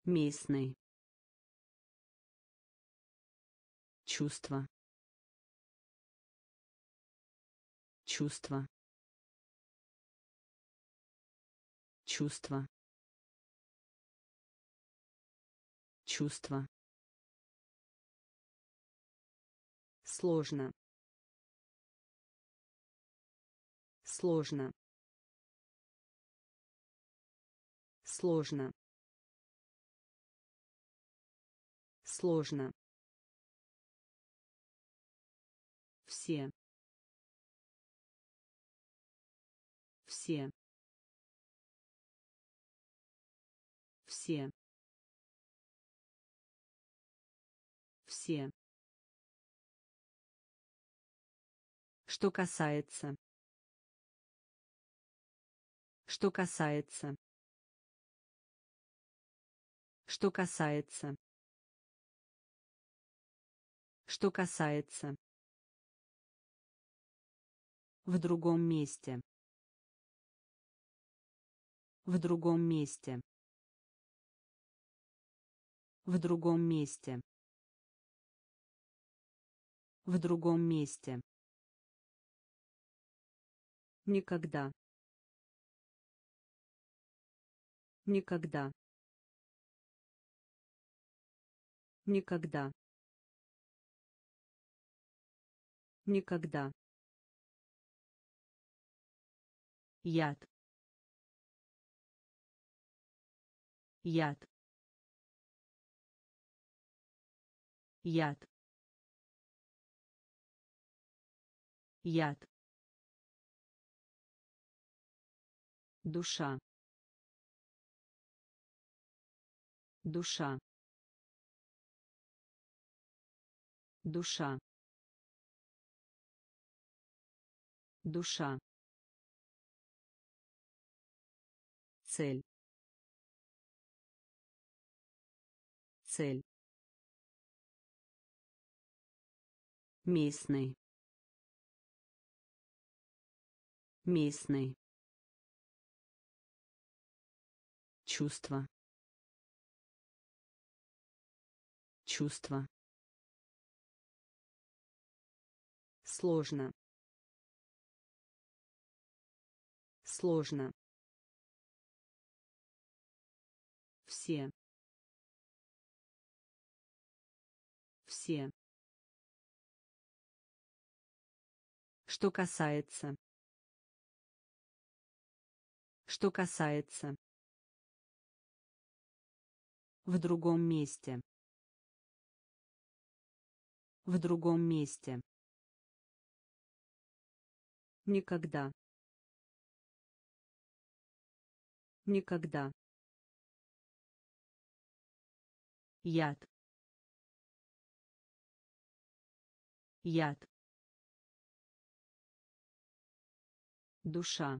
Местный. Чувство. Чувство. Чувство чувство сложно. Сложно. Сложно. Сложно. Все. Все. Все все. Что касается. Что касается. Что касается. Что касается. В другом месте. В другом месте. В другом месте в другом месте. Никогда. Никогда. Никогда. Никогда. Яд. Яд. Яд яд. Душа. Душа. Душа. Душа. Цель. Цель. Местный местный. Чувство. Чувство. Сложно. Сложно. Все. Все. Что касается что касается. В другом месте. В другом месте. Никогда. Никогда. Яд. Яд. Душа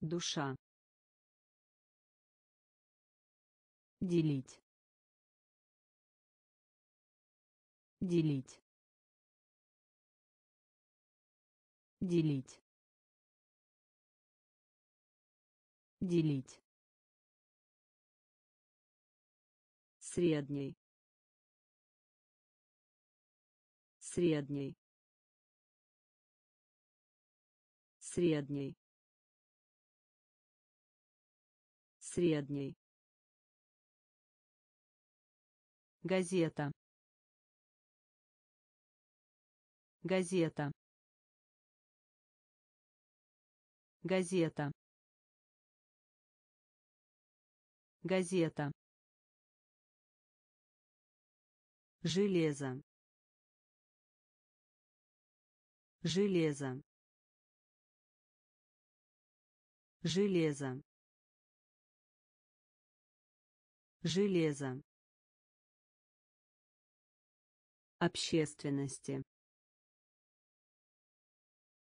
душа. Делить. Делить. Делить. Делить. Средний средний средний средний газета. Газета. Газета. Газета. Железо. Железо. Железо железо общественности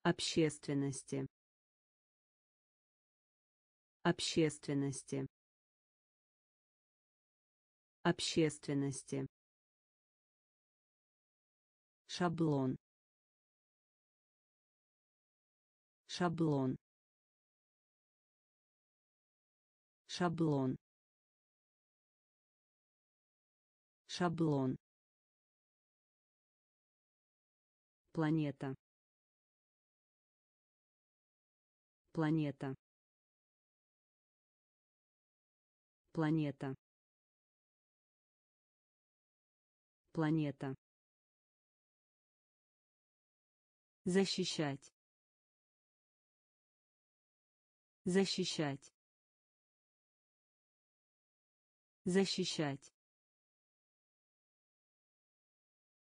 общественности общественности общественности. Шаблон. Шаблон. Шаблон шаблон. Планета. Планета. Планета. Планета. Защищать. Защищать. Защищать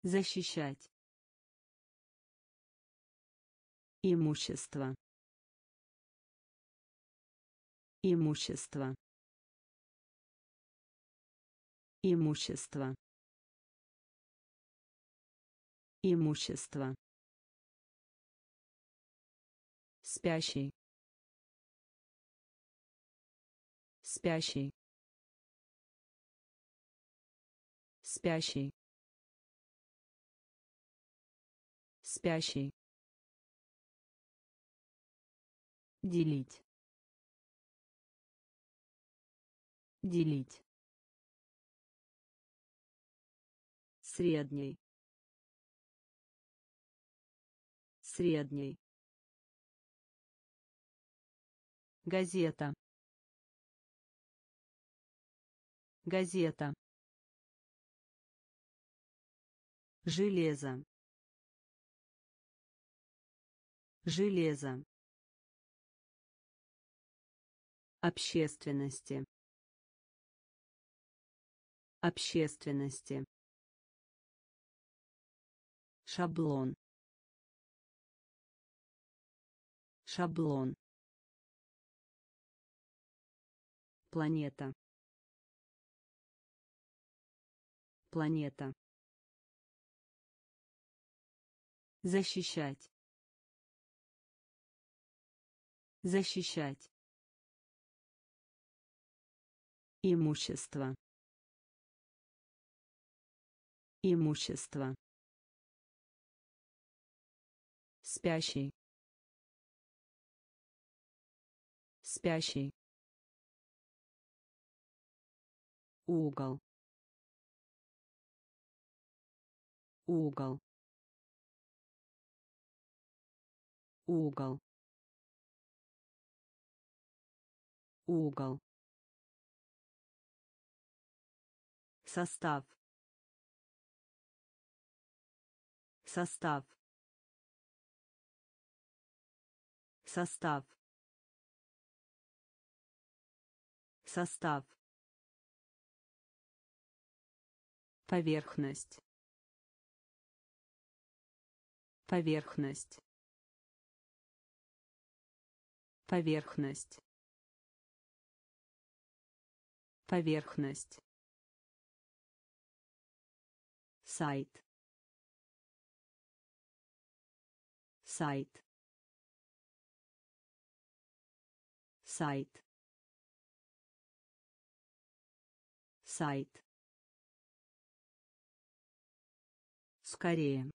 защищать. Имущество. Имущество. Имущество. Имущество. Спящий. Спящий. Спящий спящий. Делить. Делить. Средний. Средний. Газета. Газета. Железо железо общественности общественности шаблон шаблон планета планета защищать защищать. Имущество. Имущество. Спящий. Спящий. Угол. Угол. Угол угол. Состав. Состав. Состав. Состав. Поверхность. Поверхность. Поверхность поверхность. Сайт. Сайт. Сайт. Сайт. Скорее.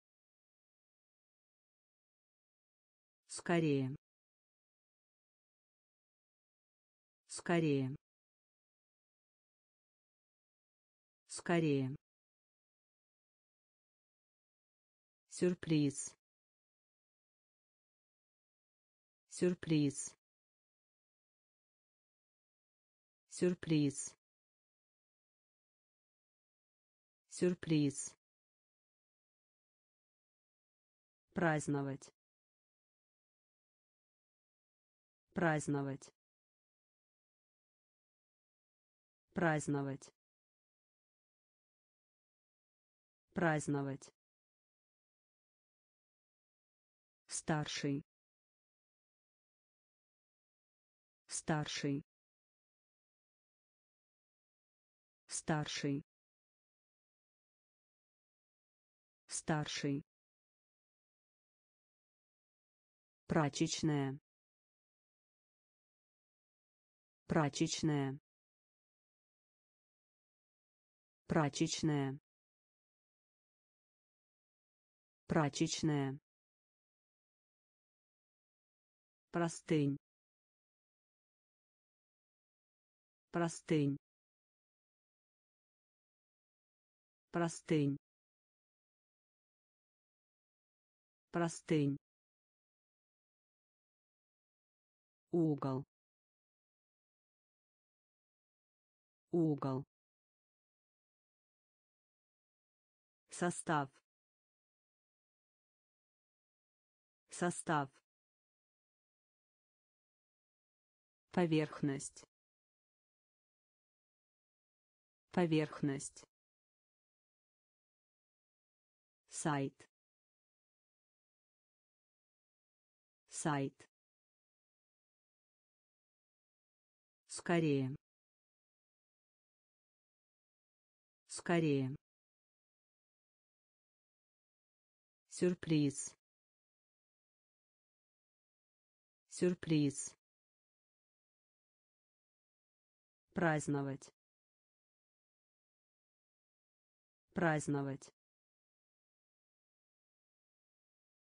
Скорее. Скорее скорее сюрприз. Сюрприз. Сюрприз. Сюрприз. Праздновать. Праздновать. Праздновать праздновать. Старший. Старший. Старший. Старший. Прачечная. Прачечная. Прачечная прачечная. Простынь. Простынь. Простынь. Простынь. Угол. Угол. Состав состав. Поверхность. Поверхность. Сайт. Сайт. Скорее. Скорее. Сюрприз сюрприз. Праздновать. Праздновать.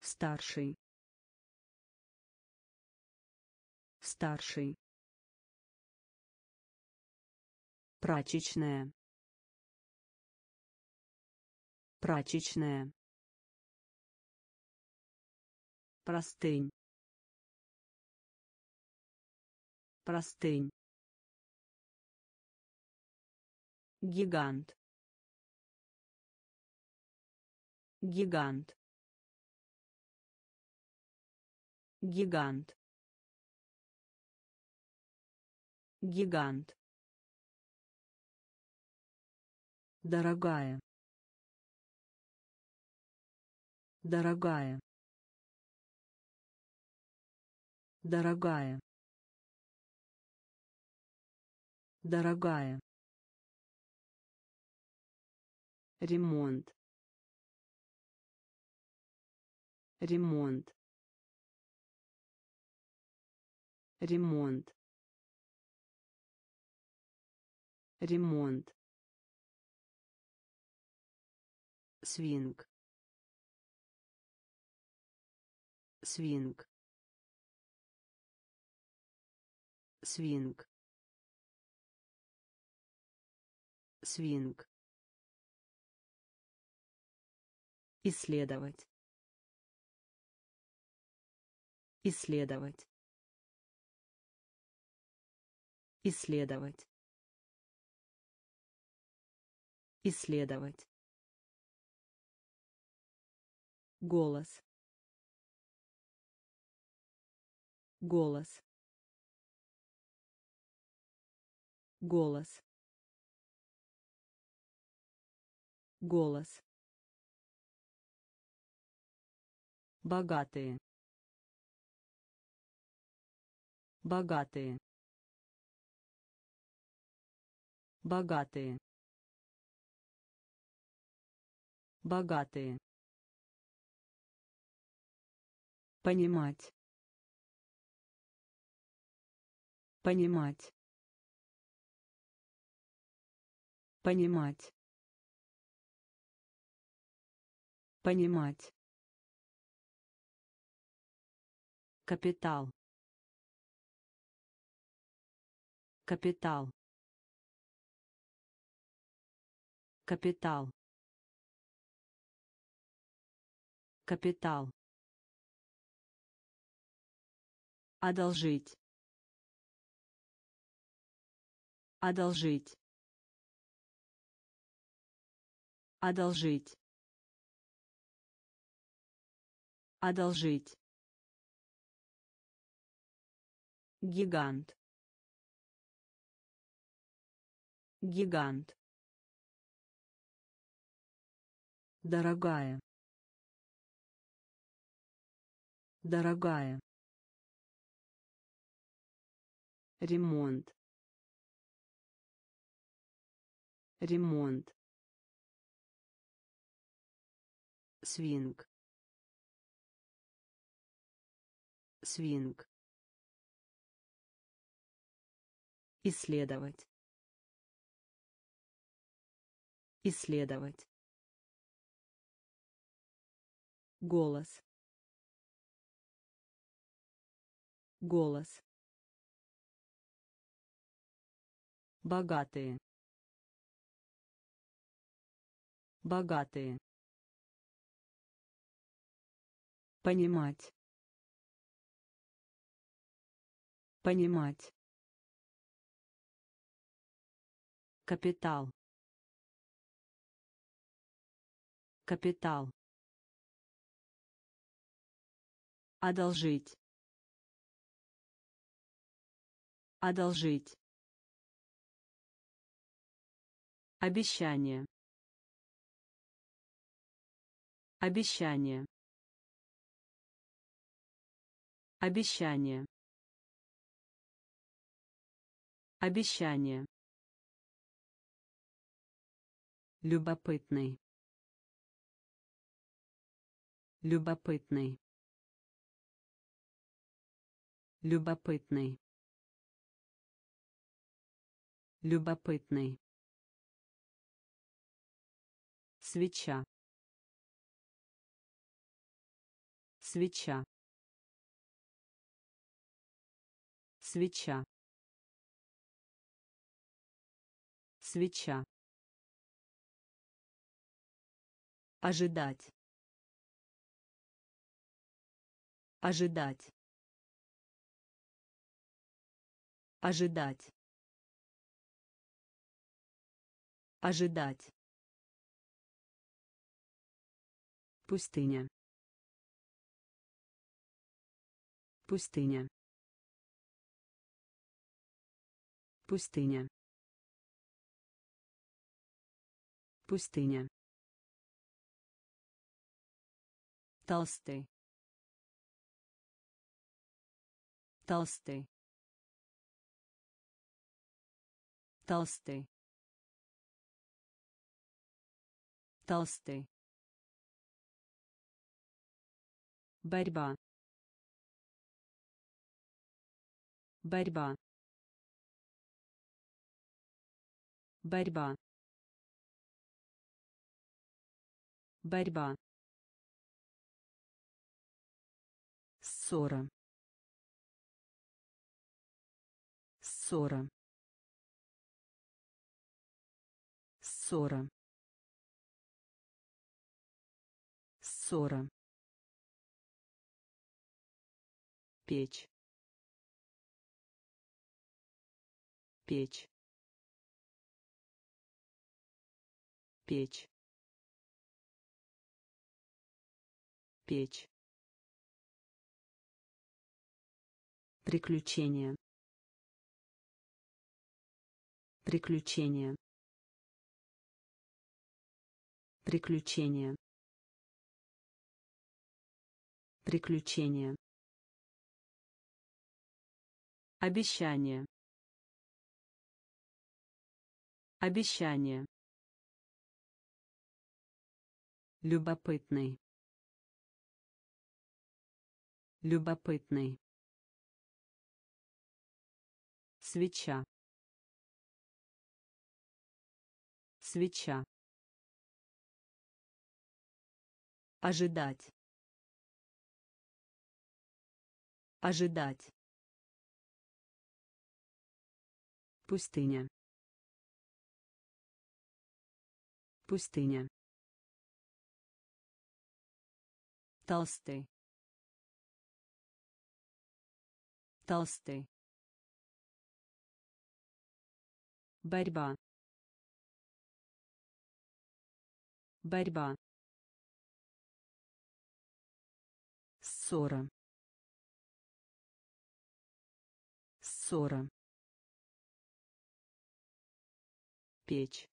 Старший. Старший. Прачечная. Прачечная. Простынь простынь. Гигант. Гигант. Гигант. Гигант. Дорогая. Дорогая. Дорогая дорогая. Ремонт. Ремонт. Ремонт. Ремонт. Свинг. Свинг. Свинг свинг. Исследовать. Исследовать. Исследовать. Исследовать. Голос. Голос. Голос голос. Богатые. Богатые. Богатые. Богатые. Понимать. Понимать. Понимать понимать. Капитал. Капитал. Капитал. Капитал. Одолжить. Одолжить. Одолжить одолжить. Гигант. Гигант. Дорогая. Дорогая. Ремонт. Ремонт. Свинг свинг. Исследовать. Исследовать. Голос. Голос. Богатые. Богатые. Понимать понимать. Капитал. Капитал. Одолжить. Одолжить. Обещание. Обещание. Обещание обещание. Любопытный. Любопытный. Любопытный. Любопытный. Свеча. Свеча. Свеча свеча. Ожидать. Ожидать. Ожидать. Ожидать. Пустыня. Пустыня. Пустыня пустыня. Толстый. Толстый. Толстый. Толстый. Борьба. Борьба. Борьба борьба. Ссора. Ссора. Ссора. Ссора. Печь. Печь. Печь печь. Приключения. Приключения. Приключения. Приключения. Обещание. Обещание. Любопытный любопытный. Свеча. Свеча. Ожидать. Ожидать. Пустыня. Пустыня. Толстый толстый. Борьба. Борьба. Ссора. Ссора. Печь.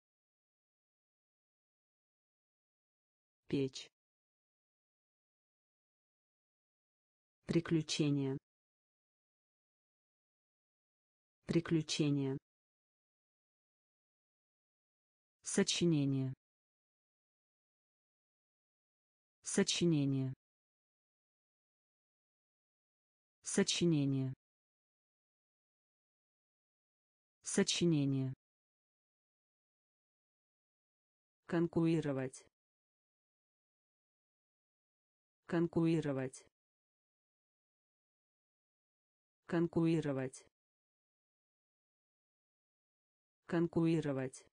Печь. Приключения приключения Сочинение. Сочинение. Сочинение. Сочинение. конкурировать конкурировать конкурировать конкурировать.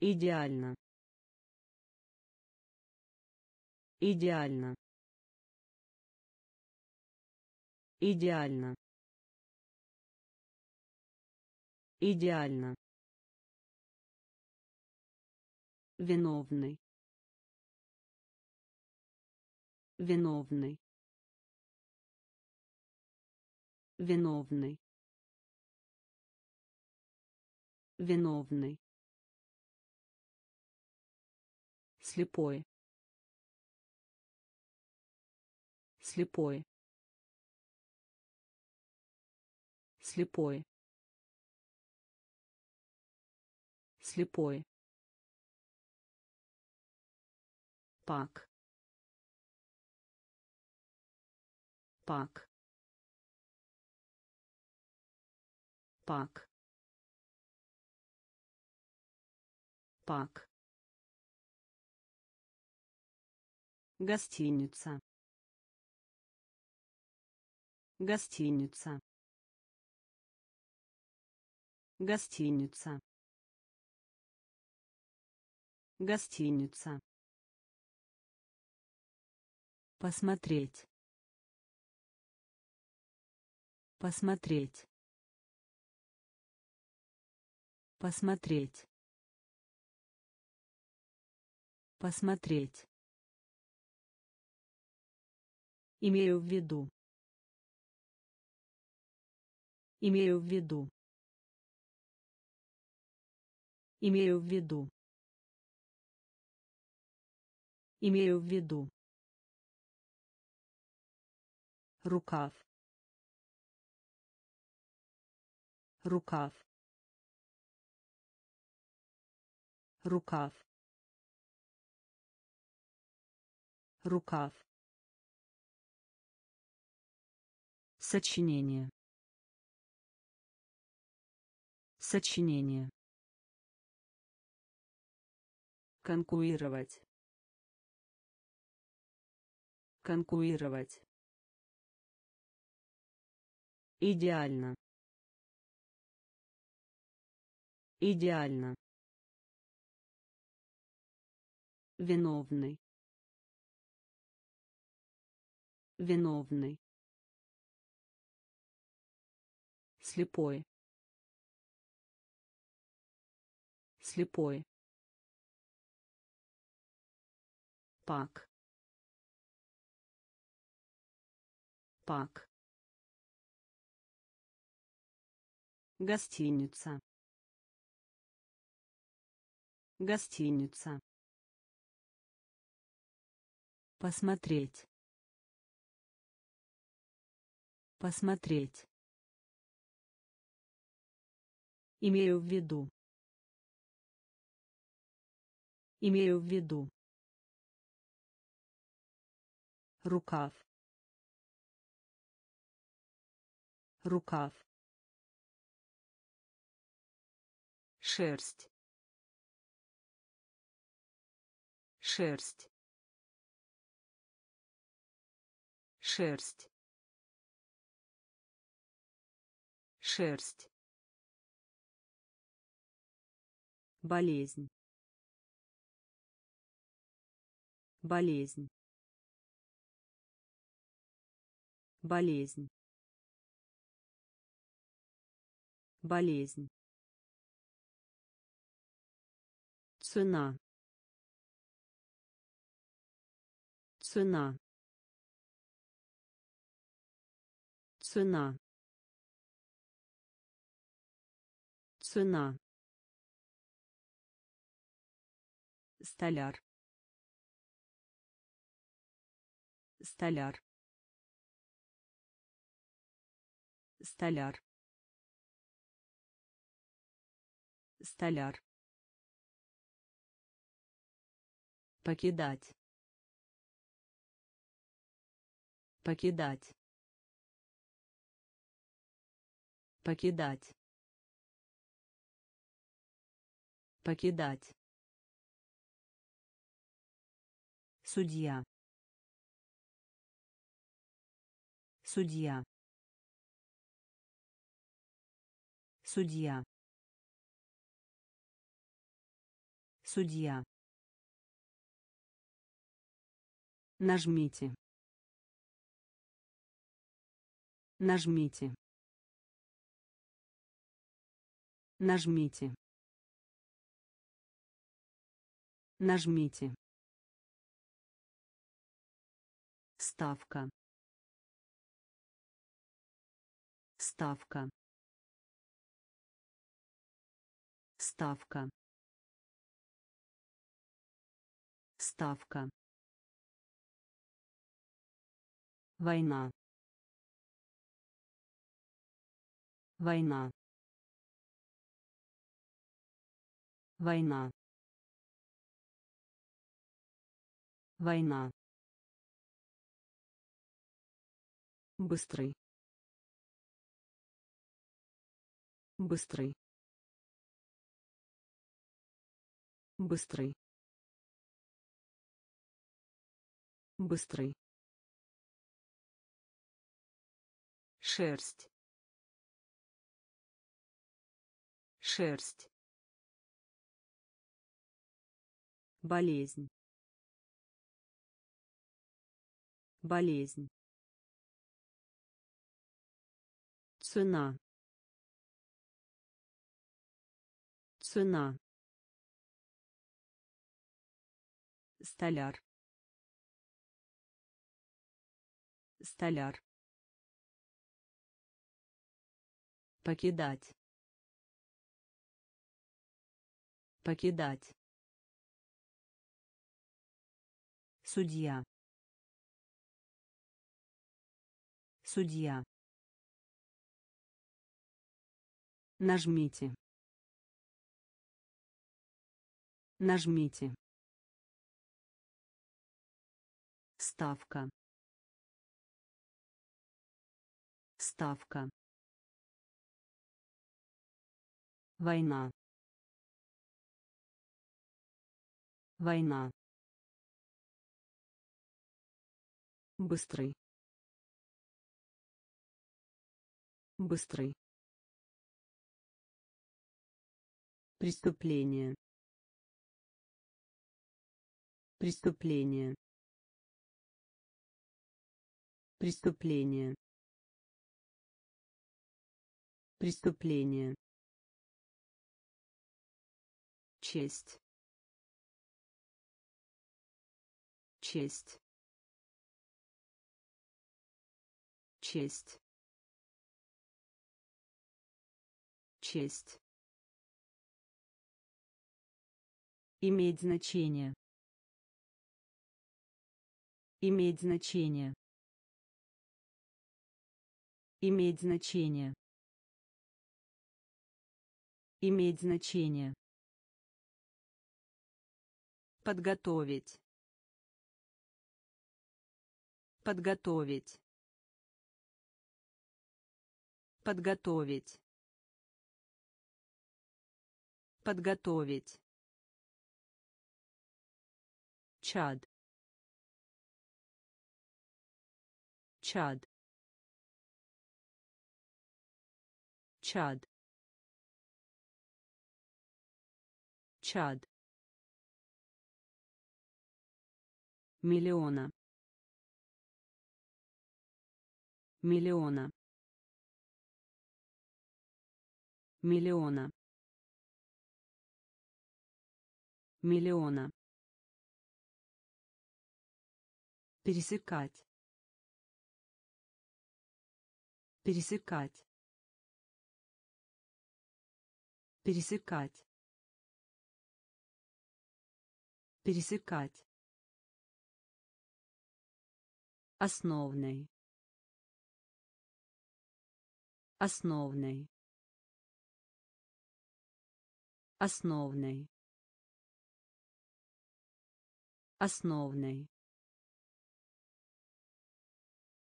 Идеально. Идеально. Идеально. Идеально. Виновный. Виновный. Виновный виновный. Слепой. Слепой. Слепой. Слепой. Пак. Пак. Пак пак гостиница гостиница гостиница гостиница Посмотреть. Посмотреть. Посмотреть. Посмотреть. Имею в виду. Имею в виду. Имею в виду. Имею в виду. рукав рукав рукав рукав. Сочинение. Сочинение. Конкурировать конкурировать идеально. Идеально. Виновный виновный слепой слепой пак пак Гостиница. Гостиница. Посмотреть. Посмотреть. Имею в виду. Имею в виду. Рукав. Рукав. шерсть шерсть шерсть шерсть. Болезнь. Болезнь. Болезнь. Болезнь. Цена. Цена. Цена цена. Столяр. Столяр. Столяр. Столяр. Покидать. Покидать. Покидать покидать судья судья судья судья Нажмите. Нажмите. Нажмите. Нажмите. Ставка. Ставка. Ставка. Ставка. Война. Война. Война. Война. Быстрый. Быстрый. Быстрый. Быстрый. шерсть шерсть болезнь болезнь. Цена. Цена. Столяр. Столяр. Покидать. Покидать. Судья судья нажмите нажмите ставка ставка Война. Война. Быстрый. Быстрый. Преступление. Преступление. Преступление. Преступление. честь честь честь честь иметь значение иметь значение иметь значение иметь значение Подготовить. Подготовить. Подготовить. Подготовить. Чад. Чад. Чад. Чад. миллиона миллиона миллиона миллиона пересекать пересекать пересекать пересекать Основной. Основной. Основной. Основной.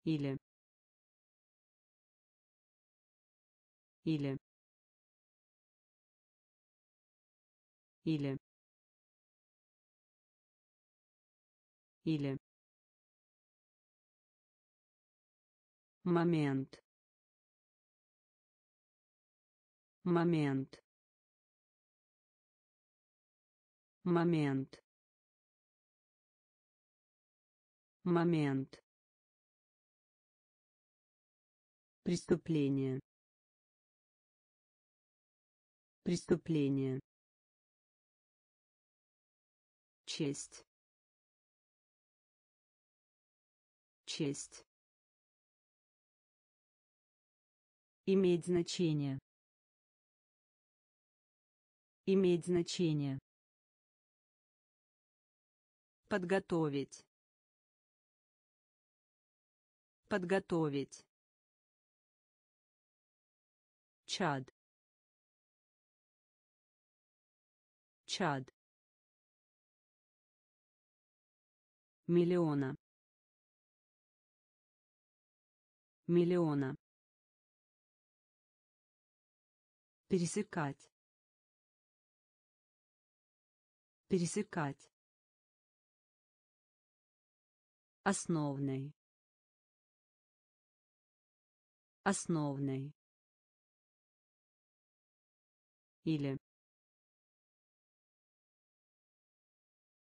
Или. Или. Или. Или. Момент. Момент. Момент. Момент. Преступление. Преступление. Честь. Честь. Иметь значение. Иметь значение. Подготовить. Подготовить. Чад. Чад. Миллиона. Миллиона. Пересекать. Пересекать. Основной. Основной. Или.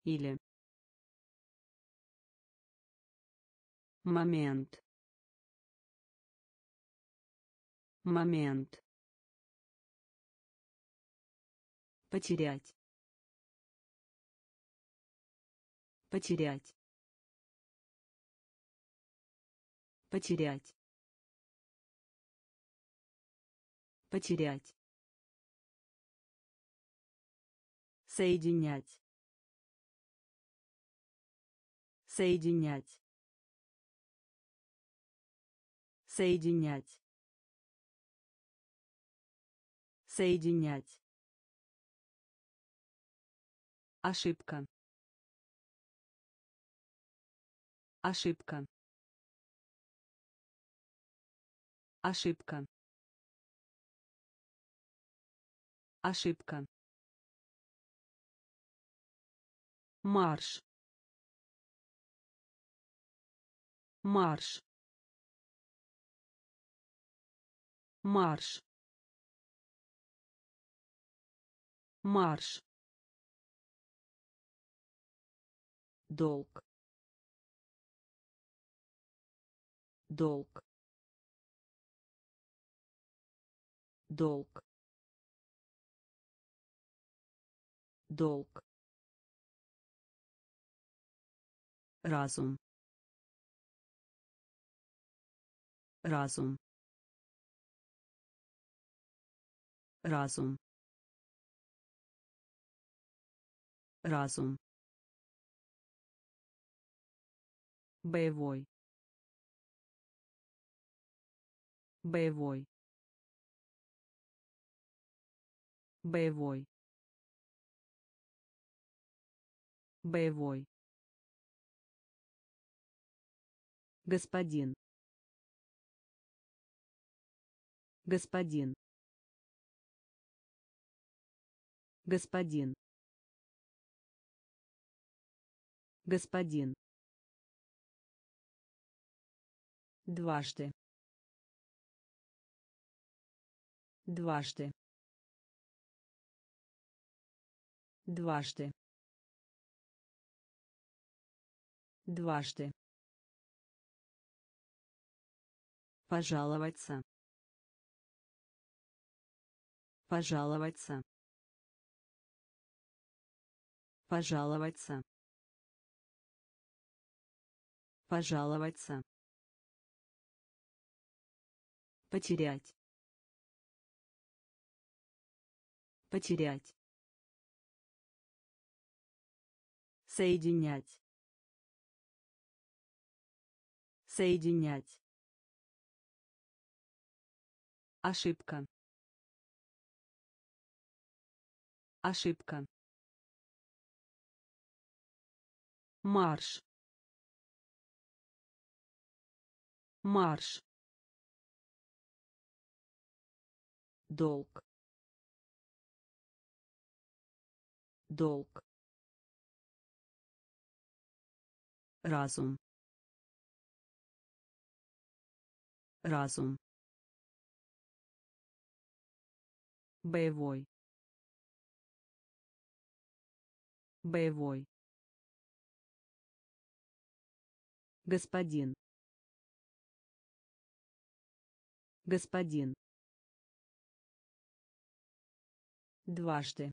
Или. Момент. Момент. Потерять. Потерять. Потерять. Потерять. Соединять. Соединять. Соединять. Соединять. Ошибка. Ошибка. Ошибка. Ошибка. Марш. Марш. Марш. Марш. долг долг долг долг. Разум. Разум. Разум. Разум. Боевой. Боевой. Боевой боевой. Господин. Господин. Господин. Господин. Дважды. Дважды. Дважды дважды пожаловаться пожаловаться пожаловаться пожаловаться Потерять. Потерять. Соединять. Соединять. Ошибка. Ошибка. Марш. Марш. долг долг разум разум. Боевой. Боевой. Господин. Господин. Дважды.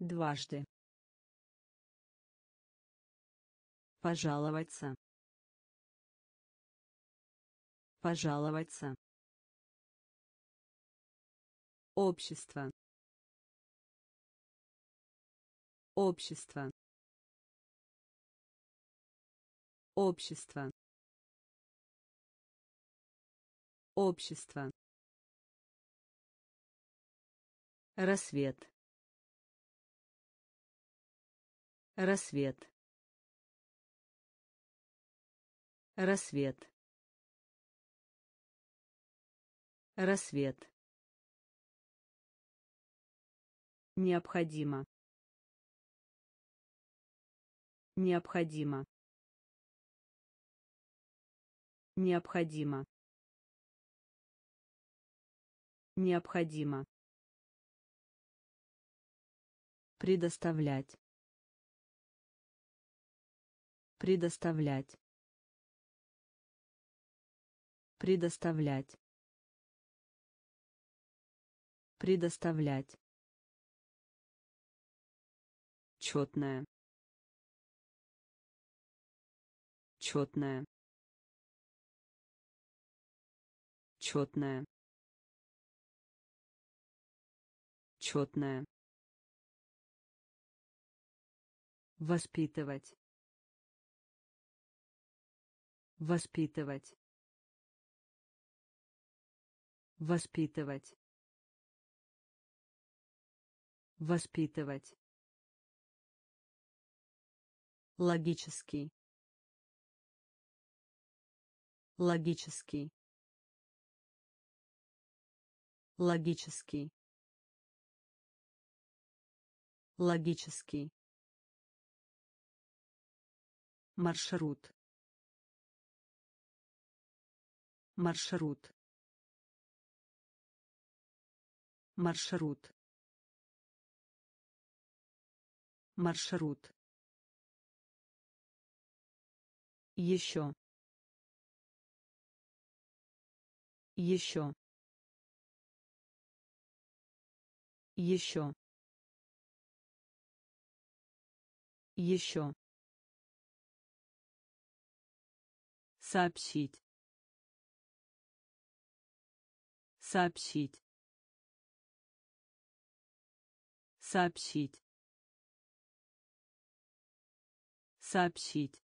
Дважды. Пожаловаться пожаловаться. Общество. Общество. Общество. Общество. Рассвет. Рассвет. Рассвет рассвет. Необходимо. Необходимо. Необходимо. Необходимо. Предоставлять. Предоставлять. Предоставлять предоставлять. Четная четная четная четная воспитывать. Воспитывать. Воспитывать воспитывать. Логический. Логический. Логический. Логический. Маршрут. Маршрут. Маршрут маршрут. Еще. Еще. Еще. Еще. Сообщить. Сообщить. Сообщить сообщить.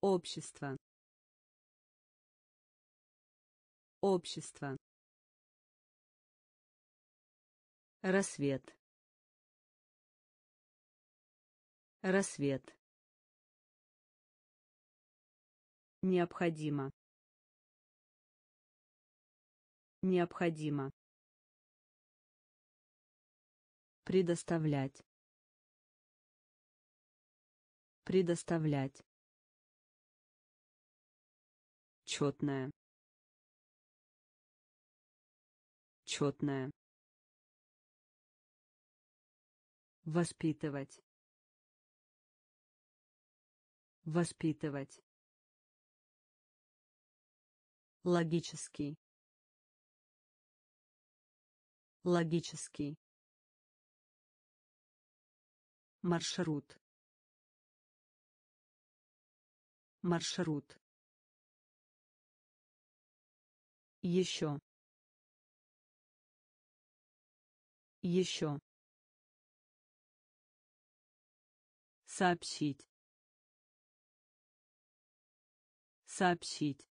Общество. Общество. Рассвет. Рассвет. Необходимо. Необходимо. Предоставлять предоставлять. Четная четная воспитывать. Воспитывать. Логический. Логический. Маршрут маршрут. Еще. Еще. Сообщить. Сообщить